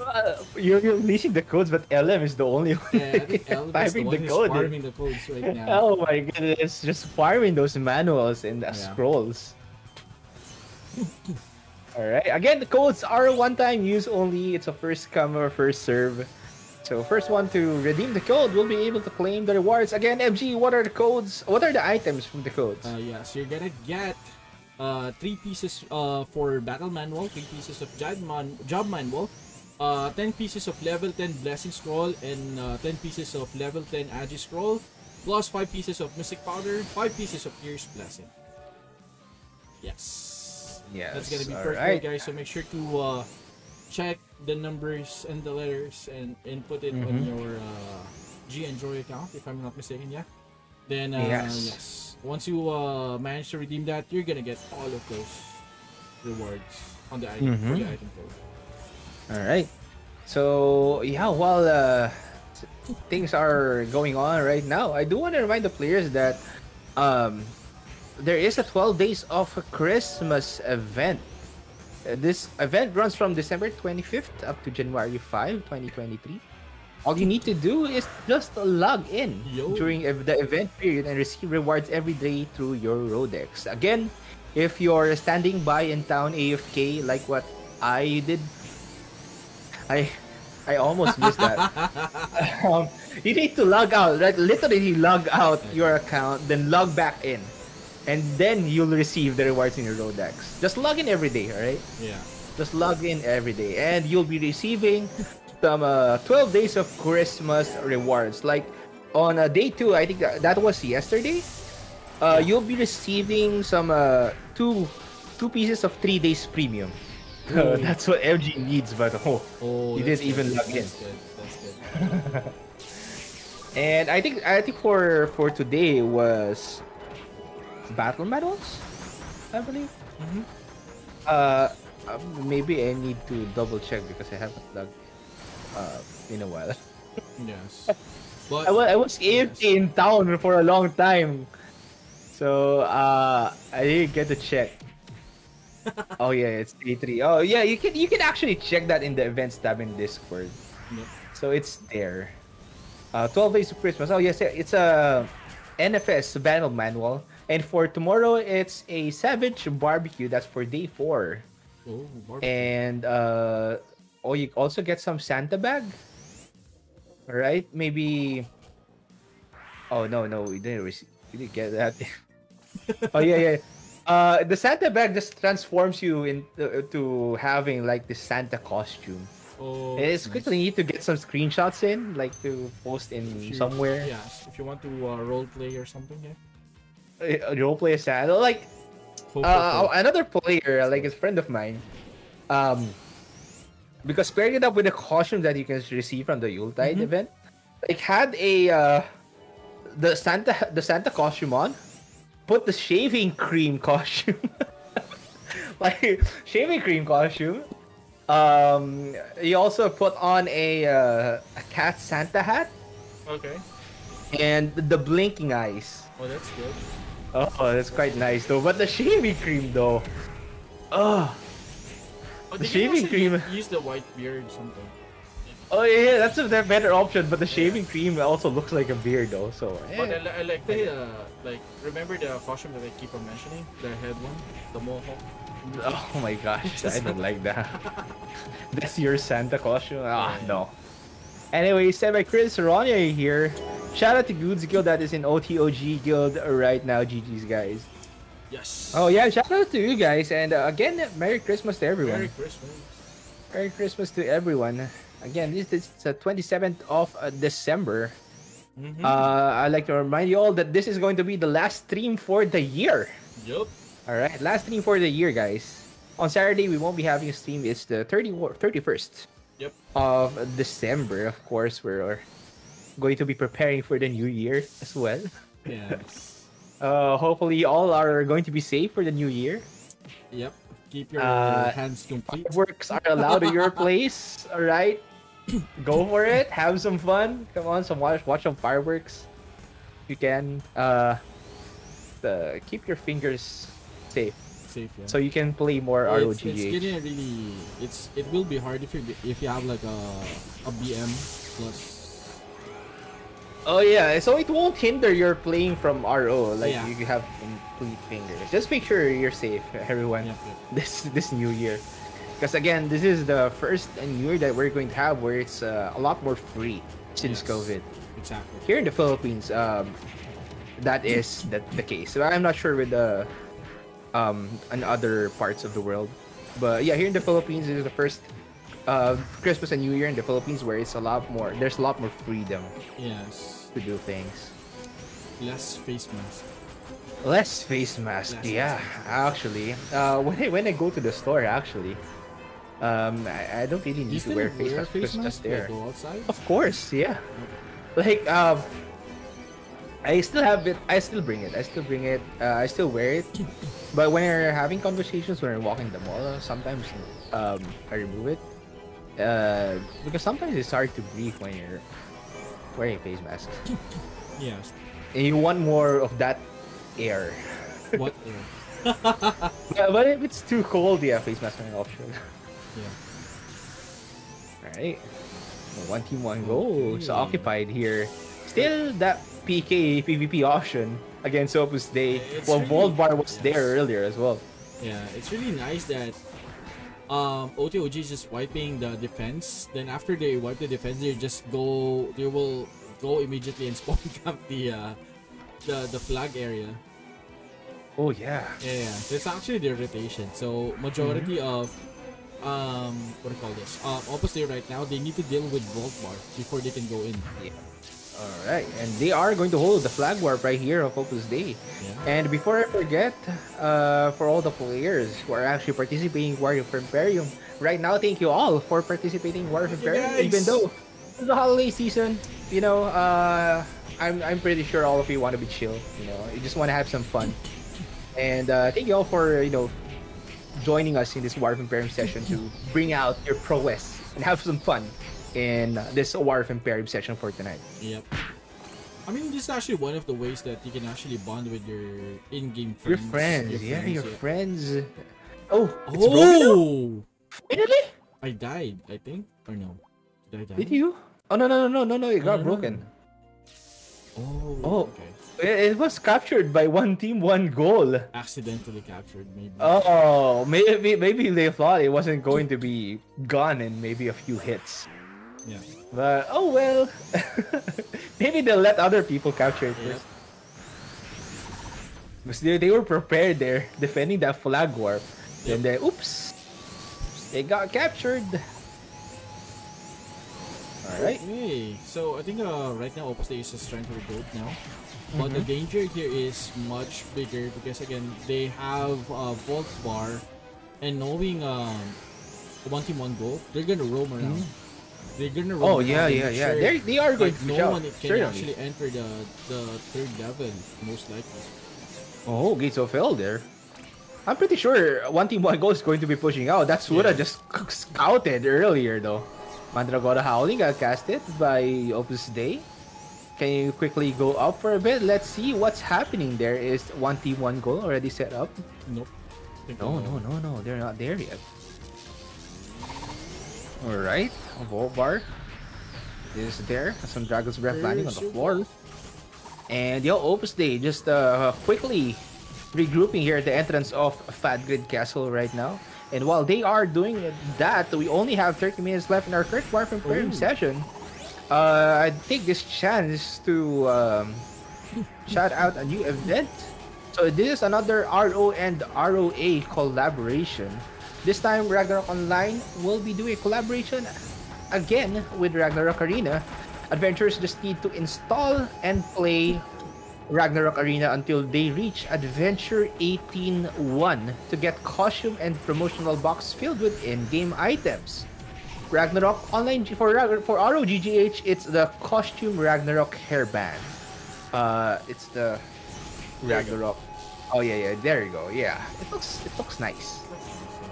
Uh, you're, you're releasing the codes, but LM is the only *laughs* one Yeah, I think *laughs* is the typing one the code. farming the codes right now. Oh my goodness, just farming those manuals and the Yeah. scrolls. Alright, again, the codes are one time use only. It's a first come or first serve. So, first one to redeem the code will be able to claim the rewards. Again, MG, what are the codes? What are the items from the codes? Uh, yeah, so you're gonna get uh, three pieces uh, for battle manual, three pieces of job, man- job manual, uh, 10 pieces of level 10 blessing scroll, and uh, 10 pieces of level 10 agi scroll, plus 5 pieces of mystic powder, 5 pieces of pierce blessing. Yes. Yes, That's gonna be perfect, alright. guys. So make sure to uh, check the numbers and the letters and input it on Mhm. your uh, GNJOY account, if I'm not mistaken. Yeah. Then uh, Yes. yes. Once you uh, manage to redeem that, you're gonna get all of those rewards on the item for the Mhm. item code. All right. So yeah, while uh, things are going on right now, I do want to remind the players that um, there is a 12 days of Christmas event. Uh, this event runs from December 25th up to January 5, 2023. All you need to do is just log in Yo. during the event period and receive rewards every day through your Rodex. Again, if you're standing by in town AFK like what I did I I almost missed that. *laughs* um, you need to log out, right? Literally log out your account, then log back in. And then you'll receive the rewards in your Rodex. Just log in every day, alright? Yeah. Just log in every day. And you'll be receiving some uh, 12 days of Christmas rewards. Like on uh, day two, I think that, that was yesterday. Uh, you'll be receiving some uh, two two pieces of three days premium. *laughs* Ooh. that's what MG needs, but oh, Oh, You didn't even good. log in. That's good. That's good. *laughs* And I think I think for for today was battle medals, I believe. Mhm. Uh, uh, maybe I need to double check because I haven't logged uh in a while. *laughs* Yes. *laughs* But I was I was AFK in town for a long time, so uh I didn't get to check. *laughs* oh yeah, it's day three. Oh yeah, you can you can actually check that in the events tab in Discord. Yep. So it's there. Uh, 12 days of Christmas. Oh yes, it's a NFS battle manual. And for tomorrow, it's a Savage Barbecue. That's for day four. Oh, barbecue. And uh, oh, you also get some Santa bag. All right, maybe. Oh no, no, we didn't receive. We didn't get that. *laughs* oh yeah, yeah. Uh, the Santa bag just transforms you into to having like the Santa costume. oh, It's nice. quickly need to get some screenshots in, like to post in you- somewhere. Yes, if you want to uh, role play or something, yeah. Uh, Role play a Santa. Like uh, ho. another player, like a friend of mine, um, because pairing it up with the costume that you can receive from the Yuletide Mhm. event, like had a uh, the Santa the Santa costume on, put the shaving cream *laughs* costume, *laughs* like shaving cream costume. Um, he also put on a uh, a cat Santa hat Okay. and the blinking eyes. oh, that's good. Oh, that's quite nice though. But the shaving cream though. Oh, Oh, The shaving cream. Use the white beard something. oh yeah, that's a better option. But the shaving cream also looks like a beard though. So Yeah. But I. I like the uh, like remember the costume that I keep on mentioning, the head one, the mohawk. oh my gosh, *laughs* I don't like that. *laughs* That's your Santa costume. Ah Yeah. no. Anyway, said by Chris Ronya here. Shout out to Goods Guild that is in OTOG Guild right now. GG's guys. Yes. Oh yeah, shout out to you guys and uh, again, Merry Christmas to everyone. Merry Christmas. Merry Christmas to everyone. Again, this is the 27th of uh, December. Mm-hmm. Uh, I'd like to remind you all that this is going to be the last stream for the year. yup. All right, last stream for the year, guys. On Saturday, we won't be having a stream. It's the 30, 31st Yep. of December. Of course, we're going to be preparing for the new year as well. Yes. *laughs* Uh, hopefully, all are going to be safe for the new year. yep. Keep your Uh, hands complete. Fireworks are allowed at your place. All right, *laughs* go for it. Have some fun. Come on, some watch watch some fireworks. You can. Uh, the, keep your fingers safe Safe, yeah. so you can play more ROG. it's, it's getting really it's it will be hard if you if you have like a a BM plus Oh yeah, so it won't hinder your playing from RO. Like Yeah. you have complete fingers. Just make sure you're safe, everyone. Yep, yep. This this new year, because again, this is the first new year that we're going to have where it's uh, a lot more free since Yes. COVID. exactly. Here in the Philippines, um, that is the, the case. So I'm not sure with the um in other parts of the world, but yeah, here in the Philippines, this is the first uh Christmas and New Year in the Philippines where it's a lot more. There's a lot more freedom Yes. to do things. Less face mask. Less face mask, Less yeah. face Actually, uh, when I, when I go to the store, actually, um, I, I don't really need to wear face wear mask face because just mask? there. Go outside? Of course, yeah. Like um, I still have it. I still bring it. I still bring it. Uh, I still wear it. But when you're having conversations, when you're walking the mall, sometimes um, I remove it. Uh, because sometimes it's hard to breathe when you're wearing face masks, *laughs* Yes. and you want more of that air. What? *laughs* air? Yeah, but if it's too cold, yeah, face mask is an option. *laughs* Yeah. Alright. One team, one goal. Okay. occupied here. Still that PK PvP option against Opus Dei. Well, really- Volbar was yes. there earlier as well. Yeah, it's really nice that um OTOG is just wiping the defense. Then after they wipe the defense, they just go. They will go immediately and *laughs* spawn camp the uh, the the flag area. Oh yeah. Yeah, yeah. That's actually their rotation. So majority Mm-hmm. of um what do you call this? Um Opus Dei right now they need to deal with Vault Bar before they can go in. All right, and they are going to hold the flag warp right here of Opus Dei. Yeah. And before I forget, uh, for all the players who are actually participating in War of Emperium, right now, thank you all for participating in War of Emperium. guys. Even though it's the holiday season, you know, uh, I'm, I'm pretty sure all of you want to be chill. You know, you just want to have some fun. And uh, thank you all for, you know, joining us in this War of Emperium session to bring out your prowess and have some fun in this War of Emperium session for tonight. Yep. I mean, this is actually one of the ways that you can actually bond with your in-game friends. Your friends. friends, yeah, your friends. Oh, it's broken? Oh! Finally? I died, I think. Or no? Did I die? Did you? Oh no no no no no no! It No, got no, no. broken. Oh, Oh. okay. It, it was captured by one team, one goal. Accidentally captured, maybe. Oh, maybe maybe they thought it wasn't going to be gone in maybe a few hits. Yeah. But oh well. *laughs* maybe they'll let other people capture it Yeah. first. Because they, they were prepared there, defending that flag warp. Yep. And then, oops, they got captured. Alright. Okay, so I think uh, right now Opus Dei is just trying to rebuild now. But the danger here is much bigger because again, they have uh, Vault Bar and knowing um, one team one goal, they're gonna roam around. They're gonna Oh yeah, yeah, yeah. sure, They're, they are going like to no out. one can certainly. actually enter the the third level most likely. Oh, Gates of Hell there. I'm pretty sure one team one goal is going to be pushing out. That's what I just *laughs* scouted earlier though. Mandragora Howling got casted by Opus Dei. Can you quickly go up for a bit? Let's see what's happening there. Is one team one goal already set up? Nope. No, no, no, no. They're not there yet. Alright. Vault Bar is there. Some Dragon's Breath landing on the floor. And yo, Opus Dei just uh, quickly regrouping here at the entrance of Fadhgridh Castle right now. And while they are doing that, we only have 30 minutes left in our current War of Emperium session. Uh, I take this chance to um, *laughs* shout out a new event. So this is another RO and ROA collaboration. This time Ragnarok Online will be doing a collaboration again with Ragnarok Arena. Adventurers just need to install and play Ragnarok Arena until they reach Adventure 18-1 to get costume and promotional box filled with in-game items. Ragnarok Online for Rag- for ROGGH, it's the costume Ragnarok hairband. Uh, it's the There you go. Ragnarok. Oh yeah, yeah. There you go. Yeah, it looks it looks nice,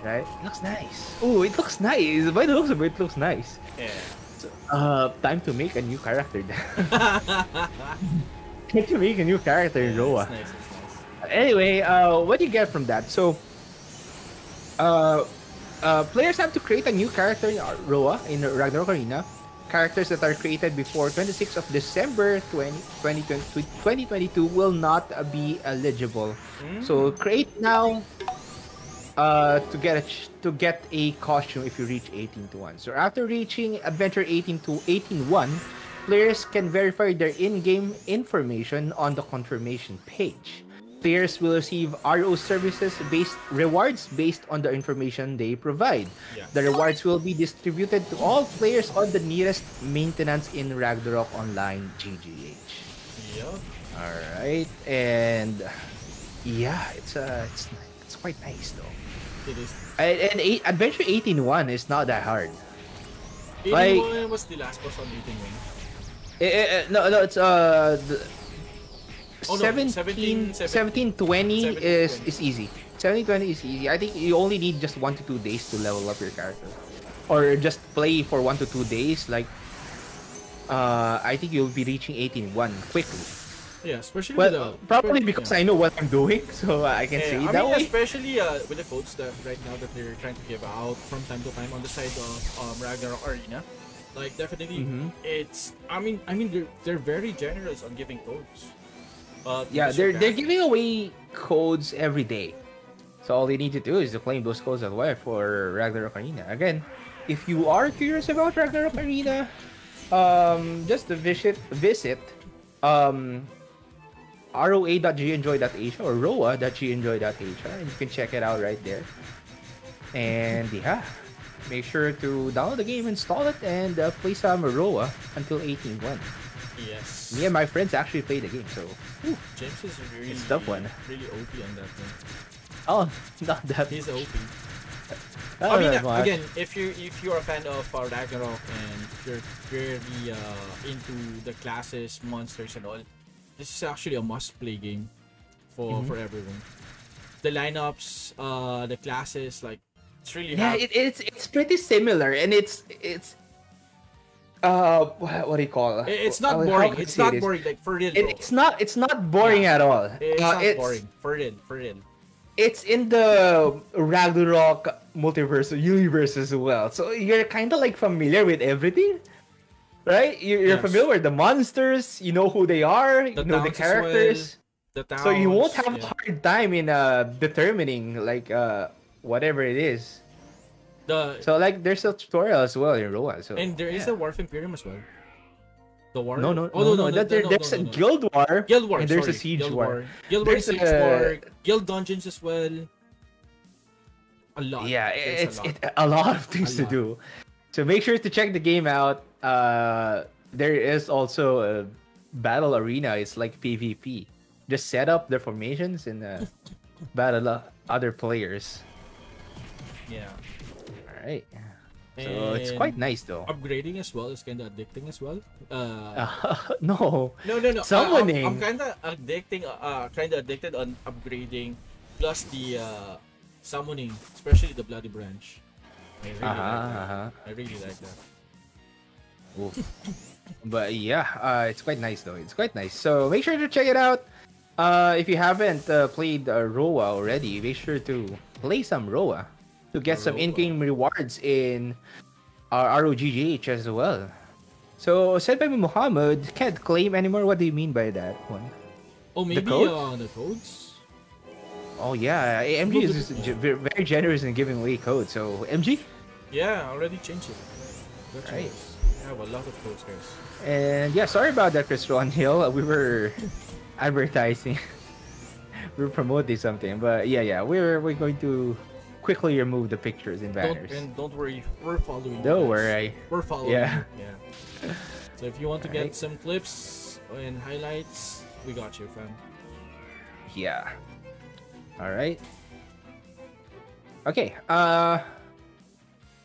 right? It looks nice. Oh, it looks nice. By the looks of it, it looks nice. Yeah. Uh, time to make a new character. *laughs* time to make a new character in Roa. It's nice, nice. Anyway, uh, what do you get from that? So, uh, uh, players have to create a new character in Roa in Ragnarok Arena. Characters that are created before 26th of December 20, 2020 2022 will not be eligible. So create now uh, to get a to get a costume if you reach 18 to 1. So after reaching Adventure 18 to 18 1, players can verify their in-game information on the confirmation page. Players will receive RO services based rewards based on the information they provide. Yeah. The rewards will be distributed to all players on the nearest maintenance in Ragnarok Online GGH. Yeah. All right, and yeah, it's uh, it's it's quite nice though. It is. And, and eight, Adventure 18-1 is not that hard. 81 Like- was the last boss on 81. Eh, eh, eh, no, no, it's uh, the Oh, no, 17, 17, 17, 20 17, is 20. is easy. 17, 20 is easy. I think you only need just one to two days to level up your character, or just play for one to two days. Like, uh, I think you'll be reaching 18-1 quickly. Yeah, especially Well, with the, probably especially- because yeah. I know what I'm doing, *laughs* so I can Yeah, say I that mean, way. especially uh, with the codes that right now that they're trying to give out from time to time on the side of um, Ragnarok Arena, like definitely Mhm. it's. I mean, I mean they're they're very generous on giving codes. Uh, Yeah, they're they're giving away codes every day. So all you need to do is to claim those codes as well for Ragnarok Arena. Again, if you are curious about Ragnarok Arena, um, just visit visit um roa.gnjoy.asia or roa.gnjoy.asia and you can check it out right there. And yeah, make sure to download the game, install it, and uh, play some Roa until 18.1. Yes. Me and my friends actually play the game, so James is really It's tough one. Really OP on that thing. oh, *laughs* not that. He's OP. not I mean, much. again, if you if you're a fan of uh, Ragnarok and you're very uh, into the classes, monsters, and all, this is actually a must-play game for Mhm. for everyone. The lineups, uh, the classes, like it's really Yeah, it, it's it's pretty similar, and it's it's uh what, what do you call it? it's not How- boring. It's not boring. Like for real, It, it's not it's not boring at all. It's Uh, not it's, boring. For real, for real. it's in the Ragnarok multiverse universe as well. So you're kind of like familiar with everything, right? You're, you're Yes. familiar with the monsters. You know who they are. The you know the towns as well. characters. The So you won't towns, have a hard time in uh determining like uh whatever it is. the So like there's a tutorial as well in Roa. So and there is yeah. the War of Emperium as well. The war. no no oh, no no, that, there, no, there's no, a no, no. guild war. Guild War. and there's sorry. a siege Guild war. Guild War, There's Siege a- War, Guild Dungeons as well. A lot. Yeah, There's it's a lot. it, a lot of things to do. So make sure to check the game out. Uh, there is also a battle arena. It's like PvP. Just set up the formations and uh, *laughs* battle other players. yeah. All right. So it's quite nice though. Upgrading as well is kind of addicting as well. Uh, Uh, *laughs* no. no, no, no. summoning. I, am kind of addicting. Uh, kind of addicted on upgrading, plus the uh, summoning, especially the bloody branch. I really Uh like that. Uh-huh. I really like that. But yeah, uh, it's quite nice though. It's quite nice. So make sure to check it out. Uh, if you haven't uh, played uh, Roa already, make sure to play some Roa to get some in-game rewards in our ROGGH as well. So said by Muhammad, can't claim anymore. What do you mean by that one? Oh, maybe codes? uh, the codes. Oh yeah, MG is just very generous in giving away codes. So MG, Yeah, I already changed it. That's Right. nice. I have a lot of guys. And yeah, sorry about that, Chris Ron Hill. *laughs* We were *laughs* advertising, *laughs* we were promoting something, but yeah, yeah, we're we're going to quickly remove the pictures and Don't, banners. and don't worry, we're following. Don't worry. We're following. Yeah. Yeah. So if you want to get Alright. some clips and highlights, we got you, fam. Yeah. All right. Okay. Uh,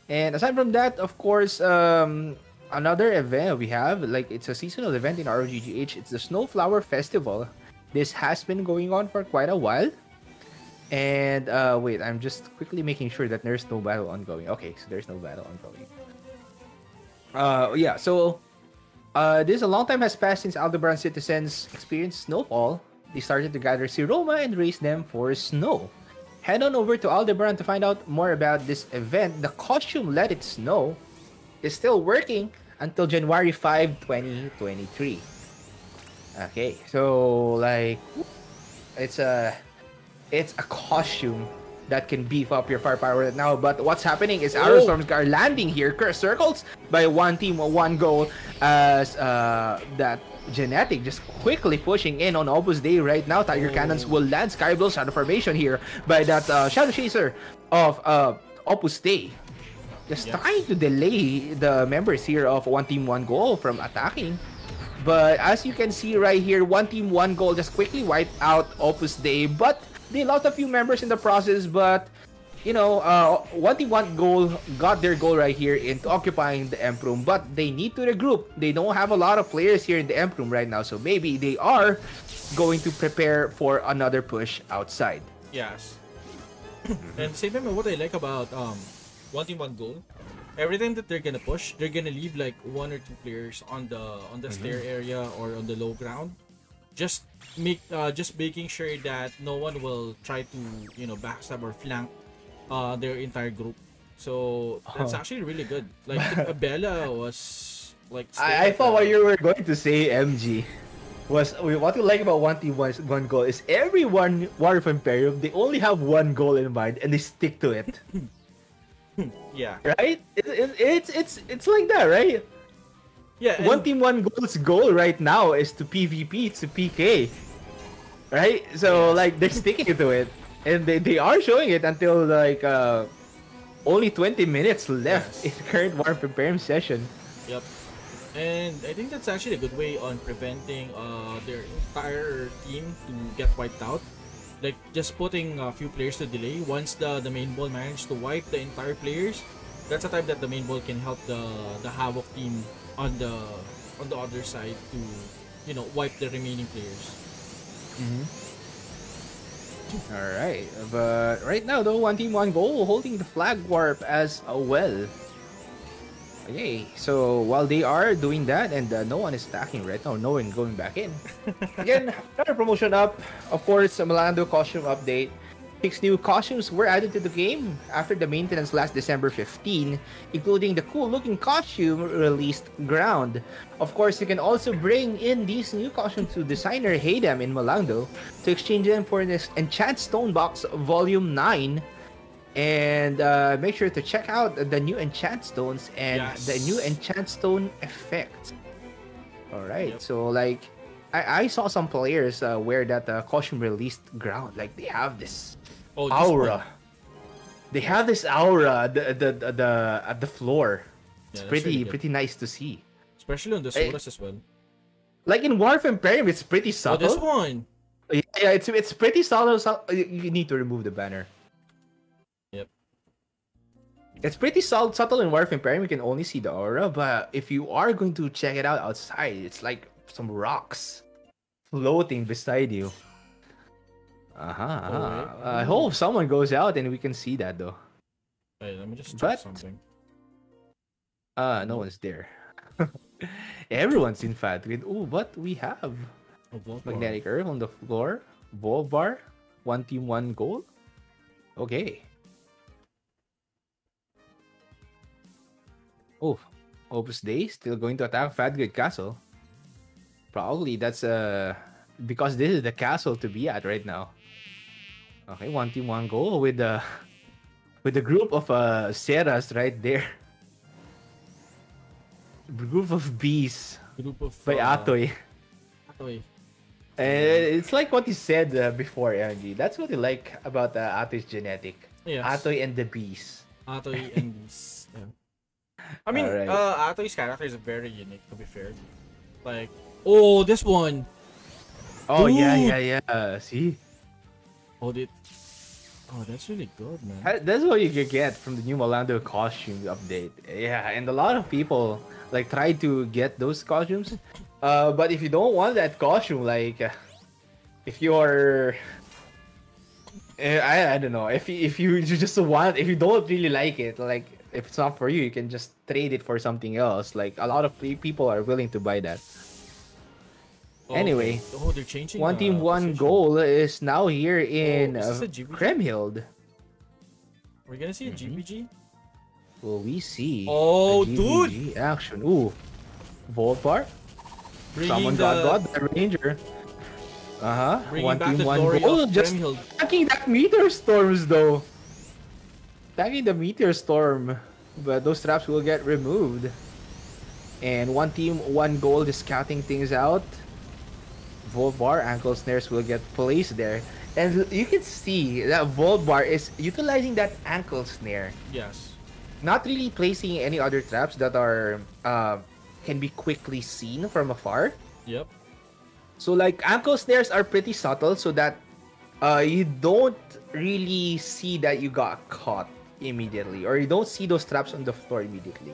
and aside from that, of course, um, another event we have, like it's a seasonal event in ROGGH. It's the Snowflower Festival. This has been going on for quite a while. And uh, wait, I'm just quickly making sure that there's no battle ongoing. Okay, so there's no battle ongoing. Uh, yeah. So, uh, this a long time has passed since Aldebaran citizens experienced snowfall. They started to gather Siroma and raise them for snow. Head on over to Aldebaran to find out more about this event. The costume Let It Snow is still working until January 5, 2023. Okay, so like it's a it's a costume that can beef up your firepower right now. But what's happening is arrow Oh. storms are landing here, circles by one team, one goal. As uh, that genetic just quickly pushing in on Opus Dei right now. Tiger cannons will land Skyblow shadow formation here by that uh, shadow chaser of uh, Opus Dei. Just Yeah. trying to delay the members here of one team, one goal from attacking. But as you can see right here, one team, one goal just quickly wiped out Opus Dei. But they lost a few members in the process. But you know, uh, one team, one goal got their goal right here into occupying the Emp Room. But they need to regroup. They don't have a lot of players here in the Emp Room right now. So maybe they are going to prepare for another push outside. Yes. *coughs* and same time, what I like about um, one team one goal, every time that they're gonna push, they're gonna leave like one or two players on the on the stair area or on the low ground, just make uh, just making sure that no one will try to you know backstab or flank uh, their entire group. So that's Oh. actually really good. *laughs* Like Abella was like. I, I thought what you were going to say, MG, was what you like about one team one, one goal is every one War of Emperium they only have one goal in mind and they stick to it, *laughs* Yeah. right? It, it, it's it's it's like that, right? Yeah. one team one goal's goal right now is to PvP, to PK, right? So like they're sticking to it, and they, they are showing it until like uh only 20 minutes left Yes. in current War Emperium session. Yep. And I think that's actually a good way on preventing uh, their entire team to get wiped out. Like just putting a few players to delay. Once the, the main ball manages to wipe the entire players, that's the time that the main ball can help the the Havoc team on the on the other side to you know wipe the remaining players. Mm-hmm. All right, but right now though, one team, one goal, holding the flag warp as well. Okay, so while they are doing that and uh, no one is attacking right now, no one going back in. *laughs* Again, another promotion up. Of course, a Malangdo costume update. Six new costumes were added to the game after the maintenance last December 15, including the cool looking costume released Ground. Of course, you can also bring in these new costumes to designer Haydam in Malangdo to exchange them for this Enchant Stone Box Volume 9. And uh, make sure to check out the new Enchant Stones and the new Enchant Stone effect. Alright, Yep. so like I, I saw some players uh, wear that uh, costume released ground. Like they have this Oh, aura. They have this aura the the the, the at the floor. It's Yeah, pretty really pretty nice to see. Especially on the. Solas as well. Like in War of Emperium, it's pretty Oh, this one. yeah, yeah, it's it's pretty subtle. su- you, you need to remove the banner. It's pretty subtle, subtle in War of Emperium. You can only see the aura, but if you are going to check it out outside, it's like some rocks floating beside you. Uh-huh. uh-huh. Alright. I hope someone goes out and we can see that though. Wait, let me just check But- something. Uh, no one's there. *laughs* Everyone's in fact. with- Ooh, what we have? Oh, Magnetic Earth on the floor. Volbar. One team, one goal. Okay. Oh, Opus Dei still going to attack Fadhgridh Castle. Probably that's uh because this is the castle to be at right now. Okay, one team, one goal with the *laughs* with the group of uh Suras right there. *laughs* Group of bees Group of by uh, Atoy. Atoy. *laughs* And it's like what you said uh, before, Angie. That's what you like about uh, Atoy's genetic. Yes. Atoy and the bees. Atoy and these. Yeah. I mean, Alright. uh, Atoy's character is very unique, to be fair. Like, oh, this one. Oh yeah, Dude. yeah, yeah. See, Oh, it. Oh, that's really good, man. That's what you could get from the new Malangdo costume update. Yeah, and a lot of people like try to get those costumes. Uh, but if you don't want that costume, like, uh, if you're, eh, I I don't know, if you, if you you *laughs* just want, if you don't really like it, like if it's not for you, you can just trade it for something else. Like a lot of people are willing to buy that. Oh, anyway, Oh, they're changing. One uh, team, one position. goal is now here in is this uh. Kriemhild. We're gonna see a Mhm. GBG. Will we see? Oh, dude! Action. Ooh, Volpar. Bringing Someone the, got got the Ranger. Uh huh. One team, one goal. Just attacking that meteor storms though. Attacking the meteor storm, but those traps will get removed. And one team, one goal, just scouting things out. Volbar ankle snares will get placed there. And you can see that Volbar is utilizing that ankle snare Yes. not really placing any other traps that are uh, can be quickly seen from afar. Yep. So like ankle snares are pretty subtle, so that uh, you don't really see that you got caught immediately, or you don't see those traps on the floor immediately.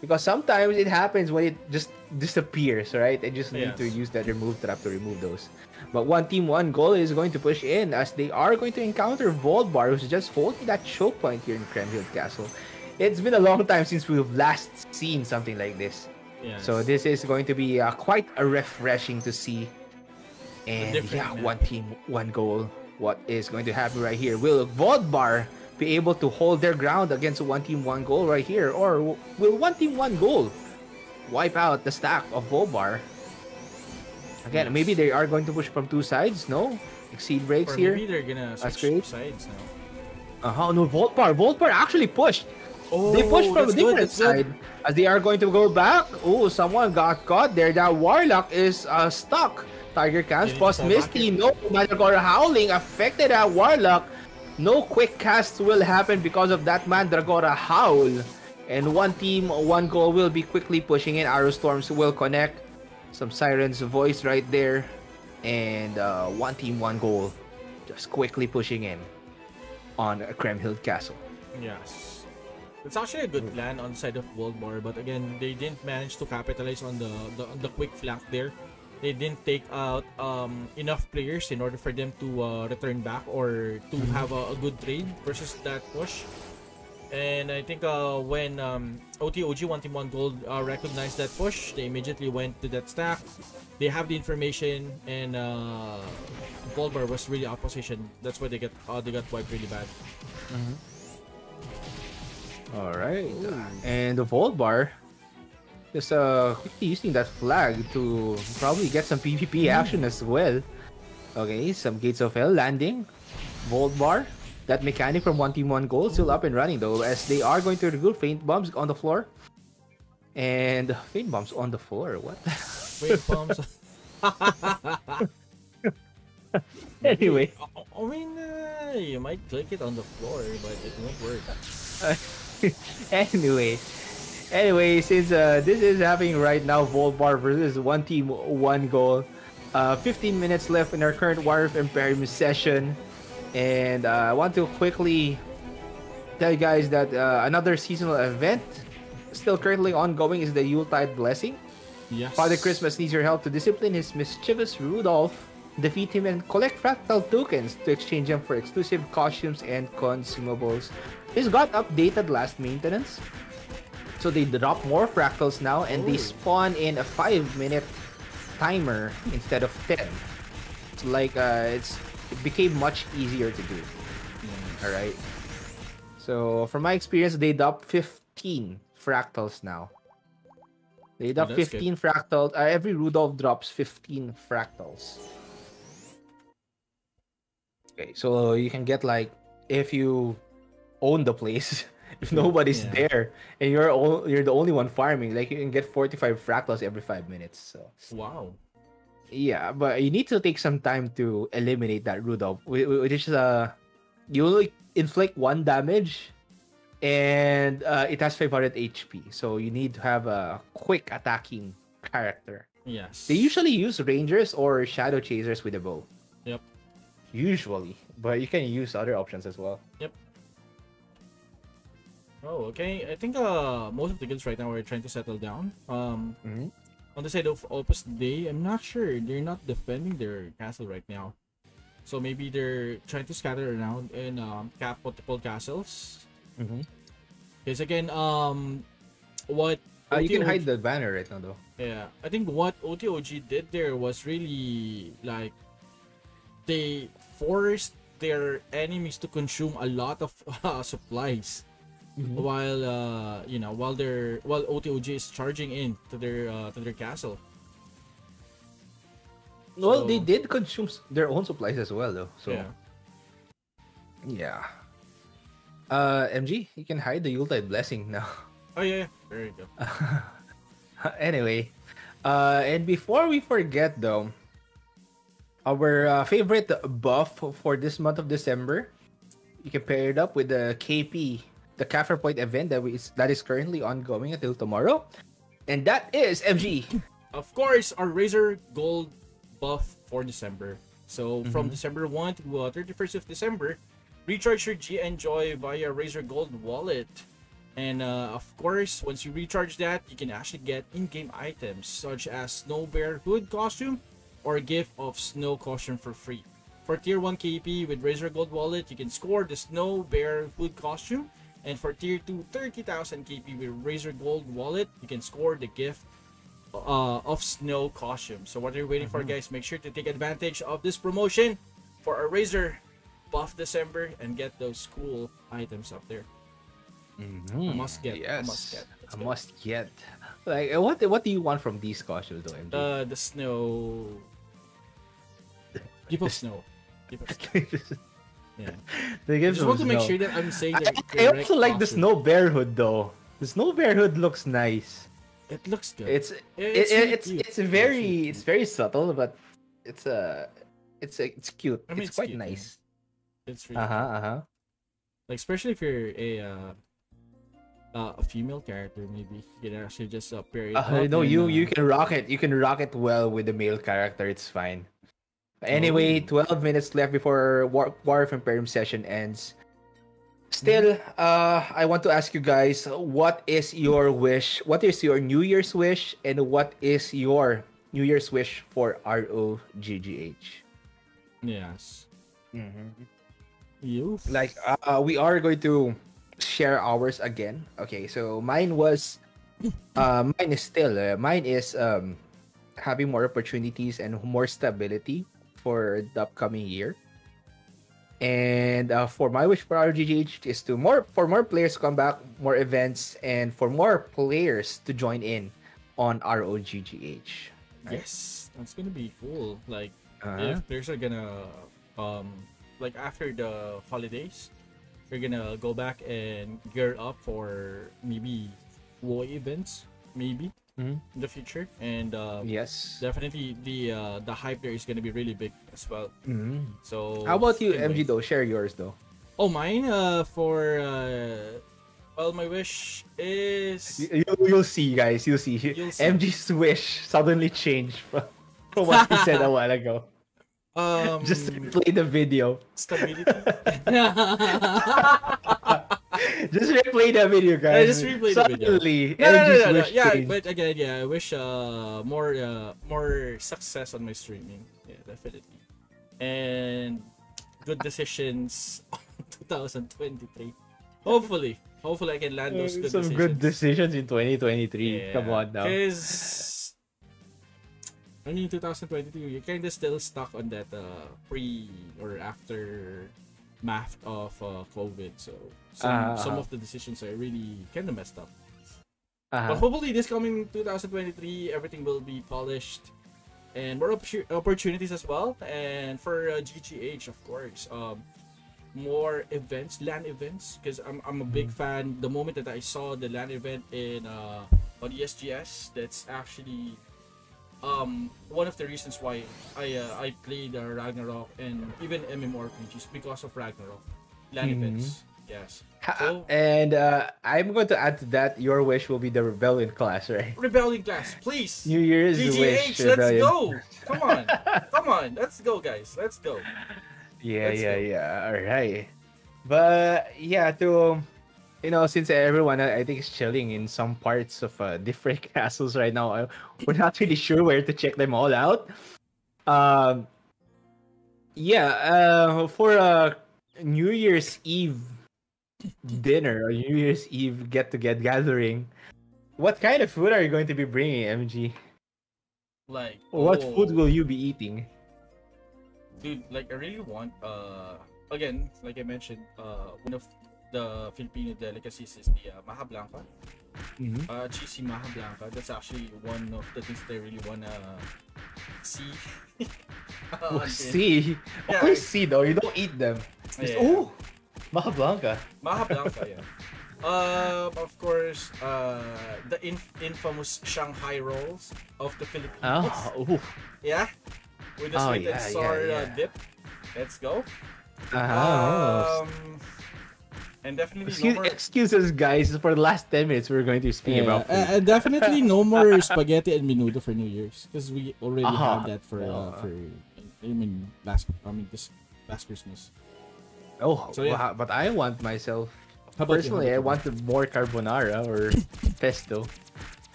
Because sometimes it happens when it just disappears, right? And just need to use that remove trap to remove those. But one team, one goal is going to push in as they are going to encounter Volbar, who's just holding that choke point here in Kriemhild Castle. It's been a long time since we've last seen something like this. Yes. So this is going to be uh, quite a refreshing to see. And yeah, map. one team, one goal. What is going to happen right here? Will Vodbar be able to hold their ground against one team, one goal right here? Or will one team, one goal wipe out the stack of Volbar? Again, Yes. maybe they are going to push from two sides. No? Exceed breaks Or here. maybe they're gonna switch great. sides now. Uh-huh, no, Voltbar. Voltbar actually pushed. Oh, they pushed from a different that's good. side as they are going to go back. Oh, someone got caught there. That Warlock is uh, stuck. Tiger Cans They need to plus fall back Misty. No Mandragora howling affected that Warlock. No quick casts will happen because of that Mandragora howl. And one team, one goal will be quickly pushing in. Arrow Storms will connect. Some Siren's voice right there. And uh, one team, one goal. Just quickly pushing in on Kriemhild Castle. Yes. It's actually a good plan on the side of World Bar, but again, they didn't manage to capitalize on the, the the quick flank there. They didn't take out um, enough players in order for them to uh, return back or to have a, a good trade versus that push. And I think uh, when um, OTOG 1 Team 1 Goal uh, recognized that push, they immediately went to that stack. They have the information, and uh, Volbar was really out position. That's why they get uh, they got wiped really bad. All right. And the Volt Bar just uh quickly using that flag to probably get some PvP action as well. Okay, some Gates of Hell landing. Volt Bar. That mechanic from 1 Team 1 Goal still up and running though, as they are going to recruit Feint Bombs on the floor. And Feint Bombs on the floor. What? *laughs* Feint bombs. *laughs* anyway. I- I mean, uh, you might click it on the floor, but it won't work. *laughs* anyway, anyway, since uh, this is happening right now, Volbar versus one team, one goal. Uh, 15 minutes left in our current of Emperium session, and uh, I want to quickly tell you guys that uh, another seasonal event still currently ongoing is the Yuletide Blessing. Yes. Father Christmas needs your help to discipline his mischievous Rudolph, defeat him, and collect fractal tokens to exchange them for exclusive costumes and consumables. This got updated last maintenance. So they drop more fractals now and they Oh. spawn in a 5 minute timer instead of 10. It's like uh it's it became much easier to do. Alright. So from my experience they drop 15 fractals now. They drop Oh, that's good. 15 fractals. Uh, every Rudolph drops 15 fractals. Okay, so you can get like if you own the place, *laughs* if *laughs* nobody's Yeah. there and you're o- you're the only one farming, like you can get 45 fractals every 5 minutes. So Wow. yeah, but you need to take some time to eliminate that Rudolph, whi- whi- which is uh you only inflict one damage and uh, it has 500 HP. So you need to have a quick attacking character. Yes. They usually use rangers or shadow chasers with a bow. Yep. Usually, but you can use other options as well. Oh, okay. I think uh most of the guilds right now are trying to settle down. Um, Mhm. on the side of Opus Dei, I'm not sure. They're not defending their castle right now. So maybe they're trying to scatter around and um, cap multiple castles. Mhm. Because again, um, what Uh, you can hide the banner right now, though. Yeah, I think what OTOG did there was really like they forced their enemies to consume a lot of *laughs* uh, supplies while uh you know while they're while OTOG is charging in to their uh, to their castle. Well, they did consume their own supplies as well, though. So yeah. yeah. Uh, MG, you can hide the Yuletide blessing now. Oh yeah, yeah. there you go. *laughs* anyway, uh, and before we forget though, our uh, favorite buff for this month of December, you can pair it up with the KP, the Kafra Point event that is that is currently ongoing until tomorrow, and that is MG. Of course, our Razor Gold buff for December. So from Mhm. December 1 to uh, 31st of December, recharge your GNJOY via Razor Gold wallet. And uh, of course, once you recharge that, you can actually get in-game items such as Snow Bear Hood costume or gift of Snow costume for free. For tier 1 KP with Razor Gold wallet, you can score the Snow Bear Hood costume. And for tier 2 30,000 KP with Razor Gold wallet, you can score the gift uh, of snow costume. So what are you waiting for, guys? Make sure to take advantage of this promotion for a Razor buff December and get those cool items up there. Mm, must get, a Yes, must get. Let's a go. must get. Like, what what do you want from these costumes, though, MG? Uh, the snow. Of *laughs* snow. Of *laughs* snow. Yeah. *laughs* they I just want to make sure that I'm saying I, I correct also like the snow bear hood though. The snow bear hood looks nice. It looks good. It's It's it, really it's cute. it's Yeah, very really it's very subtle, but it's uh it's uh, it's cute. I mean, it's, it's quite cute, yeah. nice. It's really Uh huh. Uh huh. like especially if you're a uh, uh, a female character, maybe you can actually just uh, pair it Uh, no, you you can rock it. You can rock it well with the male character. It's fine. Anyway, Oh. 12 minutes left before War, War of Emperium session ends. Still, uh, I want to ask you guys, what is your wish? What is your New Year's wish, and what is your New Year's wish for ROGGH? Yes. Mm-hmm. You. Like, uh, we are going to share ours again. Okay, so mine was, *laughs* uh, mine is still, uh, mine is um, having more opportunities and more stability for the upcoming year. And uh, for my wish for RGGH is to more for more players to come back, more events, and for more players to join in on ROGGH. Yes, that's gonna be cool. Like Uh-huh. if players are gonna um like after the holidays, they're gonna go back and gear up for maybe WoE events, maybe Mhm. in the future. And um, Yes. definitely the uh, the hype there is gonna be really big as well. Mhm. So How about you, MG? Though, share yours though. Oh, mine uh for uh well my wish is You, you'll see, guys. You'll see. You'll see. MG's wish suddenly changed *laughs* from, from what he said a while ago. *laughs* um Just play the video. stability. *laughs* *laughs* Just replay the video, guys. just replay the video. Suddenly, No, no, no, no, no. Yeah, changed. but again, yeah, I wish uh more uh more success on my streaming. Yeah, definitely. And good decisions *laughs* on 2023. Hopefully, hopefully I can land those good Some decisions. good decisions in 2023. Come on now. Because I mean, 2022, you're kind of still stuck on that uh, pre or after math of uh, COVID. So some Ah, some ah. of the decisions are really kind of messed up. Uh-huh. But hopefully, this coming 2023, everything will be polished and more opportu- opportunities as well. And for uh, GGH, of course, um, more events, LAN events, because I'm, I'm a big fan. The moment that I saw the LAN event in uh, on ESGS, that's actually um, one of the reasons why I uh, I played uh, Ragnarok and even MMORPGs because of Ragnarok LAN Mhm. events. Yes, Ha- So- and uh, I'm going to add to that. Your wish will be the rebellion class, right? Rebellion class, please. New Year's GGH, wish. let's rebellion. go! Come on, come on, let's go, guys. Let's go. *laughs* Yeah, Let's yeah, go. yeah. All right. But yeah, to you know, since everyone I I think is chilling in some parts of uh, different *laughs* castles right now, uh, we're not really sure where to check them all out. Um, yeah, uh, for a New Year's Eve dinner or New Year's Eve get to get gathering, what kind of food are you going to be bringing, MG? Like, What oh, food will you be eating? dude? Like, I really want. Uh, again, like I mentioned, uh, one of the Filipino delicacies is the uh, maja blanca. Mhm. Uh, cheesy maja blanca. That's actually one of the things that I really wanna see. *laughs* Oh, on see, Yeah, I- see though. You don't eat them. Just, Yeah. Oh, Maja Blanca. Maja Blanca, yeah. *laughs* Um, of course, uh, the inf- infamous Shanghai rolls of the Philippines. *laughs* Oh, ooh. Yeah, with the Oh, sweet yeah, and yeah, sour yeah. Uh, dip. Let's go. Uh-huh. Um, and definitely Excuse, no more. excuse us, guys. For the last ten minutes, we're going to speak Yeah, about food. uh, uh, definitely no more *laughs* spaghetti and menudo for New Year's because we already Uh-huh. had that for uh, Uh. for I mean last I mean this last Christmas. oh, so, yeah. wow, but I want myself How about you? personally. How I about want more carbonara or *laughs* pesto.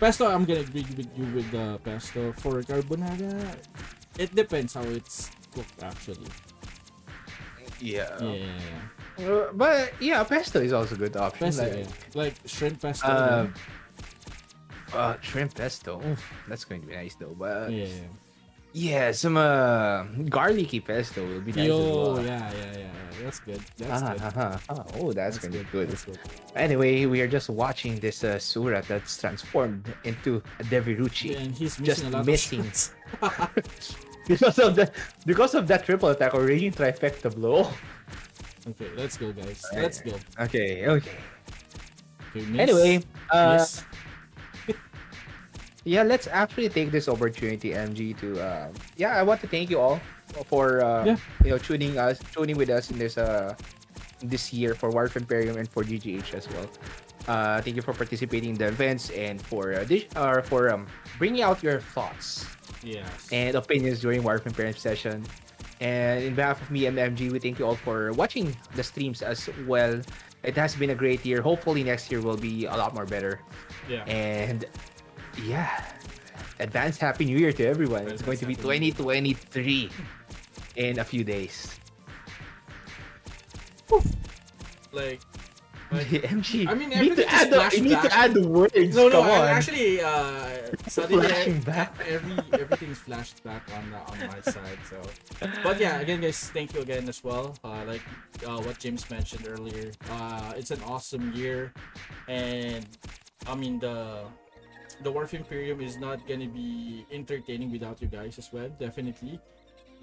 pesto. I'm gonna agree with you with the pesto for carbonara. It depends how it's cooked actually. Yeah. Yeah, Uh, but yeah, pesto is also a good option. pesto. like, yeah. Like shrimp pesto. uh, uh, shrimp pesto. Oof, that's going to be nice though. But yeah. yeah, some uh, garlicky pesto will be nice as Yo, well. yeah, yeah, yeah. That's good. That's Ah, good. ah, ah, ah. Oh, that's, gonna be good. Good. Anyway, we are just watching this uh, Surat that's transformed into a Deviruchi. Yeah, and he's Just missing a lot missing. *laughs* because of that, because of that triple attack or raging trifecta blow. Okay, let's go, guys. Alright. Let's go. Okay, okay. Okay, miss. Anyway, uh, Miss. yeah, let's actually take this opportunity, MG, to uh, yeah, I want to thank you all for uh, Yeah. you know tuning us, tuning with us in this uh this year for War of Emperium and for GGH as well. Uh, thank you for participating in the events and for uh, this, or for um bringing out your thoughts Yes. and opinions during War of Emperium session. And in behalf of me and MG, we thank you all for watching the streams as well. It has been a great year. Hopefully next year will be a lot more better. Yeah. And yeah, advance Happy New Year to everyone. It's going to be 2023 in a few days. like *laughs* MG, MG. I mean, you need to add the, you need to add the words. No, no, Come on. actually, uh, suddenly Flashing back. every everything's flashed back on the, on my side. So, but yeah, again, guys, thank you again as well. Uh, like uh, what James mentioned earlier, uh, it's an awesome year, and I mean the the War of Emperium is not gonna be entertaining without you guys as well. Definitely,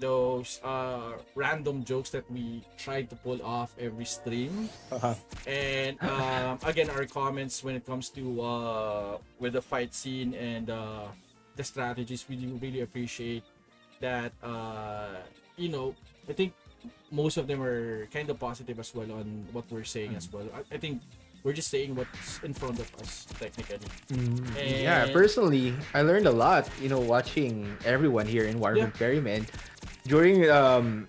those uh random jokes that we try to pull off every stream. Uh-huh. and um, again our comments when it comes to uh, with the fight scene and uh, the strategies we do really appreciate that uh, you know i think most of them are kind of positive as well on what we're saying as well. I, I think we're just saying what's in front of us technically. Mm, yeah, And- personally, I learned a lot, you know, watching everyone here in War Yeah. Emperium and during um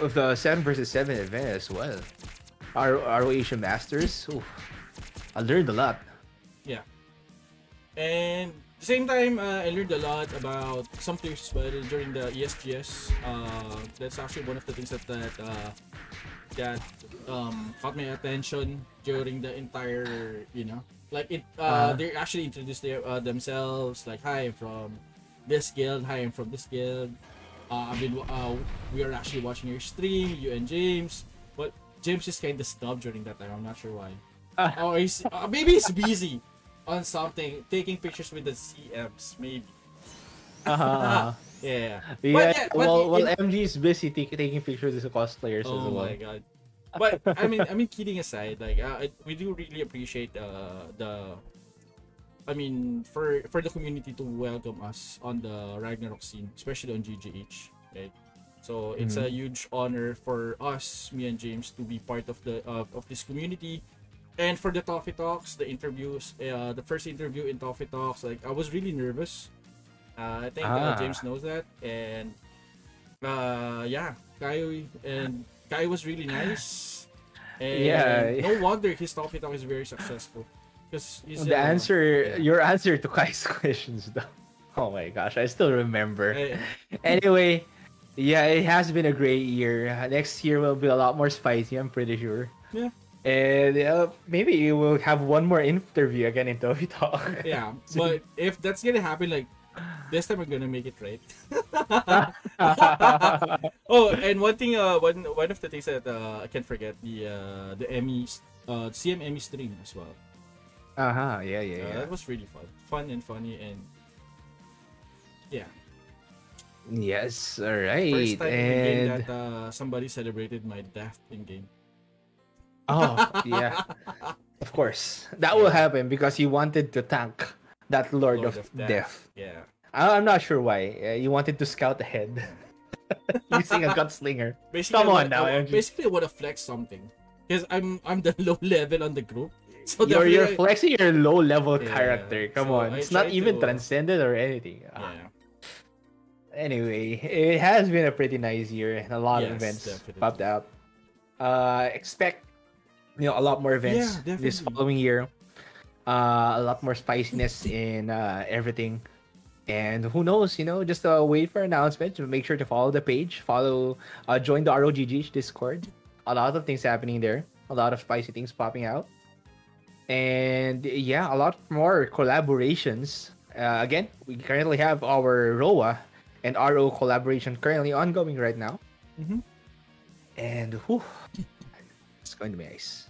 of the seven versus seven event as well. Our RO Asian Masters. oof, I learned a lot. Yeah, and same time, uh, I learned a lot about some players as well during the ESGS. Uh, that's actually one of the things that that uh, that um, caught my attention during the entire, you know, like it. Uh, Uh-huh. They actually introduced their, uh, themselves, like, "Hi, I'm from this guild. Hi, I'm from this guild. Uh, I've been. Uh, we are actually watching your stream, you and James." But James is kind of snubbed during that time. I'm not sure why. *laughs* Oh, he's uh, maybe he's busy on something, taking pictures with the CMs, maybe. Uh-huh. *laughs* Yeah. yeah, But yeah, but well, well, MG is busy ta- taking pictures of the cosplayers as well. Oh my god. But I mean, I mean, kidding aside, like uh, I- we do really appreciate uh, the. I mean, for for the community to welcome us on the Ragnarok scene, especially on GGH, right? So it's a huge honor for us, me and James, to be part of the of, of this community. And for the Toffee Talks, the interviews, uh, the first interview in Toffee Talks, like I was really nervous. Uh, I think uh, Ah. James knows that, and uh, yeah, Kai and Kai was really nice. *laughs* And Yeah. no wonder his Toffee Talk is very successful. Because the answer, yeah. your answer to Kai's *laughs* questions, though. Oh my gosh, I still remember. anyway, yeah, it has been a great year. Next year will be a lot more spicy, I'm pretty sure. Yeah. And uh, maybe you will have one more interview again in Toby Talk. yeah, *laughs* but if that's gonna happen, like this time we're gonna make it right. *laughs* Oh, and one thing, uh, one one of the things that uh, I can't forget the uh, the Emmy, uh, CM Emmy stream as well. Uh huh. Yeah, yeah, Uh, yeah. That was really fun, fun and funny, and yeah, Yes. All right. first time in game And that uh, somebody celebrated my death in game. oh *laughs* yeah, of course that will happen because you wanted to tank that Lord, of, Death. Yeah. I- I'm not sure why. Uh, you wanted to scout ahead using *laughs* a gunslinger. Basically, Come I on wa- now, I basically, I want to flex something because I'm I'm the *laughs* low level on the group. So You're, you're flexing your low level Yeah, character. Come so on, I it's not even to- transcended or anything. Ah. yeah. Anyway, it has been a pretty nice year and a lot of events definitely. popped up. Uh, expect you know a lot more events Yeah, this following year. Uh, a lot more spiciness *laughs* in uh, everything. And who knows, you know, just uh, wait for announcements. Make sure to follow the page, follow, uh, join the ROGG Discord. A lot of things happening there. A lot of spicy things popping out. And yeah, a lot more collaborations. Uh, again, we currently have our ROA and RO collaboration currently ongoing right now. Mhm. And whew, it's going to be nice.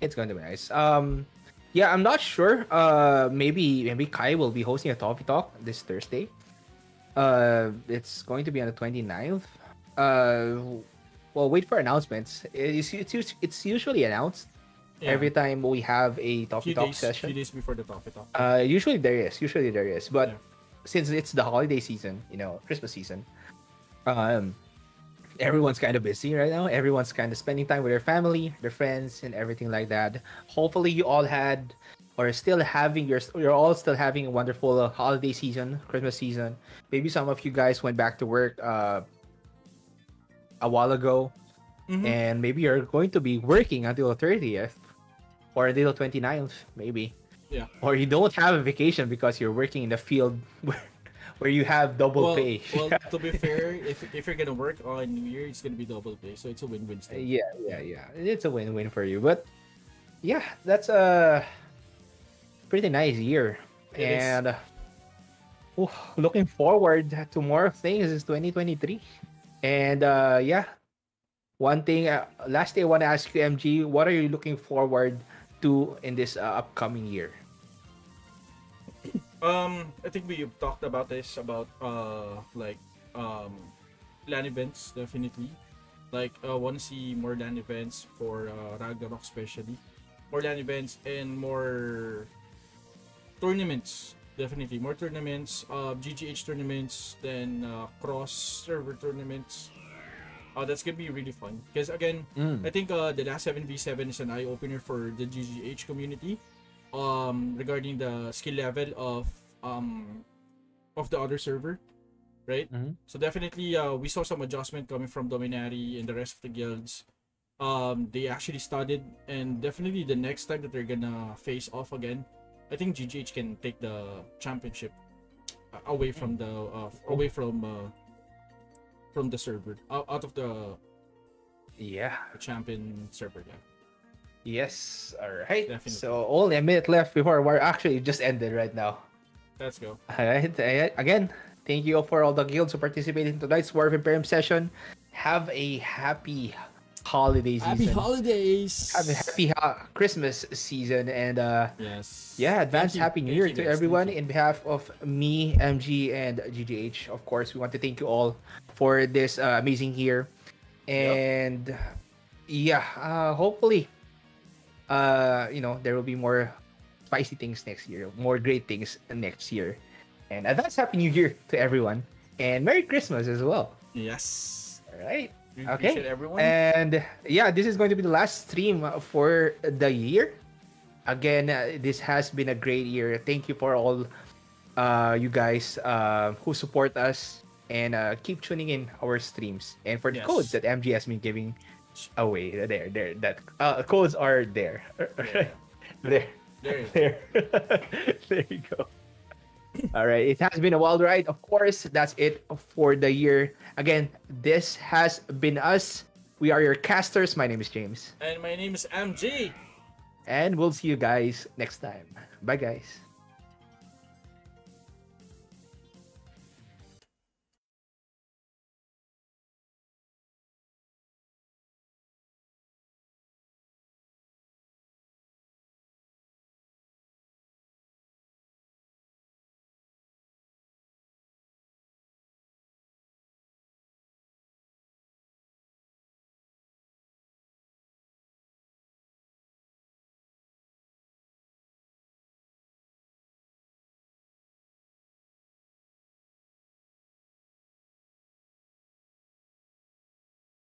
It's going to be nice. Um, yeah, I'm not sure. Uh, maybe maybe Kai will be hosting a Toffee Talk this Thursday. Uh, it's going to be on the 29th. Uh, well, wait for announcements. It's it's, it's usually announced yeah. every time we have a Toffee Talk days, session. few days before the Toffee Talk. Uh, usually there is. Usually there is. But Yeah. since it's the holiday season, you know, Christmas season, um, everyone's kind of busy right now. Everyone's kind of spending time with their family, their friends, and everything like that. Hopefully, you all had or still having your you're all still having a wonderful uh, holiday season, Christmas season. Maybe some of you guys went back to work uh, a while ago, Mhm. and maybe you're going to be working until the 30th or until 29th, maybe. Yeah. Or you don't have a vacation because you're working in the field *laughs* where, where you have double well, pay. well, *laughs* to be fair, if if you're gonna work on New Year, it's gonna be double pay, so it's a win-win. Still. yeah, yeah, yeah. It's a win-win for you. But yeah, that's a pretty nice year. It is. and uh, ooh, looking forward to more things is 2023. And uh, yeah, one thing, uh, last thing I want to ask you, MG, what are you looking forward to in this uh, upcoming year? Um, I think we've talked about this about uh like um LAN events definitely. Like uh want to see more LAN events for uh, Ragnarok especially, more LAN events and more tournaments. Definitely more tournaments, uh, GGH tournaments, then uh, cross server tournaments. Uh, that's gonna be really fun because again, I think uh, the last 7v7 is an eye opener for the GGH community um, regarding the skill level of um, of the other server, right? Mhm. So definitely, uh, we saw some adjustment coming from Dominari and the rest of the guilds. Um, they actually studied, and definitely the next time that they're gonna face off again, I think GGH can take the championship uh, away from the uh, away from uh, from the server out, of the Yeah. champion server. Yeah. Yes. All right. Definitely. So only a minute left before we're actually just ended right now. Let's go. All right. Again, thank you all for all the guilds who participated in tonight's War of Emperium session. Have a happy holiday season. Happy holidays. Have a happy uh, Christmas season and uh Yes. yeah, advance happy new Thank year you, to guys. everyone in behalf of me, MG, and GGH. Of course, we want to thank you all for this uh, amazing year. And yeah, uh, hopefully, uh, you know, there will be more spicy things next year, more great things next year. And advance happy new year to everyone. And Merry Christmas as well. Yes. All right. We Okay. everyone. And yeah, this is going to be the last stream for the year. Again, uh, this has been a great year. Thank you for all uh, you guys uh, who support us and uh, keep tuning in our streams. And for the Yes. codes that MG has been giving away, there, there, that uh, codes are there, Yeah. *laughs* there, there. there, *laughs* there you go. All right, it has been a wild ride. Of course, that's it for the year. Again, this has been us. We are your casters. My name is James, And my name is MG. and we'll see you guys next time. Bye, guys.